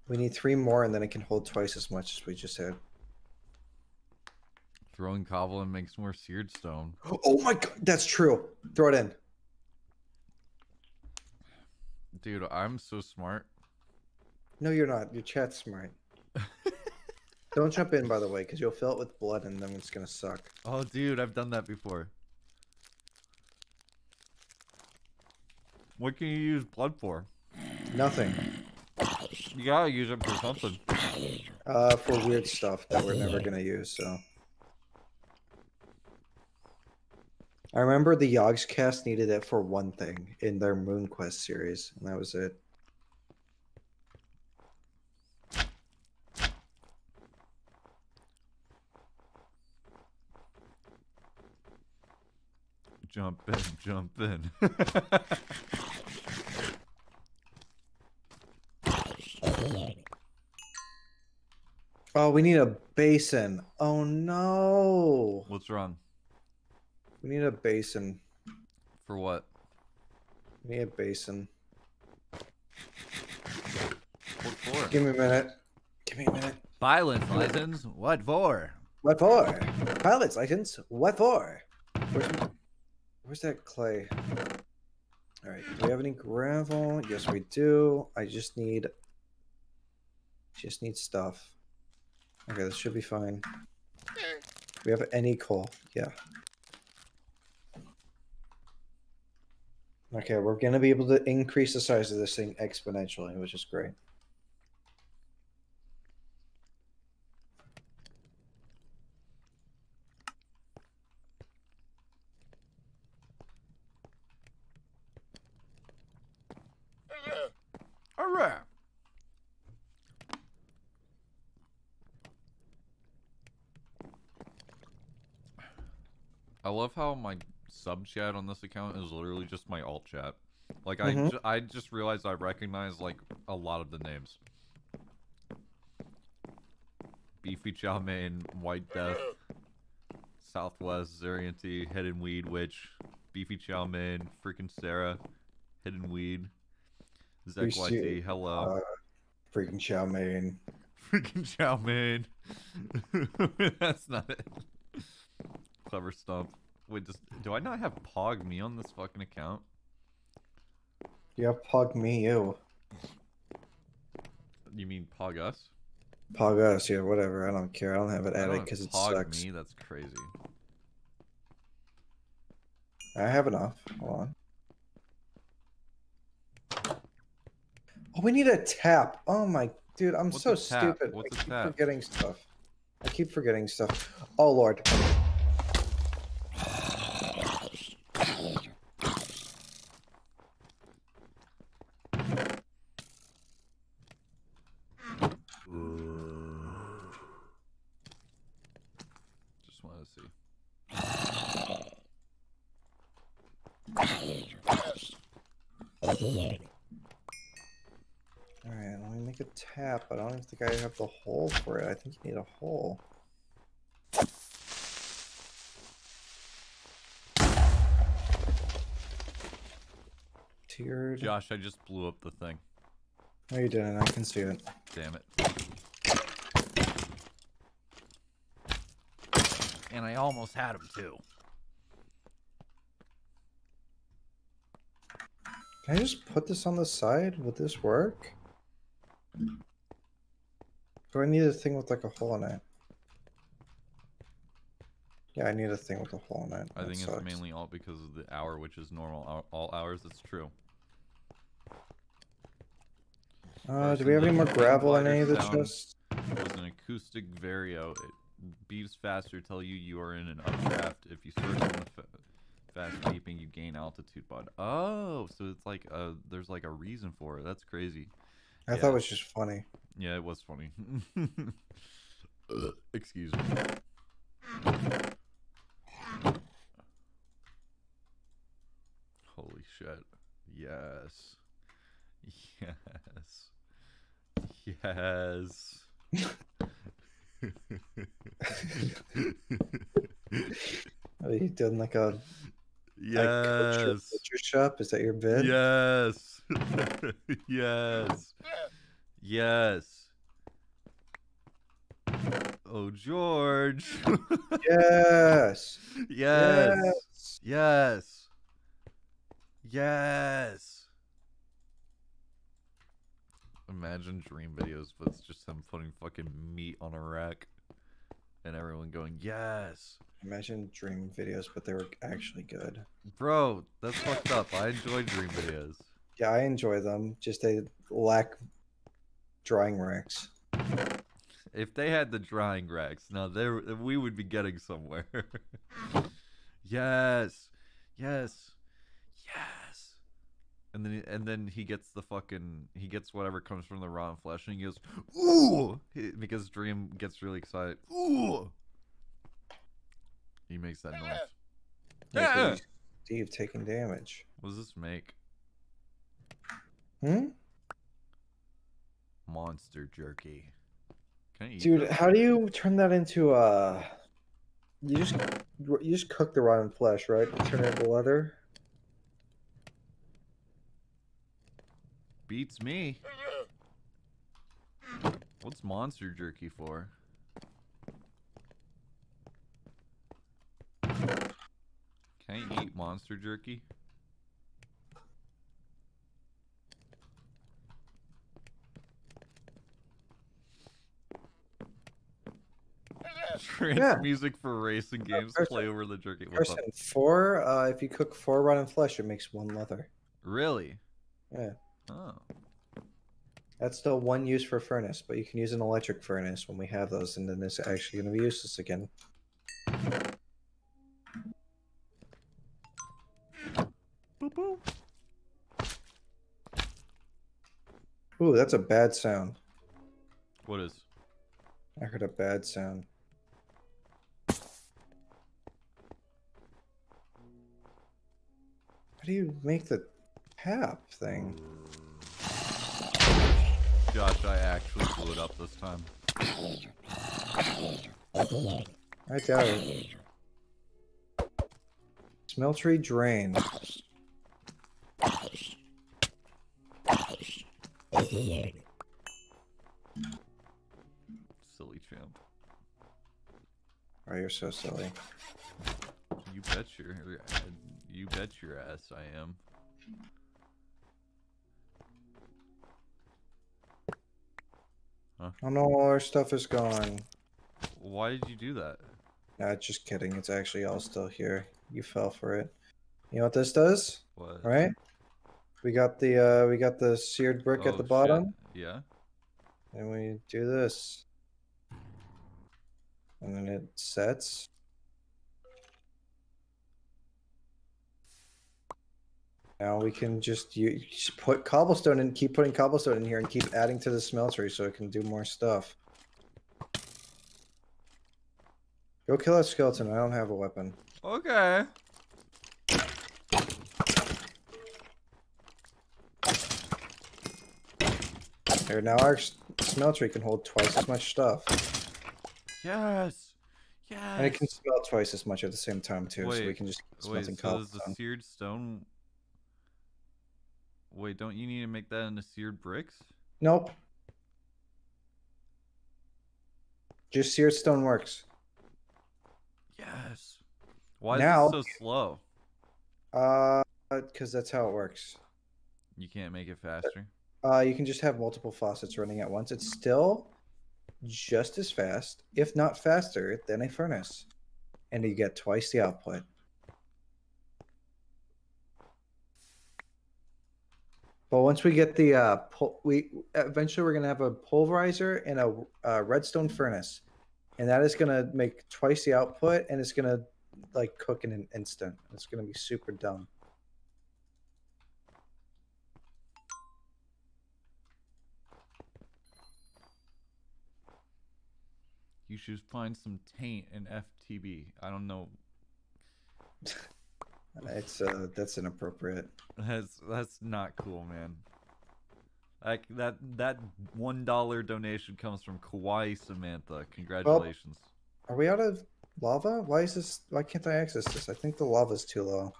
We need three more, and then it can hold twice as much as we just had. Throwing cobble in makes more seared stone. Oh my god, that's true. Throw it in. Dude, I'm so smart. No, you're not. Your chat's smart. Don't jump in, by the way, because you'll fill it with blood, and then it's gonna suck. Oh, dude, I've done that before. What can you use blood for? Nothing. You gotta use it for something. Uh, for weird stuff that we're never gonna use. So. I remember the Yogscast needed it for one thing in their Moon Quest series, and that was it. Jump in, jump in. Oh, we need a basin. Oh no. What's wrong? We need a basin. For what? We need a basin. What for? Give me a minute. Give me a minute. Violence license? What for? What for? Pilot's license. What for? Where's, where's that clay? All right. Do we have any gravel? Yes, we do. I just need. Just need stuff. Okay, this should be fine. Hmm. We have any coal? Yeah. Okay, we're gonna be able to increase the size of this thing exponentially, which is great. Alright. I love how my sub chat on this account is literally just my alt chat. Like I, Mhm. ju- I just realized I recognize like a lot of the names. Beefy Chow Mein, White Death, Southwest, Zarianty, Hidden Weed Witch, Beefy Chow Mein, freaking Sarah, Hidden Weed, ZYT, hello, Uh, freaking chow mein. freaking Chow Mein. That's not it. Clever stump. Wait, does, do I not have Pog Me on this fucking account? You have Pog me, you. You mean Pog Us? Pog us, yeah, whatever. I don't care. I don't have it I added because it Pog sucks. Me, that's crazy. I have enough. Hold on. Oh, we need a tap. Oh my, dude, I'm What's so stupid. What's I keep tap? forgetting stuff. I keep forgetting stuff. Oh lord. Just wanted to see. All right, let me make a tap. I don't even think I have the hole for it. I think you need a hole. Tiered. Jawsh, I just blew up the thing. No, you didn't. I can see it. Damn it. And I almost had him too. Can I just put this on the side? Would this work? Do I need a thing with like a hole in it? Yeah, I need a thing with a hole in it. I That think sucks. it's mainly all because of the hour, which is normal all hours. That's true. Uh, do we have any more gravel in any of the chests? Was an acoustic vario. It beeps faster, tell you you are in an updraft. If you search on the fa- fast beeping, you gain altitude bud. Oh, so it's like uh, there's like a reason for it. That's crazy. I Yeah. thought it was just funny. Yeah, it was funny. Excuse me. Holy shit. Yes. Yes. Yes. Are you doing like a like, yes. butcher shop? Is that your bed? Yes. yes. Yes. Oh, George. Yes. yes. Yes. Yes. Imagine dream videos, but it's just him putting fucking meat on a rack and everyone going, yes. Imagine dream videos, but they were actually good. Bro, that's fucked up. I enjoy dream videos. Yeah, I enjoy them. Just they lack drying racks. If they had the drying racks, now there we would be getting somewhere. yes, yes, yes. And then he- and then he gets the fucking he gets whatever comes from the raw flesh, and he goes ooh because Dream gets really excited. Ooh. He makes that noise. Yeah. Steve taking damage. What does this make? Hmm? Monster jerky. Can I eat Dude, this? how do you turn that into uh you just you just cook the rotten flesh, right? Turn it into leather? Beats me. What's monster jerky for? Can I eat monster jerky? Yeah. music for racing games person- play over the jerky. What's up? Four, uh if you cook four rotten flesh, it makes one leather. Really? Yeah. Oh. That's still one use for furnace, but you can use an electric furnace when we have those, and then it's actually gonna be useless again. Boop boop. Ooh, that's a bad sound. What is? I heard a bad sound. Do you make the tap thing. Jawsh, I actually blew it up this time. I doubt it. Smeltery drain. Silly champ. Oh, you're so silly. You bet your you bet your ass I am. Oh no, all our stuff is gone. Why did you do that? Nah, just kidding. It's actually all still here. You fell for it. You know what this does? What? Right? We got the uh we got the seared brick Oh, at the shit. bottom, Yeah. and we do this. And then it sets. Now we can just you just put cobblestone and keep putting cobblestone in here and keep adding to the smeltery so it can do more stuff. Go kill that skeleton. I don't have a weapon. Okay. There, now our smeltery can hold twice as much stuff. Yes. Yes. And it can smell twice as much at the same time too, so we can just keep Wait, so does the cobblestone. seared stone? Wait, don't you need to make that into seared bricks? Nope. Just seared stone works. Yes. Why Now- is it so slow? Uh, because that's how it works. You can't make it faster. Uh, you can just have multiple faucets running at once. It's still just as fast, if not faster, than a furnace, and you get twice the output. But once we get the uh, pul- we eventually we're gonna have a pulverizer and a uh, redstone furnace, and that is gonna make twice the output, and it's gonna like cook in an instant. It's gonna be super dumb. You should find some taint in FTB. I don't know. It's uh, that's inappropriate. That's that's not cool, man. Like that that one dollar donation comes from Kawaii Samantha. Congratulations. Are we out of lava? Why is this? Why can't I access this? I think the lava's too low.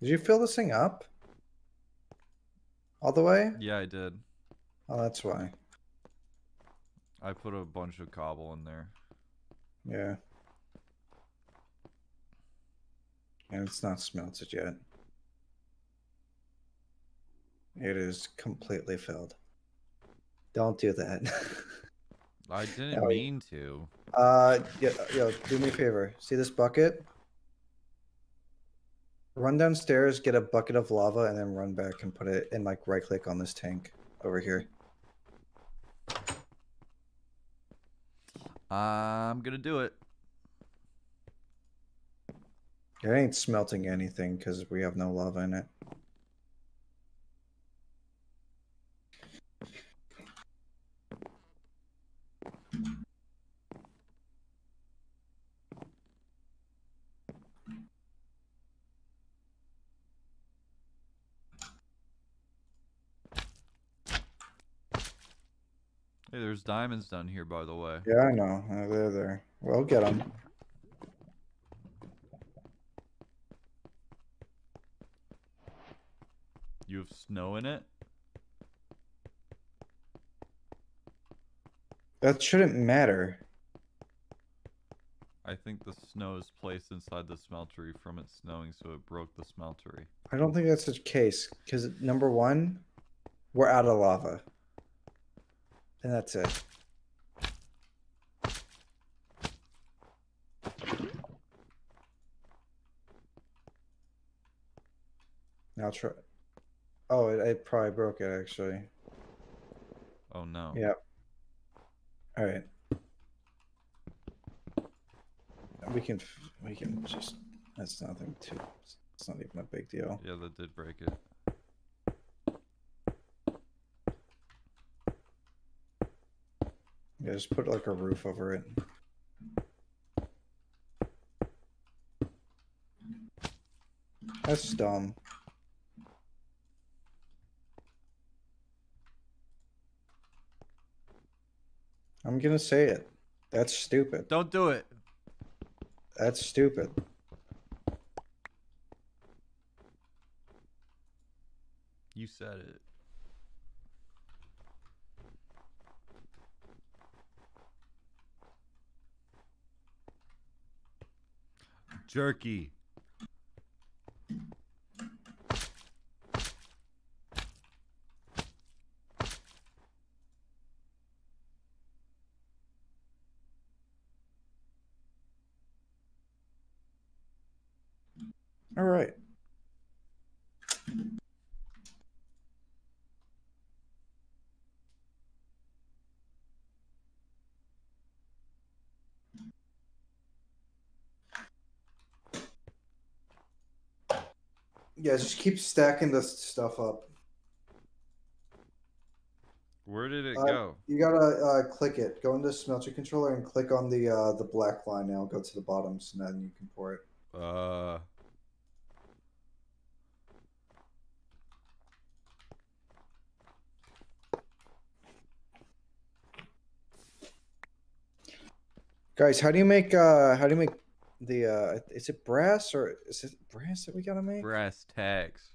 Did you fill this thing up? All the way? yeah, I did. Oh, that's why. I put a bunch of cobble in there. Yeah. And it's not smelted yet. It is completely filled. Don't do that. I didn't yeah. mean to. Uh, yeah, yo, do me a favor. See this bucket? Run downstairs, get a bucket of lava, and then run back and put it and like right click on this tank over here. I'm gonna do it. It ain't smelting anything because we have no lava in it. Hey, there's diamonds down here, by the way. Yeah, I know. Uh, they're there. We'll get them. You have snow in it? That shouldn't matter. I think the snow is placed inside the smeltery from it snowing, so it broke the smeltery. I don't think that's the case because number one, we're out of lava, and that's it. Now try. Oh, it, it probably broke it actually. Oh no. Yeah. All right. We can we can just. That's nothing too. It's not even a big deal. Yeah, that did break it. Yeah, just put like a roof over it. That's dumb. I'm gonna say it. That's stupid. Don't do it. That's stupid. You said it. Jerky. All right. Yeah, just keep stacking this stuff up. Where did it Uh, go? You gotta uh, click it. Go into smelter controller and click on the uh, the black line. Now go to the bottom, so then you can pour it. Uh. Guys, how do you make uh how do you make the uh is it brass or is it brass that we gotta make? Brass tags.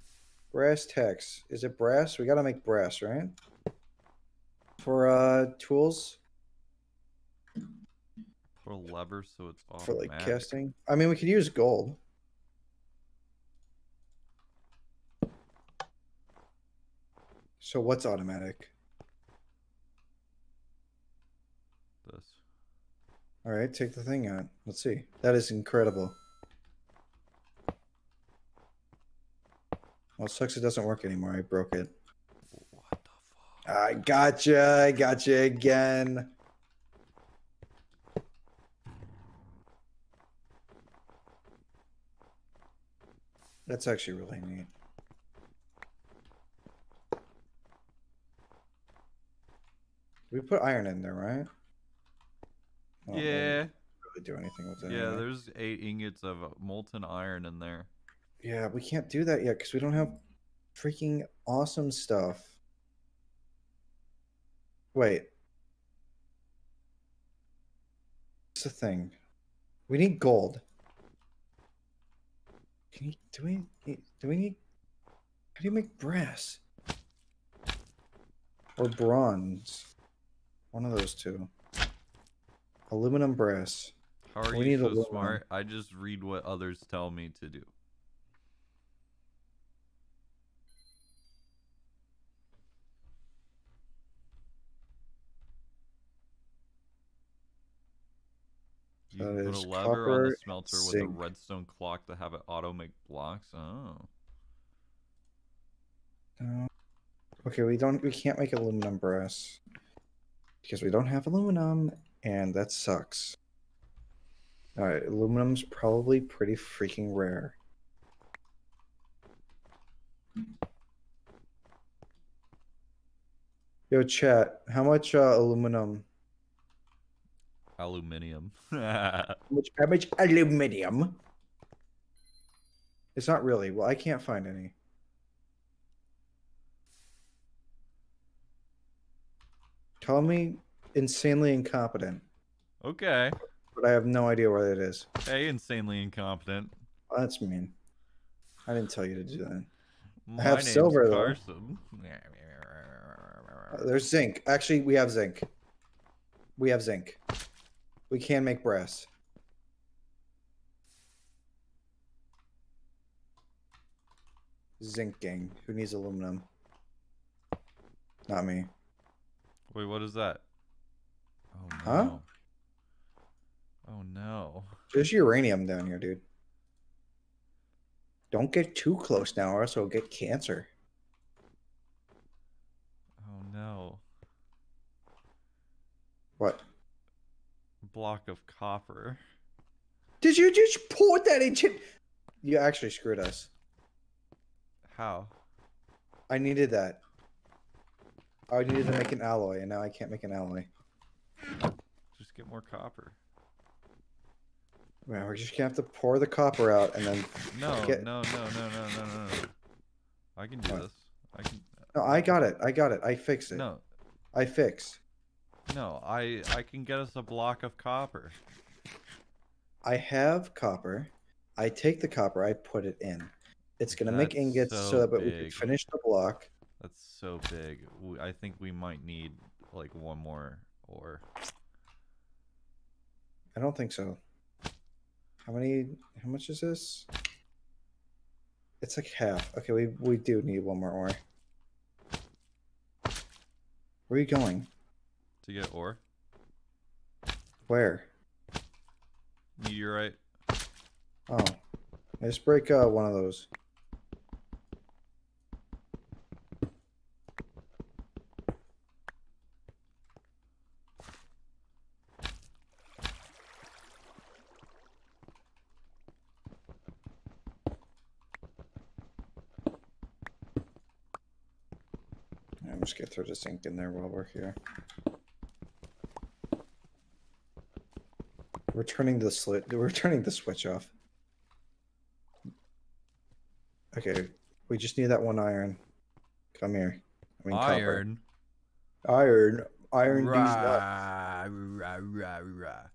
Brass text. Is it brass? We gotta make brass, right? For uh tools Put a lever so it's for like automatic. casting. I mean we could use gold. So what's automatic? This. Alright, take the thing out. Let's see. That is incredible. Well, sucks it doesn't work anymore. I broke it. What the fuck? I gotcha. I gotcha again. That's actually really neat. We put iron in there, right? Well, we didn't Yeah. Really do anything with it. Yeah, anyway. there's eight ingots of molten iron in there. Yeah, we can't do that yet because we don't have freaking awesome stuff. Wait. What's the thing? We need gold. Can you do we need do we need how do you make brass? Or bronze? One of those two. Aluminum brass. How are We you so aluminum. smart? I just read what others tell me to do. You That put a lever on the smelter with a redstone clock to have it auto make blocks. Oh. No. Okay, we don't we can't make aluminum brass. Because we don't have aluminum and that sucks. Alright, aluminum's probably pretty freaking rare. Yo chat, how much uh, aluminum Aluminium. how much, how much aluminum? It's not really. Well, I can't find any. Call me insanely incompetent, okay. but I have no idea where it is. Hey, insanely incompetent. Oh, that's mean. I didn't tell you to do that. My have name's silver, though. Carson. Uh, There's zinc. Actually, we have zinc. We have zinc. We can make brass. Zinc gang. Who needs aluminum? Not me. Wait, what is that? Oh no. Huh? Oh no. There's uranium down here, dude. Don't get too close now, or else you'll get cancer. Oh no. What? Block of copper. Did you just pour that into? You actually screwed us. How? I needed that. I needed to make an alloy, and now I can't make an alloy. Just get more copper. Man, we're just gonna have to pour the copper out and then. No, Get- no, no, no, no, no, no, no. I can do What? this. I can. No, I got it. I got it. I fixed it. No, I fixed. no. I I can get us a block of copper. I have copper. I take the copper. I put it in. It's gonna make ingots so so that we can finish the block. That's so big. I think we might need like one more ore. I don't think so. How many? How much is this? It's like half. Okay, we we do need one more ore. Where are you going? to get ore. Where? Meteorite. Oh, I just break uh, one of those. I'm just gonna throw this ink in there while we're here. We're turning the slit. We're turning the switch off. Okay, we just need that one iron. Come here. I mean, copper. Iron. Iron. Iron. Rah. Rah, rah, rah,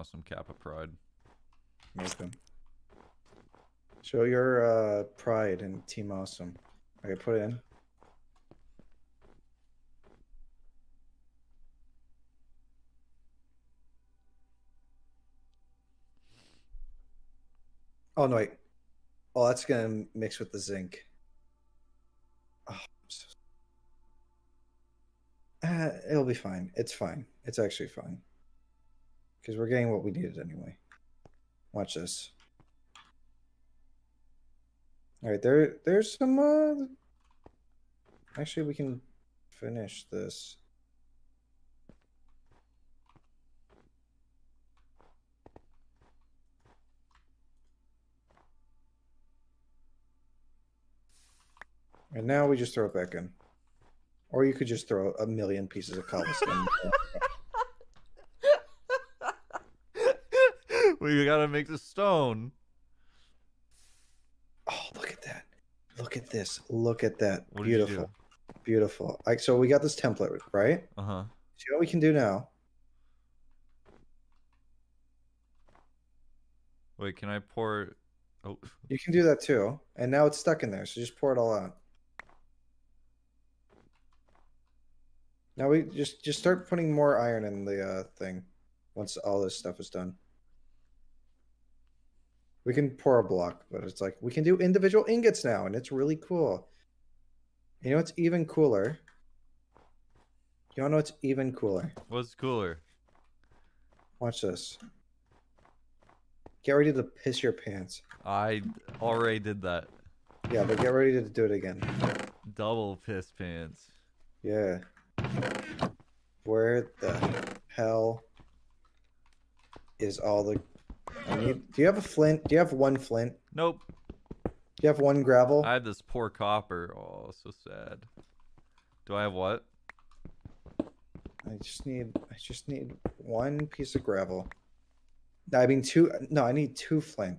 Awesome Kappa Pride. Okay. Show your uh, pride in Team Awesome. Okay, put it in. Oh no! Wait. Oh, that's gonna mix with the zinc. Oh, so... Uh, it'll be fine. It's fine. It's actually fine. Because we're getting what we needed anyway. Watch this. All right, there, there's some. Uh... Actually, we can finish this. And now we just throw it back in. Or you could just throw a million pieces of cobblestone. we gotta make the stone. oh, look at that. Look at this. Look at that. What did you do? Beautiful. Beautiful. Like so we got this template, right? Uh huh. See what we can do now. Wait, can I pour? Oh, You can do that too. And now it's stuck in there, so just pour it all out. Now we just just start putting more iron in the uh, thing once all this stuff is done. We can pour a block, but it's like we can do individual ingots now, and it's really cool. You know what's even cooler? You wanna know what's even cooler? what's cooler? Watch this. Get ready to piss your pants. I already did that. Yeah, but get ready to do it again. Double piss pants. Yeah. Where the hell is all the? I need. Do you have a flint? Do you have one flint? Nope. Do you have one gravel? I have this poor copper. Oh, so sad. Do I have what? I just need. I just need one piece of gravel. I mean two. No, I need two flint.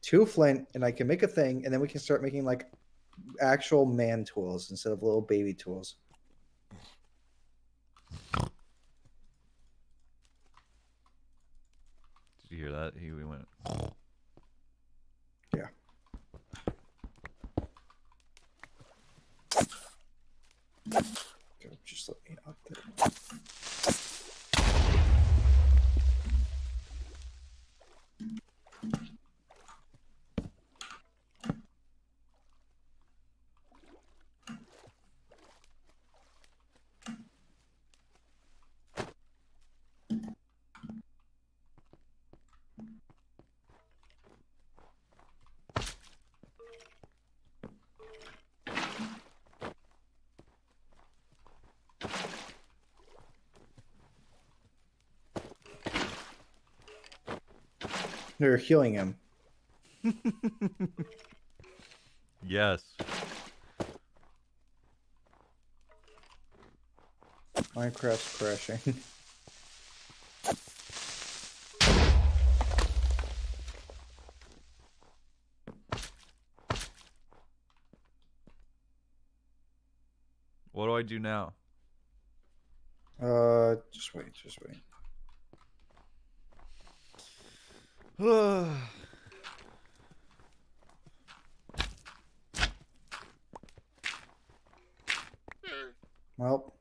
Two flint, and I can make a thing, and then we can start making like actual man tools instead of little baby tools. You hear that? He we went. Yeah. Go, Just let me out there. You're healing him. yes. Minecraft's crashing. What do I do now? uh, just wait, just wait. Well,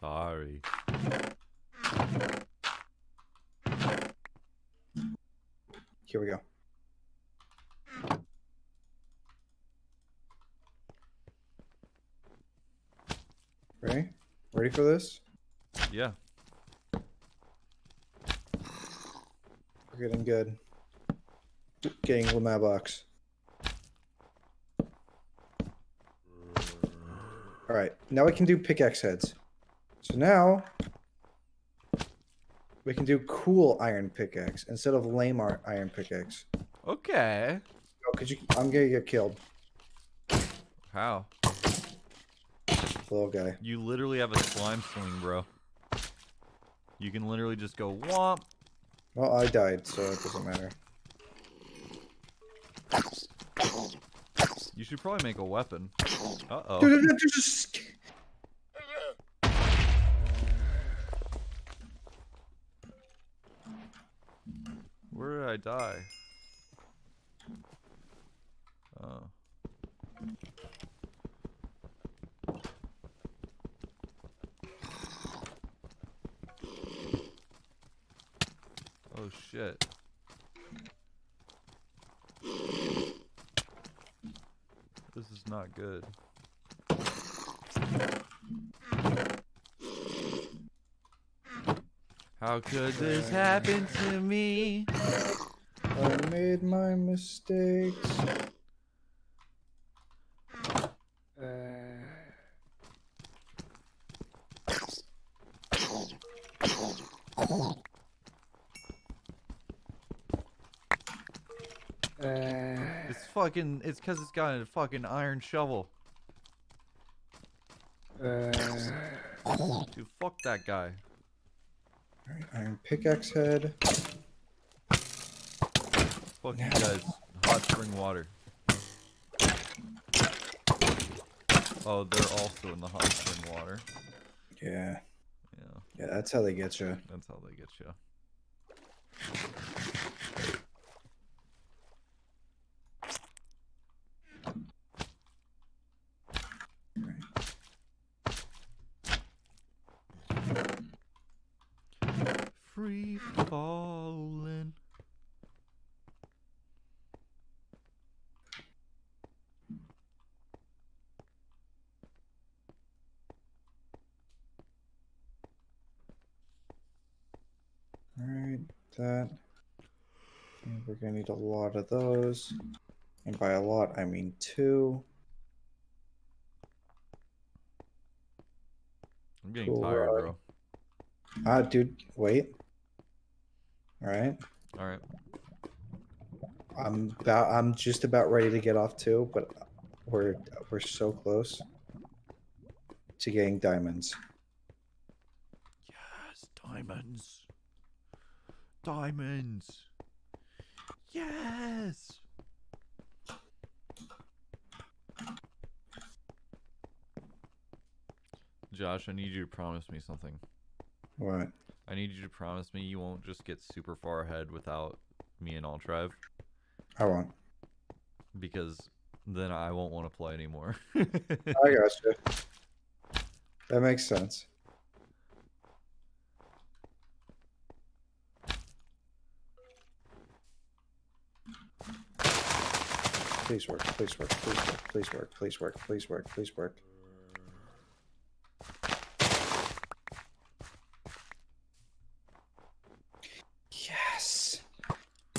Sorry. here we go. Ready? Ready for this? Yeah. We're getting good. Getting Lamab box. Alright, now we can do pickaxe heads. So now we can do cool iron pickaxe instead of lame iron pickaxe. Okay. Oh, could you? I'm gonna get killed, How? little guy. You literally have a slime sling, bro. You can literally just go womp. Well, I died, so it doesn't matter. You should probably make a weapon. Uh oh. Dude, dude, dude, just- Where did I die? Oh. Oh shit. This is not good. How could this happen to me? I made my mistakes. Uh. Uh, it's fucking. It's because it's got a fucking iron shovel. Uh, Dude, fuck that guy. Alright, iron pickaxe head. Fuck you guys. Hot spring water. Oh, they're also in the hot spring water. Yeah, Yeah, yeah, that's how they get you. that's how they get you. Free falling. Alright, that. And we're gonna need a lot of those. And by a lot, I mean two. I'm getting Cool, tired, bro. Ah, dude, wait. Alright. All right. I'm about I'm just about ready to get off too, but we're we're so close to getting diamonds. Yes, diamonds. Diamonds. Yes. Jawsh, I need you to promise me something. What? I need you to promise me you won't just get super far ahead without me and Altrev, I won't. because then I won't want to play anymore. I gotcha. That makes sense. Please work, please work, please work, please work, please work, please work, please work. Yes!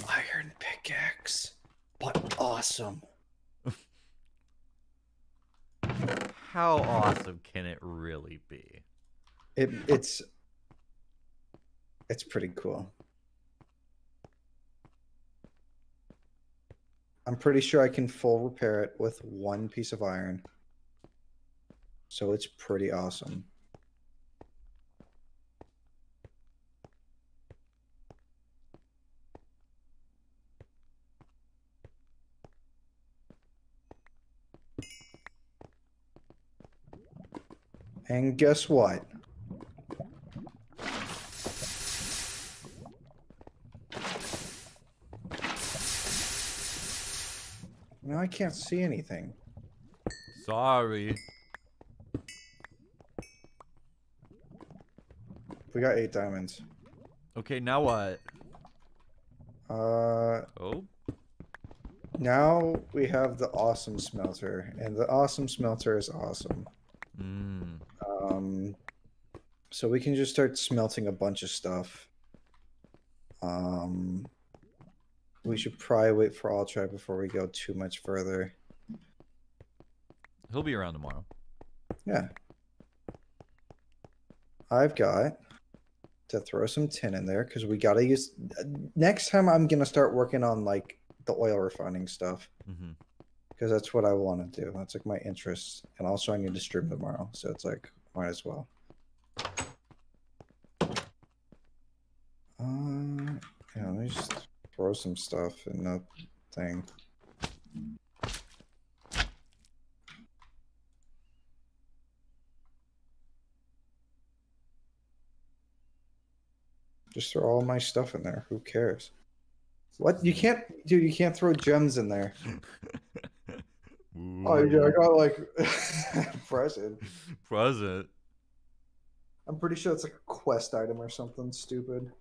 Iron pickaxe. What awesome. How awesome can it really be? It it's It's pretty cool. I'm pretty sure I can full repair it with one piece of iron. So it's pretty awesome. And guess what? Can't see anything. Sorry. We got eight diamonds. Okay, now what? Uh, Oh, now we have the awesome smelter, and the awesome smelter is awesome. mm. Um, so we can just start smelting a bunch of stuff. Um, we should probably wait for Ultra before we go too much further. he'll be around tomorrow. Yeah. I've got to throw some tin in there because we got to use. Next time, I'm going to start working on like the oil refining stuff hmm because that's what I want to do. That's like my interest. And also, I need to stream tomorrow. So it's like, might as well. Uh, yeah, let me just throw some stuff in the thing. Just throw all my stuff in there. Who cares? What? You hmm. can't, dude. You can't throw gems in there. Oh yeah, I got like present. Present. I'm pretty sure it's like a quest item or something stupid.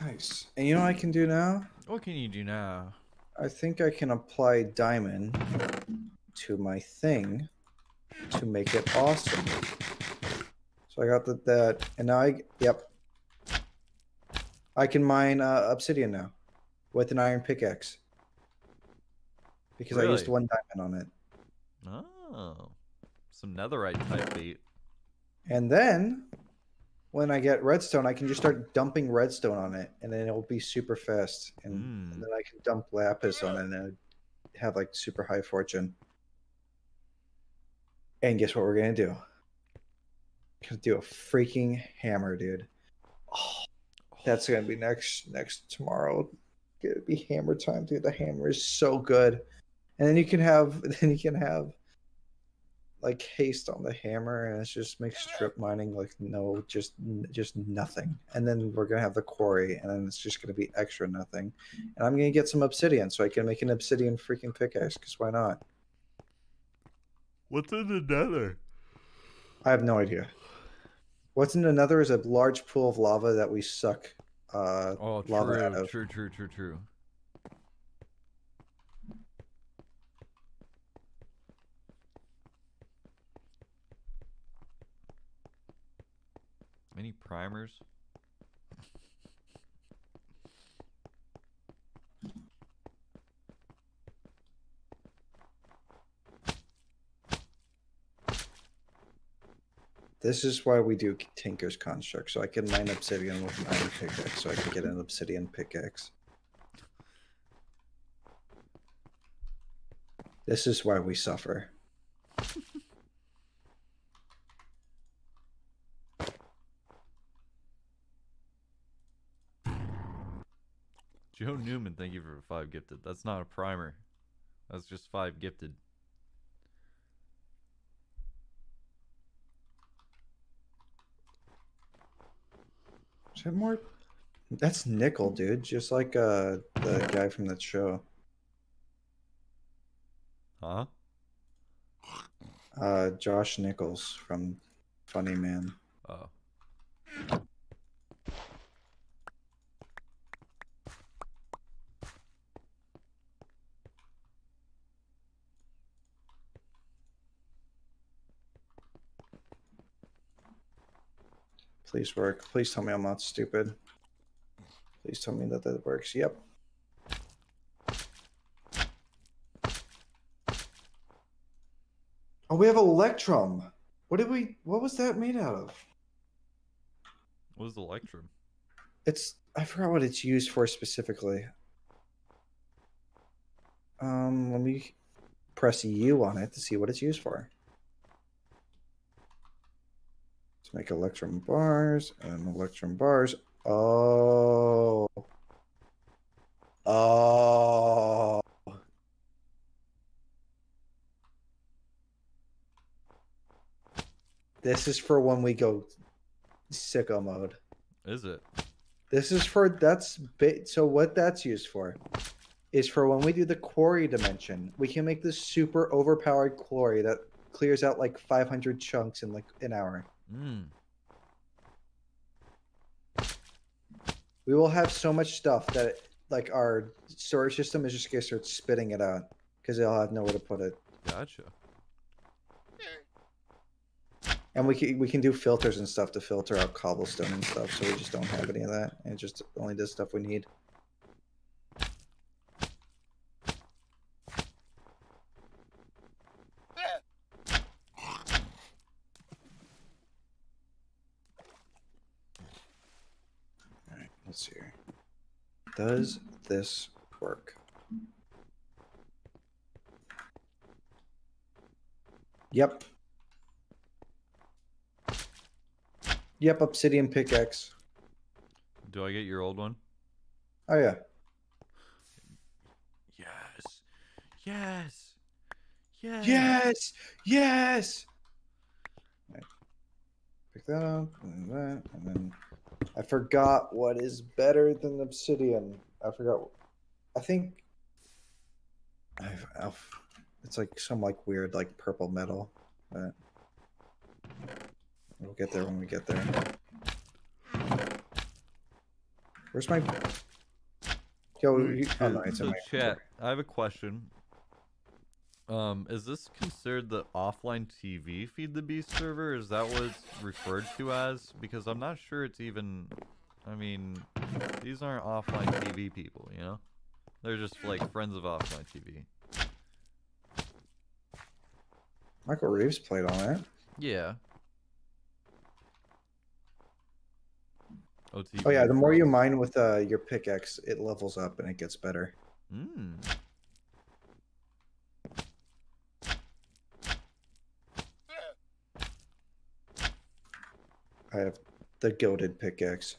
Nice. And you know what I can do now? What can you do now? I think I can apply diamond to my thing to make it awesome. So I got that, that and now I, yep. I can mine uh, obsidian now with an iron pickaxe because I used one diamond on it. Oh, some netherite type bait. And then when I get redstone, I can just start dumping redstone on it, and then it will be super fast. And, Mm. and then I can dump lapis on it, and it'll have like super high fortune. And guess what we're gonna do? Gonna do a freaking hammer, dude. Oh, that's gonna be next next tomorrow. Gonna be hammer time, dude. The hammer is so good. And then you can have then you can have like haste on the hammer and it's just makes strip mining like no just just nothing and then we're gonna have the quarry and then it's just gonna be extra nothing and i'm gonna get some obsidian so i can make an obsidian freaking pickaxe because why not What's in the nether? i have no idea what's in another is a large pool of lava that we suck uh Oh, lava out true, of. true, true, true, true. Any primers? this is why we do tinker's construct so i can mine obsidian with an iron pickaxe so i can get an obsidian pickaxe this is why we suffer Newman, thank you for five gifted. That's not a primer. That's just five gifted. That more? That's nickel, dude. Just like uh the guy from that show. Huh? Uh Josh Nichols from Funny Man. Oh. Please work. Please tell me I'm not stupid. Please tell me that that works. Yep. Oh, we have Electrum. What did we? What was that made out of? What was Electrum? It's I forgot what it's used for specifically. Um, let me press U on it to see what it's used for. Let's make electrum bars and electrum bars. Oh. Oh. This is for when we go sicko mode. Is it? This is for that's ba- so what that's used for is for when we do the quarry dimension. We can make this super overpowered quarry that clears out like 500 chunks in like an hour. Mm. We will have so much stuff that like our storage system is just gonna start spitting it out because they'll have nowhere to put it. Gotcha. And we can we can do filters and stuff to filter out cobblestone and stuff. So we just don't have any of that. It just only does stuff we need. All right, let's see. here. Does this work? Yep. Yep, obsidian pickaxe. Do I get your old one? Oh yeah. Yes. Yes. Yes. Yes, yes. Right. Pick that up and that, and then I forgot what is better than obsidian. I forgot. I think I've, I've it's like some like weird like purple metal. But we'll get there when we get there. Where's my? Yo, oh no, it's in my chat. I have a question. Um, is this considered the offline TV feed the beast server? Is that what it's referred to as? Because I'm not sure it's even. I mean, these aren't offline TV people, you know? They're just like friends of offline TV. Michael Reeves played on it. Yeah. OTV Oh yeah, the more you mine with uh, your pickaxe, it levels up and it gets better. Mm. I have the gilded pickaxe.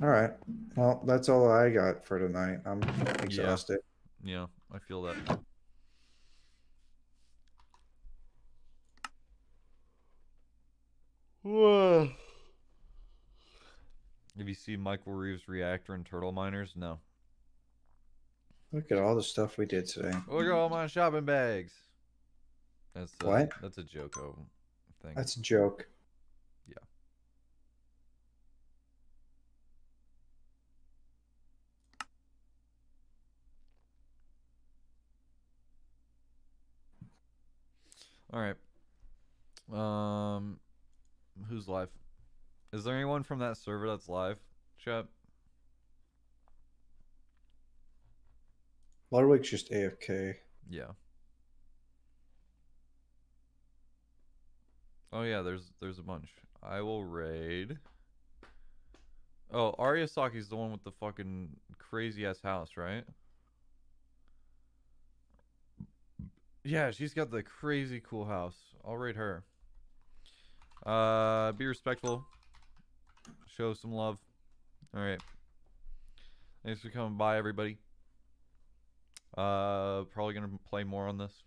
All right. Well, that's all I got for tonight. I'm exhausted. Yeah, yeah I feel that. Have you seen Michael Reeves reactor and turtle miners? No. Look at all the stuff we did today. Look at all my shopping bags. That's a, What? That's a Joko thing. That's a joke. Yeah. All right. Um, who's live? Is there anyone from that server that's live? Chat. Ludwig's just AFK. Yeah. Oh yeah, there's there's a bunch. I will raid. Oh, AriaSaki's the one with the fucking crazy ass house, right? Yeah, she's got the crazy cool house. I'll raid her. Uh, be respectful. Show some love. All right. Thanks for coming by, everybody. Uh, probably gonna play more on this.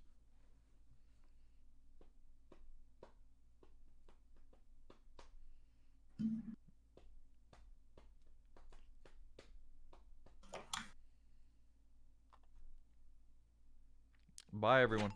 Bye, everyone.